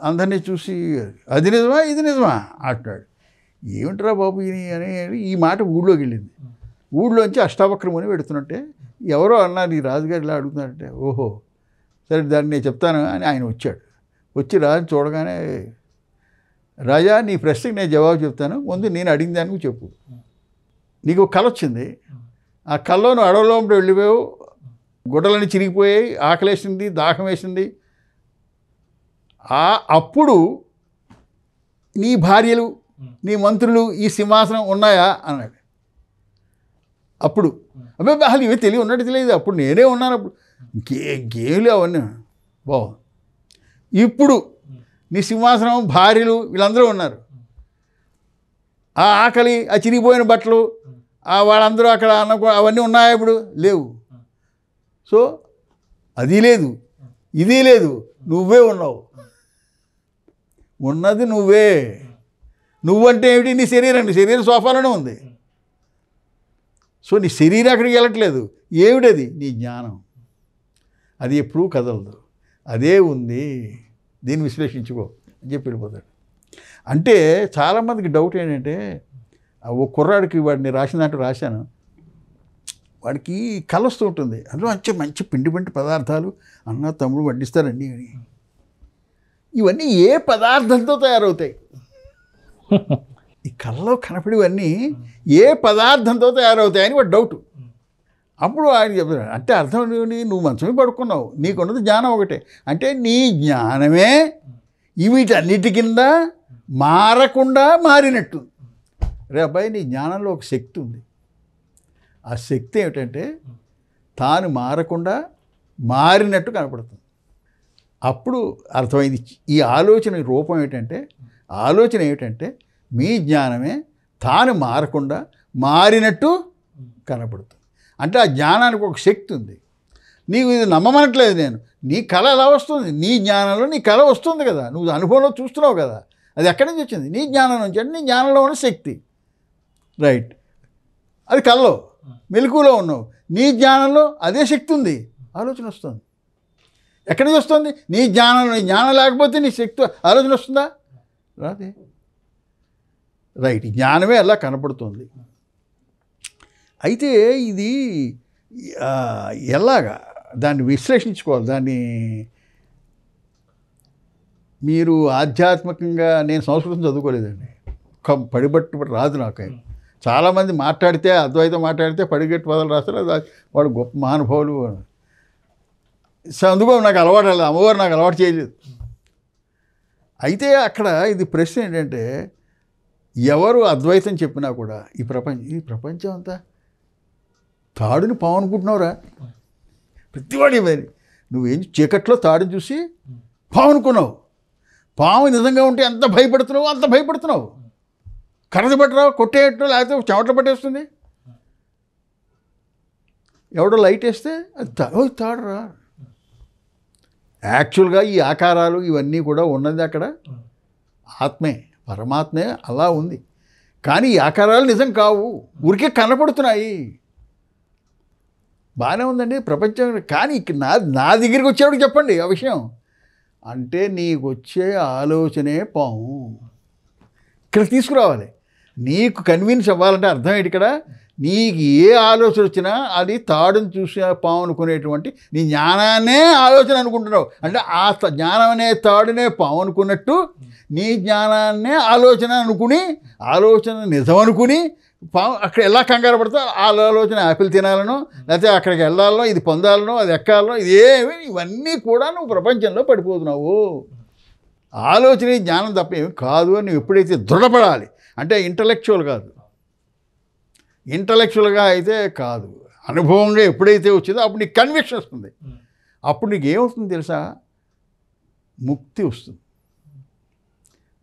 అందరినీ చూసి అది నిజమా? ఇది నిజమా? అంటున్నాడు. ఏమిట్రా బాబు ఈయన అని ఈ మాట ఊళ్ళోకి వెళ్ళింది. ఊళ్ళోంచి అష్టావక్రముని పెడుతున్నట్టే ఎవరో అన్నారు ఈ రాజుగారు ఇలా అడుగుతున్నారంటే ఓహో సరే దాన్ని నేను చెప్తాను అని ఆయన వచ్చాడు. వచ్చి రాజు చూడగానే రాజా నీ ప్రశ్నకి నేను జవాబు చెప్తాను ముందు నేను అడిగిన దానికి చెప్పు. నీకు ఒక కళ వచ్చింది. ఆ కల్లో నువ్వు అడవిలో వెళ్ళిపోయావు గుడ్డలని చిరిగిపోయాయి ఆకలేసింది దాహం వేసింది. ఆ అప్పుడు నీ భార్యలు నీ మంత్రులు ఈ సింహాసనం ఉన్నాయా? అన్నాడు. అప్పుడు. అబ్బాయి అసలు ఇవే తెలియ ఉన్నట్టు తెలియదు. అప్పుడు నేనే ఉన్నాను అప్పుడు. ఇంకే గేలు అవన్నీ. బాగుంది ఇప్పుడు నీ సింహాసనం భార్యలు వీళ్ళందరూ ఉన్నారు. ఆ ఆకలి ఆ చిరిగిపోయిన బట్టలు ఆ వాళ్ళందరూ అక్కడ అన్న అవన్నీ ఉన్నాయా ఇప్పుడు? లేవు. సో అది లేదు. ఇది లేదు. నువ్వే ఉన్నావు. ఉన్నది నువ్వే. నువ్వంటే ఏమిటి? నీ శరీరం. నీ శరీరం సోఫాలోనే ఉంది. సో నీ శరీరం అక్కడికి వెళ్ళట్లేదు? ఏమిటది? నీ జ్ఞానం. అది ఎప్పుడూ కదలదు. అదే ఉంది. దీన్ని విశ్లేషించుకో అని చెప్పి వెళ్ళిపోతాడు. అంటే చాలామందికి డౌట్ ఏంటంటే ఓ కుర్రాడికి వాడిని రాసిన దాంట్లో రాశాను. వాడికి కళ వస్తూ ఉంటుంది. అందులో మంచి మంచి పిండి పిండి పదార్థాలు అన్న తమ్ముడు వడ్డిస్తారండి. అని ఇవన్నీ ఏ పదార్థంతో తయారవుతాయి? ఈ కళ్ళలో కనపడేవన్నీ ఏ పదార్థంతో తయారవుతాయని వాడు డౌట్. అప్పుడు ఆయన చెప్తాడు అంటే అర్థం? నువ్వు మంచమే పడుకున్నావు నీకున్నది జ్ఞానం ఒకటే. అంటే నీ జ్ఞానమే వీటన్నిటి కింద మారకుండా మారినట్టు. రే అబ్బాయి నీ జ్ఞానంలో ఒక శక్తి ఉంది. ఆ శక్తి ఏమిటంటే తాను మారకుండా మారినట్టు కనపడుతుంది. అప్పుడు అర్థమైంది. ఈ ఆలోచన రూపం ఏంటంటే ఆలోచన ఏమిటంటే మీ జ్ఞానమే తాను మారకుండా మారినట్టు కనపడుతుంది అంటే ఆ జ్ఞానానికి ఒక శక్తి ఉంది. నీకు ఇది నమ్మనట్లేదు నేను. నీ కళ ఎలా వస్తుంది. నీ జ్ఞానంలో నీ కళ వస్తుంది కదా. నువ్వు అనుభవంలో చూస్తున్నావు కదా. అది ఎక్కడి నుంచి వచ్చింది? నీ జ్ఞానం నుంచి. అంటే నీ జ్ఞానంలో ఉన్న శక్తి. రైట్. అది కల్లో మెలకులో ఉన్నావు. నీ జ్ఞానంలో అదే శక్తి ఉంది. ఆలోచన వస్తుంది. ఎక్కడి నుంచి వస్తుంది? నీ జ్ఞానం నీ జ్ఞానం లేకపోతే నీ శక్తి. ఆలోచన వస్తుందా? రాదే. రైట్. జ్ఞానమే అలా కనపడుతుంది. అయితే ఇది ఎలాగా? దాన్ని విశ్లేషించుకోవాలి. దాన్ని మీరు ఆధ్యాత్మికంగా నేను సంస్కృతం చదువుకోలేదండి. కం- పడిబట్టు రాదు నాకు. చాలామంది మాట్లాడితే అద్వైతం మాట్లాడితే పడిగట్టు పదాలు రాస్తారు. వాడు గొప్ప మహానుభావులు. అందుకో నాకు అలవాటు లేదు అమ్మవారు నాకు అలవాటు చేయలేదు. అయితే అక్కడ ఇది ప్రశ్న ఏంటంటే ఎవరు అద్వైతం చెప్పినా కూడా ఈ ప్రపంచం ఈ ప్రపంచం అంతా తాడుని పావనుకుంటున్నావురా? అనుకుంటున్నావురా ప్రతివాడి మరి నువ్వేం చీకట్లో తాడుని చూసి పాము అనుకున్నావు పాము నిజంగా ఉంటే ఎంత భయపడుతున్నావు అంత భయపడుతున్నావు. కరది పట్టరావు కొట్టేయట్టు లేకపోతే చెమట పట్టేస్తుంది. ఎవడో లైట్ వేస్తే అది తా ఓ తాడురా. యాక్చువల్గా ఈ ఆకారాలు ఇవన్నీ కూడా ఉన్నది అక్కడ ఆత్మే. పరమాత్మే అలా ఉంది. కానీ ఈ ఆకారాలు నిజం కావు. ఊరికే కనపడుతున్నాయి. బాగానే ఉందండి ప్రపంచం. కానీ నా నా దగ్గరికి వచ్చేవాడికి చెప్పండి ఆ విషయం. అంటే నీకు వచ్చే ఆలోచనే పాము. ఇక్కడ తీసుకురావాలి. నీకు కన్విన్స్ అవ్వాలంటే అర్థం ఏంటి ఇక్కడ? నీకు ఏ ఆలోచన వచ్చినా అది తాడుని చూసి పాము అనుకునేటువంటి నీ జ్ఞానాన్నే ఆలోచన అనుకుంటున్నావు. అంటే ఆ జ్ఞానం అనే తాడునే పాము అనుకున్నట్టు నీ జ్ఞానాన్నే ఆలోచన అనుకుని ఆలోచన నిజం అనుకుని పాము అక్కడ ఎలా కంగారు పడతావు ఆ ఆలోచన ఆపిల్ తినాలనో లేకపోతే అక్కడికి వెళ్ళాలనో ఇది పొందాలనో అది ఎక్కాలనో ఇది ఏమి ఇవన్నీ కూడా నువ్వు ప్రపంచంలో పడిపోతున్నావు. ఆలోచన జ్ఞానం తప్ప ఏమి కాదు అని నువ్వు ఎప్పుడైతే దృఢపడాలి అంటే ఇంటలెక్చువల్ కాదు. ఇంటలెక్చువల్గా అయితే కాదు. అనుభవంగా ఎప్పుడైతే వచ్చిందో అప్పుడు నీకు కన్విక్షన్ వస్తుంది. అప్పుడు నీకు ఏమవుతుంది తెలుసా? ముక్తి వస్తుంది.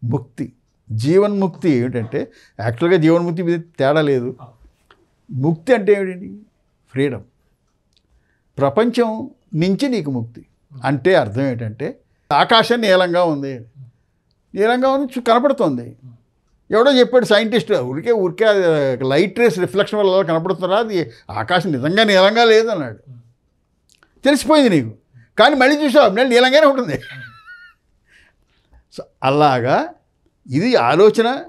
ముక్తి. జీవన్ముక్తి ఏమిటంటే యాక్చువల్గా జీవన్ముక్తి మీద తేడా లేదు. ముక్తి అంటే ఏమిటండి? ఫ్రీడమ్. ప్రపంచం నుంచి నీకు ముక్తి. అంటే అర్థం ఏంటంటే ఆకాశం నీలంగా ఉంది. నీలంగా ఉంది చూ- కనపడుతుంది. ఎవడో చెప్పాడు సైంటిస్ట్ ఊరికే ఊరికే లైట్ రేస్ రిఫ్లెక్షన్ వల్ల కనపడుతున్నారా? అది ఆకాశం నిజంగా నీలంగా లేదు అన్నాడు. తెలిసిపోయింది నీకు. కానీ మళ్ళీ చూసావు నేను నీలంగానే ఉంటుంది. సో అలాగా ఇది ఆలోచన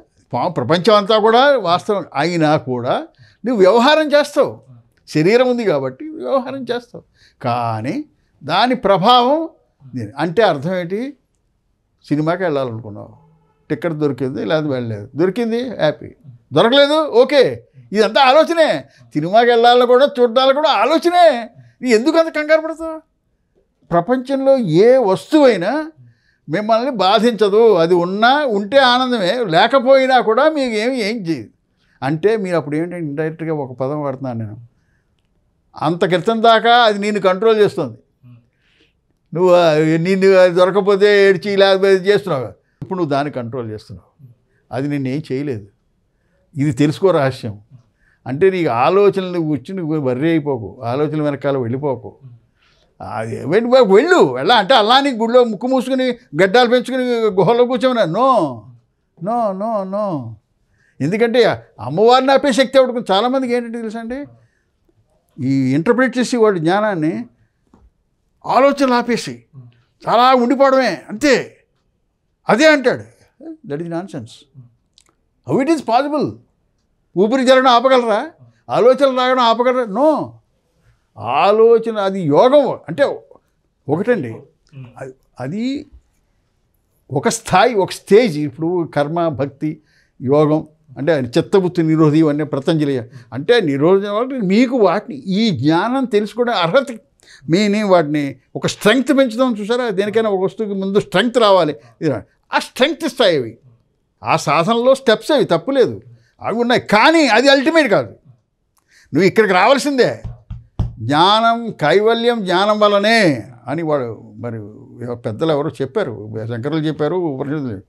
ప్రపంచం అంతా కూడా వాస్తవం. అయినా కూడా నువ్వు వ్యవహారం చేస్తావు. శరీరం ఉంది కాబట్టి వ్యవహారం చేస్తావు. కానీ దాని ప్రభావం అంటే అర్థం ఏంటి? సినిమాకి వెళ్ళాలనుకున్నావు. టికెట్ దొరికింది లేదా వెళ్ళలేదు. దొరికింది హ్యాపీ. దొరకలేదు ఓకే. ఇదంతా ఆలోచనే. సినిమాకి వెళ్ళాలని కూడా చూడాలని కూడా ఆలోచనే. నీ ఎందుకు అంత కంగారు పడతావు? ప్రపంచంలో ఏ వస్తువైనా మిమ్మల్ని బాధించదు. అది ఉన్నా ఉంటే ఆనందమే. లేకపోయినా కూడా మీకు ఏమి ఏం చేయదు. అంటే మీరు అప్పుడు ఏంటంటే ఇండైరెక్ట్గా ఒక పదం వాడుతున్నాను నేను. అంత క్రితం దాకా అది నేను కంట్రోల్ చేస్తుంది. నువ్వు నిన్ను అది దొరకపోతే ఏడ్చి లేకపోతే చేస్తున్నావు. ఇప్పుడు నువ్వు దాన్ని కంట్రోల్ చేస్తున్నావు. అది నేను ఏం చేయలేదు. ఇది తెలుసుకో రహస్యం. అంటే నీకు ఆలోచనలు వచ్చి నువ్వు వర్రీ అయిపోకు. ఆలోచనల వెనకాల వెళ్ళిపోకు. వెళ్ళు వెళ్ళు. వెళ్ళా అంటే అలా నీ గుడిలో ముక్కు మూసుకుని గడ్డాలు పెంచుకుని గుహలో కూర్చోమన్నా నో నో నో నో. ఎందుకంటే అమ్మవారిని ఆపే శక్తి అవడం చాలామందికి ఏంటంటే తెలుసా అండి? ఈ ఇంటర్ప్రిట్ చేసి వాడి జ్ఞానాన్ని ఆలోచనలు ఆపేసి చాలా ఉండిపోవడమే అంతే. అదే అంటాడు. That is nonsense how it is possible ఊపిరి జరగడం ఆపగలరా? ఆలోచనలు రాగడం ఆపగలరా? నో. ఆలోచన అది యోగం. అంటే ఒకటండి. అది- అది ఒక స్థాయి ఒక స్టేజ్. ఇప్పుడు కర్మ భక్తి యోగం అంటే చిత్తబుద్ధి నిరోధి ఇవన్నీ పతంజలి అంటే నిరోధం మీకు వాటిని ఈ జ్ఞానం తెలుసుకోవడం అర్హత మీని వాటిని ఒక స్ట్రెంగ్త్ పెంచుదాం చూసారా? దేనికైనా ఒక వస్తువుకి ముందు స్ట్రెంగ్త్ రావాలి. ఆ స్ట్రెంగ్త్ ఇస్తాయి అవి ఆ సాధనలో స్టెప్స్ అవి తప్పులేదు అవి ఉన్నాయి. కానీ అది అల్టిమేట్ కాదు. నువ్వు ఇక్కడికి రావాల్సిందే. జ్ఞానం కైవల్యం జ్ఞానం వల్లనే అని వాడు మరి పెద్దలు ఎవరో చెప్పారు. శంకరులు చెప్పారు ఉపనిషత్తులు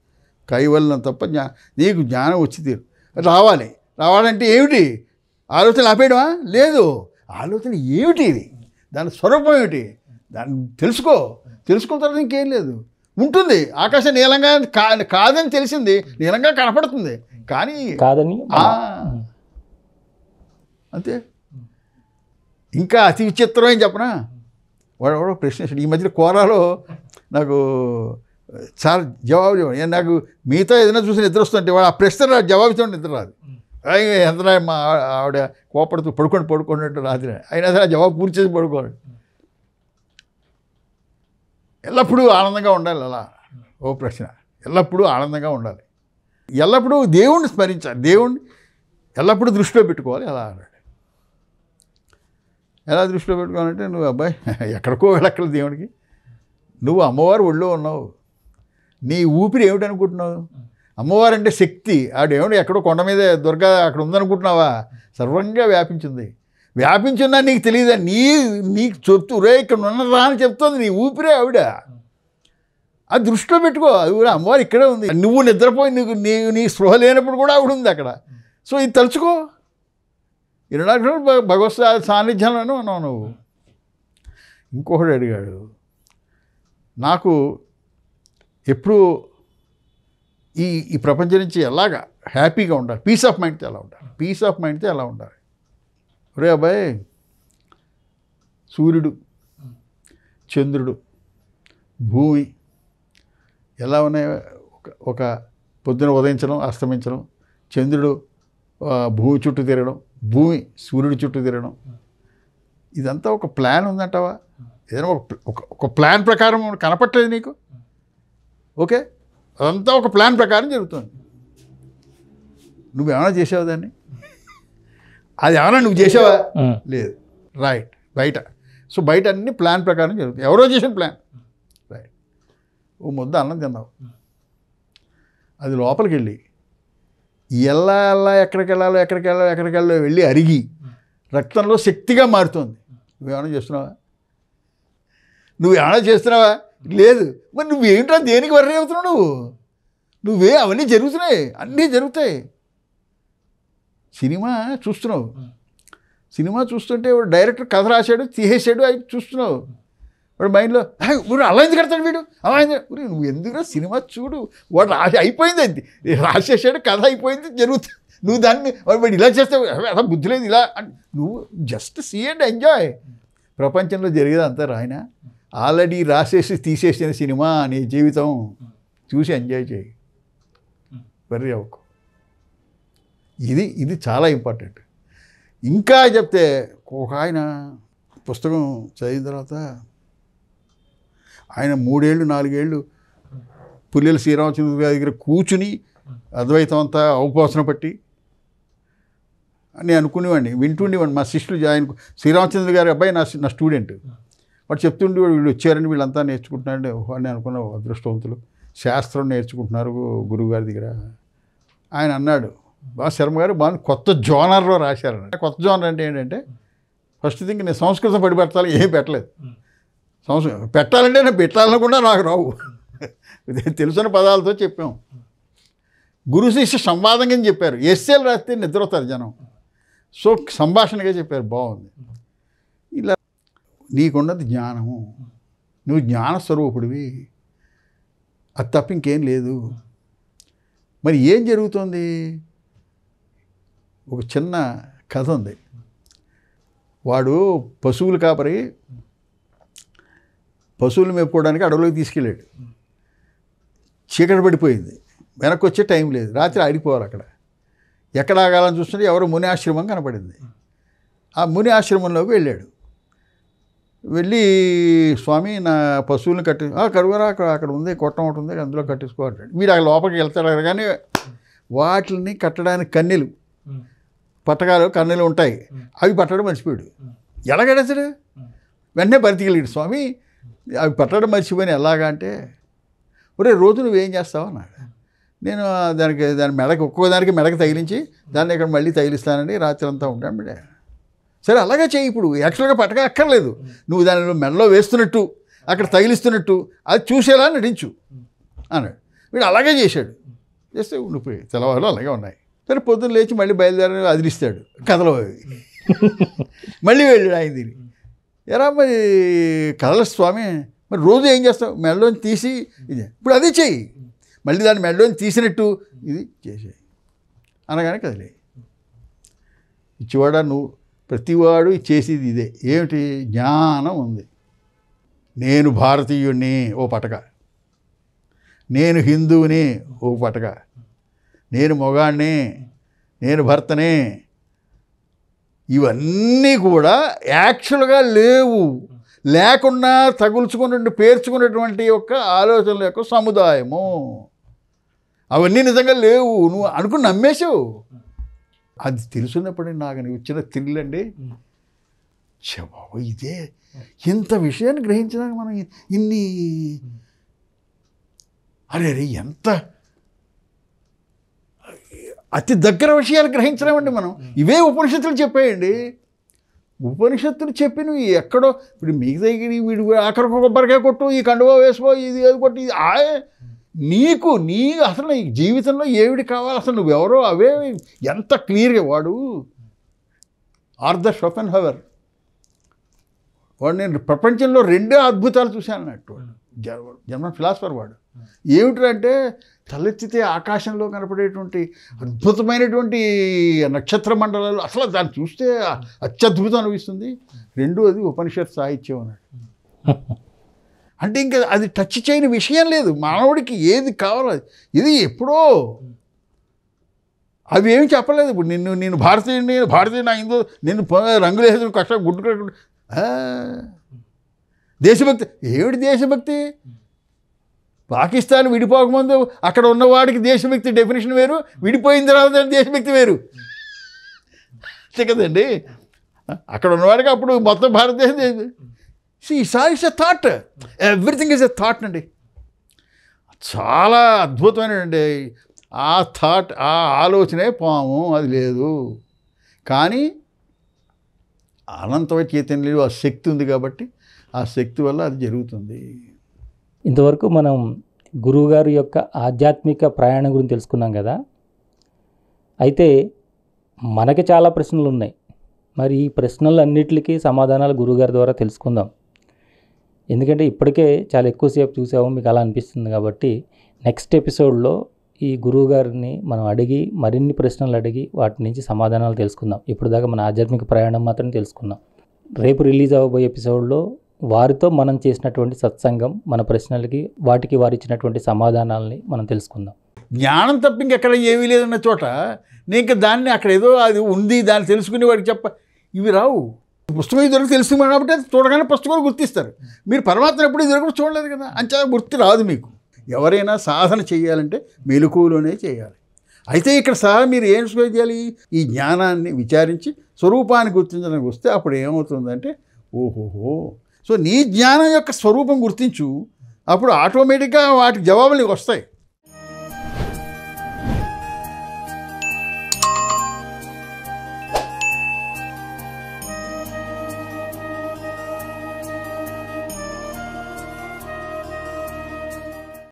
కైవల్యం తప్ప జ్ఞా నీకు జ్ఞానం వచ్చి తీరు. రావాలి. రావాలంటే ఏమిటి? ఆలోచన ఆపేయడమా? లేదు. ఆలోచన ఏమిటి ఇది? దాని స్వరూపం ఏమిటి? దాన్ని తెలుసుకో. తెలుసుకున్న తర్వాత ఇంకేం లేదు. ఉంటుంది. ఆకాశం నీలంగా కాదని తెలిసింది. నీలంగా కనపడుతుంది. కానీ కాదని అంతే. ఇంకా అతి విచిత్రం ఏం చెప్పనా? వాడు వాడు ప్రశ్న వేసాడు. ఈ మధ్య కోరాలో నాకు చాలా జవాబు చెప్పాడు. నాకు మిగతా ఏదైనా చూసి నిద్ర వస్తుంటే వాడు ఆ ప్రశ్న రా జవాబు ఇచ్చిన నిద్ర రాదు. ఎంత మా ఆవిడ కోపడుతూ పడుకొని పడుకున్నట్టు రాత్రి అయినా సరే జవాబు పూర్తి చేసి పడుకోవాలి. ఎల్లప్పుడూ ఆనందంగా ఉండాలి అలా. ఓ ప్రశ్న. ఎల్లప్పుడూ ఆనందంగా ఉండాలి. ఎల్లప్పుడూ దేవుణ్ణి స్మరించాలి. దేవుణ్ణి ఎల్లప్పుడూ దృష్టిలో పెట్టుకోవాలి అలా అన్నాడు. ఎలా దృష్టిలో పెట్టుకోవాలంటే నువ్వు అబ్బాయి ఎక్కడికో వెళ్ళక్కర్లేదు దేవుడికి నువ్వు అమ్మవారు ఒళ్ళో ఉన్నావు. నీ ఊపిరి ఏమిటనుకుంటున్నావు? అమ్మవారు అంటే శక్తి. ఆడేమిటి ఎక్కడో కొండ మీద దుర్గా అక్కడ ఉందనుకుంటున్నావా? సర్వంగా వ్యాపించింది. వ్యాపించిందా నీకు తెలియదా? నీ నీకు చెప్తూ రే ఇక్కడ ఉన్నదా అని చెప్తోంది నీ ఊపిరే ఆవిడ. అది దృష్టిలో పెట్టుకో. అది కూడా అమ్మవారు ఇక్కడే ఉంది. నువ్వు నిద్రపోయి నీకు నీ నీ స్పృహ లేనప్పుడు కూడా ఆవిడ ఉంది అక్కడ. సో ఇది తలుచుకో. ఇరవై భగవత్ సాన్నిధ్యంలోనే ఉన్నావు నువ్వు. ఇంకొకడు అడిగాడు నాకు ఎప్పుడు ఈ ఈ ప్రపంచం నుంచి ఎలాగా హ్యాపీగా ఉండాలి? పీస్ ఆఫ్ మైండ్తో ఎలా ఉండాలి? పీస్ ఆఫ్ మైండ్తో ఎలా ఉండాలి? ఒరే అబ్బాయి సూర్యుడు చంద్రుడు భూమి ఎలా ఉన్నాయి? ఒక ఒక పొద్దున ఉదయించడం అస్తమించడం చంద్రుడు భూమి చుట్టూ తిరగడం భూమి సూర్యుడి చుట్టూ తిరగడం. ఇదంతా ఒక ప్లాన్ ఉందంటావా? ఏదైనా ఒక ఒక ప్లాన్ ప్రకారం కనపట్లేదు నీకు? ఓకే? అదంతా ఒక ప్లాన్ ప్రకారం జరుగుతుంది. నువ్వేమైనా చేసావు దాన్ని? అది ఏమైనా నువ్వు చేసావా? లేదు. రైట్. బయట. సో బయట అన్ని ప్లాన్ ప్రకారం జరుగుతుంది ఎవరో చేసిన ప్లాన్. రైట్. ఓ ముద్ద అన్నం తిన్నావు. అది లోపలికి వెళ్ళి ఎలా ఎలా ఎక్కడికి వెళ్ళాలో ఎక్కడికి వెళ్ళాలో ఎక్కడికి వెళ్ళాలో వెళ్ళి అరిగి రక్తంలో శక్తిగా మారుతుంది. నువ్వేమైనా చేస్తున్నావా? నువ్వేమైనా చేస్తున్నావా? లేదు. మరి నువ్వేంట్రా దేనికి వర్రీ అవుతున్నావు నువ్వు? నువ్వే అవన్నీ జరుగుతున్నాయి. అన్నీ జరుగుతాయి. సినిమా చూస్తున్నావు. సినిమా చూస్తుంటే డైరెక్టర్ కథ రాశాడు తీసేసాడు అవి చూస్తున్నావు. వాడు మైండ్లో ఊరు అలా ఎందుకు కడతాడు వీడు? అలా ఎందుకు నువ్వు ఎందుకురా సినిమా చూడు? వాడు రాసి అయిపోయింది అది రాసేసాడు కథ అయిపోయింది జరుగుతుంది నువ్వు దాన్ని వాడు వాడు ఇలా చేస్తావు అలా బుద్ధి లేదు ఇలా నువ్వు జస్ట్ సీ అండ్ ఎంజాయ్. ప్రపంచంలో జరిగేది అంతా రాయన ఆల్రెడీ రాసేసి తీసేసిన సినిమా నీ జీవితం. చూసి ఎంజాయ్ చేయి. వెర్రీ అవ్వకు. ఇది ఇది చాలా ఇంపార్టెంట్. ఇంకా చెప్తే ఒక ఆయన పుస్తకం చదివిన తర్వాత ఆయన మూడేళ్ళు నాలుగేళ్ళు పుల్లెల శ్రీరామచంద్ర గారి దగ్గర కూర్చుని అద్వైతం అంతా అవపోసన పట్టి అని అనుకునేవాడిని వింటుండేవాడిని. మా శిష్యులు ఆయన శ్రీరామచంద్ర గారి అబ్బాయి నా నా స్టూడెంట్. వాడు చెప్తుండేవాడు వీళ్ళు వచ్చారని వీళ్ళంతా నేర్చుకుంటున్నాడు అని అనుకున్న అదృష్టవంతులు. శాస్త్రం నేర్చుకుంటున్నారు గురువు గారి దగ్గర. ఆయన అన్నాడు బా శర్మ గారు బాగా కొత్త జోనర్లో రాశారు కొత్త జోనర్ అంటే ఏంటంటే ఫస్ట్ థింగ్ నేను సంస్కృతం పడిపెడతాను ఏం పెట్టలేదు. సంవత్సరం. పెట్టాలంటే నేను పెట్టాలనుకుండా నాకు రావు. ఇది పదాలతో చెప్పాం. గురు శిష్య సంవాదం కింద చెప్పారు. ఎస్ఏలు రాస్తే నిద్రవుతారు జనం. సో సంభాషణగా చెప్పారు. బాగుంది. ఇలా నీకున్నది జ్ఞానము. నువ్వు జ్ఞానస్వరూపుడివి అది తప్ప ఇంకేం లేదు. మరి ఏం జరుగుతుంది? ఒక చిన్న కథ ఉంది. వాడు పశువులు కాపరి. పశువులు మేపుకోవడానికి అడవిలోకి తీసుకెళ్ళాడు. చీకటి పడిపోయింది. వెనక్కి వచ్చే టైం లేదు. రాత్రి ఆడిపోవాలి అక్కడ. ఎక్కడ ఆగాలని చూస్తుంటే ఎవరో ముని ఆశ్రమం కనపడింది. ఆ ముని ఆశ్రమంలోకి వెళ్ళాడు. వెళ్ళి స్వామి నా పశువులను కట్టి "ఆ, కడుగురా అక్కడ అక్కడ ఉంది కొట్టం ఒకటి ఉంది అందులో కట్టేసుకో అంటాడు. వీడు అక్కడ లోపలికి వెళ్తాడు కానీ వాటిని కట్టడానికి కన్నెలు. పట్టకాలు కన్నెలు ఉంటాయి. అవి పట్టడం మర్చిపోయాడు. ఎలా కడతాడు వెంటనే బతికెళ్ళాడు స్వామి అవి పట్టడం మర్చిపోయిన ఎలాగా అంటే ఒరే రోజు నువ్వేం చేస్తావు? అన్నాడు. నేను దానికి దాని మెడకి ఒక్కో దానికి మెడకి తగిలించి దాన్ని ఇక్కడ మళ్ళీ తగిలిస్తానండి రాత్రి అంతా ఉంటాను బిడ్డ సరే అలాగే చేయి ఇప్పుడు. యాక్చువల్గా పట్టక అక్కర్లేదు నువ్వు దానిలో మెడలో వేస్తున్నట్టు అక్కడ తగిలిస్తున్నట్టు అది చూసేలా నటించు అన్నాడు. వీడు అలాగే చేశాడు. చేస్తే ఉండిపోయి తెల్లవాళ్ళు అలాగే ఉన్నాయి. సరే పొద్దున్న లేచి మళ్ళీ బయలుదేరి అదిలిస్తాడు కథలో అవి మళ్ళీ వెళ్ళాడు ఆయన దీన్ని ఎరా మరి కదల స్వామి మరి రోజు ఏం చేస్తావు? మెడలోని తీసి ఇది. ఇప్పుడు అదే చెయ్యి. మళ్ళీ దాన్ని మెడలోని తీసినట్టు ఇది చేసేయి. అనగానే కదిలే ఇచ్చివాడా నువ్వు ప్రతివాడు చేసేది ఇదే. ఏమిటి? జ్ఞానం ఉంది. నేను భారతీయుణ్ణి ఓ పటక. నేను హిందువుని ఓ పటక. నేను మొగాణ్ణి నేను భర్తనే ఇవన్నీ కూడా యాక్చువల్గా లేవు. లేకుండా తగులుచుకున్న పేర్చుకున్నటువంటి యొక్క ఆలోచనల యొక్క సముదాయము. అవన్నీ నిజంగా లేవు. నువ్వు అనుకుని నమ్మేశావు. అది తెలుసున్నప్పుడు నాకు వచ్చిన థ్రిల్ అండి. బాబోయ్, ఇదే ఇంత విషయాన్ని గ్రహించడానికి మనం ఇన్ని అరే అరే ఎంత అతి దగ్గర విషయాలు గ్రహించలేమండి మనం. ఇవే ఉపనిషత్తులు చెప్పేయండి. ఉపనిషత్తులు చెప్పినవి ఎక్కడో ఇప్పుడు మీకు దగ్గర వీడు అక్కడికి కొబ్బరికాయ కొట్టు ఈ కండువా వేసుకో ఇది అది కొట్టు ఇది ఆ నీకు నీ అసలు నీ జీవితంలో ఏమిటి కావాలి? అసలు నువ్వెవరో అవే ఎంత క్లియర్గా వాడు. ఆర్థర్ షోపెన్ హవర్ వాడు నేను ప్రపంచంలో రెండే అద్భుతాలు చూశాను అన్నట్టు. జర్మన్ ఫిలాసఫర్ వాడు. ఏమిటంటే తలెత్తితే ఆకాశంలో కనపడేటువంటి అద్భుతమైనటువంటి నక్షత్ర మండలాలు అసలు దాన్ని చూస్తే అత్యద్భుతం అనిపిస్తుంది. రెండు అది ఉపనిషత్ సాహిత్యం అన్నాడు అంటే ఇంకా అది టచ్ చేయని విషయం లేదు. మానవుడికి ఏది కావాలో. ఇది ఎప్పుడో. అవి ఏమి చెప్పలేదు. ఇప్పుడు నిన్ను నేను భారతీయుడిని భారతీయ నా హిందూ నిన్ను రంగులు వేసిన కష్టం గుడ్డు దేశభక్తి ఏమిటి దేశభక్తి? పాకిస్తాన్ విడిపోకముందు అక్కడ ఉన్నవాడికి దేశభక్తి డెఫినేషన్ వేరు విడిపోయిన తర్వాత దేశభక్తి వేరు. అంతే కదండి? అక్కడ ఉన్నవాడికి అప్పుడు మొత్తం భారతదేశం see sir is a thought everything is a thought అండి. చాలా అద్భుతమైనటువంటి ఆ థాట్ ఆ ఆలోచనే పాము అది లేదు. కానీ అనంతమైన చైతన్యంలో ఆ శక్తి ఉంది కాబట్టి ఆ శక్తి వల్ల అది జరుగుతుంది. ఇంతవరకు మనం గురువుగారి యొక్క ఆధ్యాత్మిక ప్రయాణం గురించి తెలుసుకున్నాం కదా. అయితే మనకి చాలా ప్రశ్నలు ఉన్నాయి. మరి ఈ ప్రశ్నలన్నిటికీ సమాధానాలు గురువుగారి ద్వారా తెలుసుకుందాం. ఎందుకంటే ఇప్పటికే చాలా ఎక్కువసేపు చూసాము మీకు అలా అనిపిస్తుంది కాబట్టి నెక్స్ట్ ఎపిసోడ్లో ఈ గురువుగారిని మనం అడిగి మరిన్ని ప్రశ్నలు అడిగి వాటి నుంచి సమాధానాలు తెలుసుకుందాం. ఇప్పుడు దాకా మన ఆధ్యాత్మిక ప్రయాణం మాత్రం తెలుసుకుందాం రేపు రిలీజ్ అవ్వబోయే ఎపిసోడ్లో వారితో మనం చేసినటువంటి సత్సంగం మన ప్రశ్నలకి వాటికి వారు ఇచ్చినటువంటి సమాధానాలని మనం తెలుసుకుందాం. జ్ఞానం తప్ప ఇంకెక్కడ ఏమీ లేదన్న చోట నేను ఇంకా దాన్ని అక్కడ ఏదో అది ఉంది దాన్ని తెలుసుకుని వాడికి చెప్ప ఇవి రావు. పుస్తకం ఇది దొరికి తెలుసుకున్నాను కాబట్టి అది చూడగానే పుస్తకాలు గుర్తిస్తారు. మీరు పరమాత్మ ఎప్పుడు ఇది దొరికి చూడలేదు కదా అంచా గుర్తు రాదు మీకు. ఎవరైనా సాధన చేయాలంటే మెలకువలోనే చేయాలి. అయితే ఇక్కడ సహా మీరు ఏం చేయాలి ఈ జ్ఞానాన్ని విచారించి స్వరూపాన్ని గుర్తించడానికి వస్తే అప్పుడు ఏమవుతుందంటే ఓహోహో సో నీ జ్ఞానం యొక్క స్వరూపం గుర్తించు అప్పుడు ఆటోమేటిక్గా వాటికి జవాబులు నీకు వస్తాయి.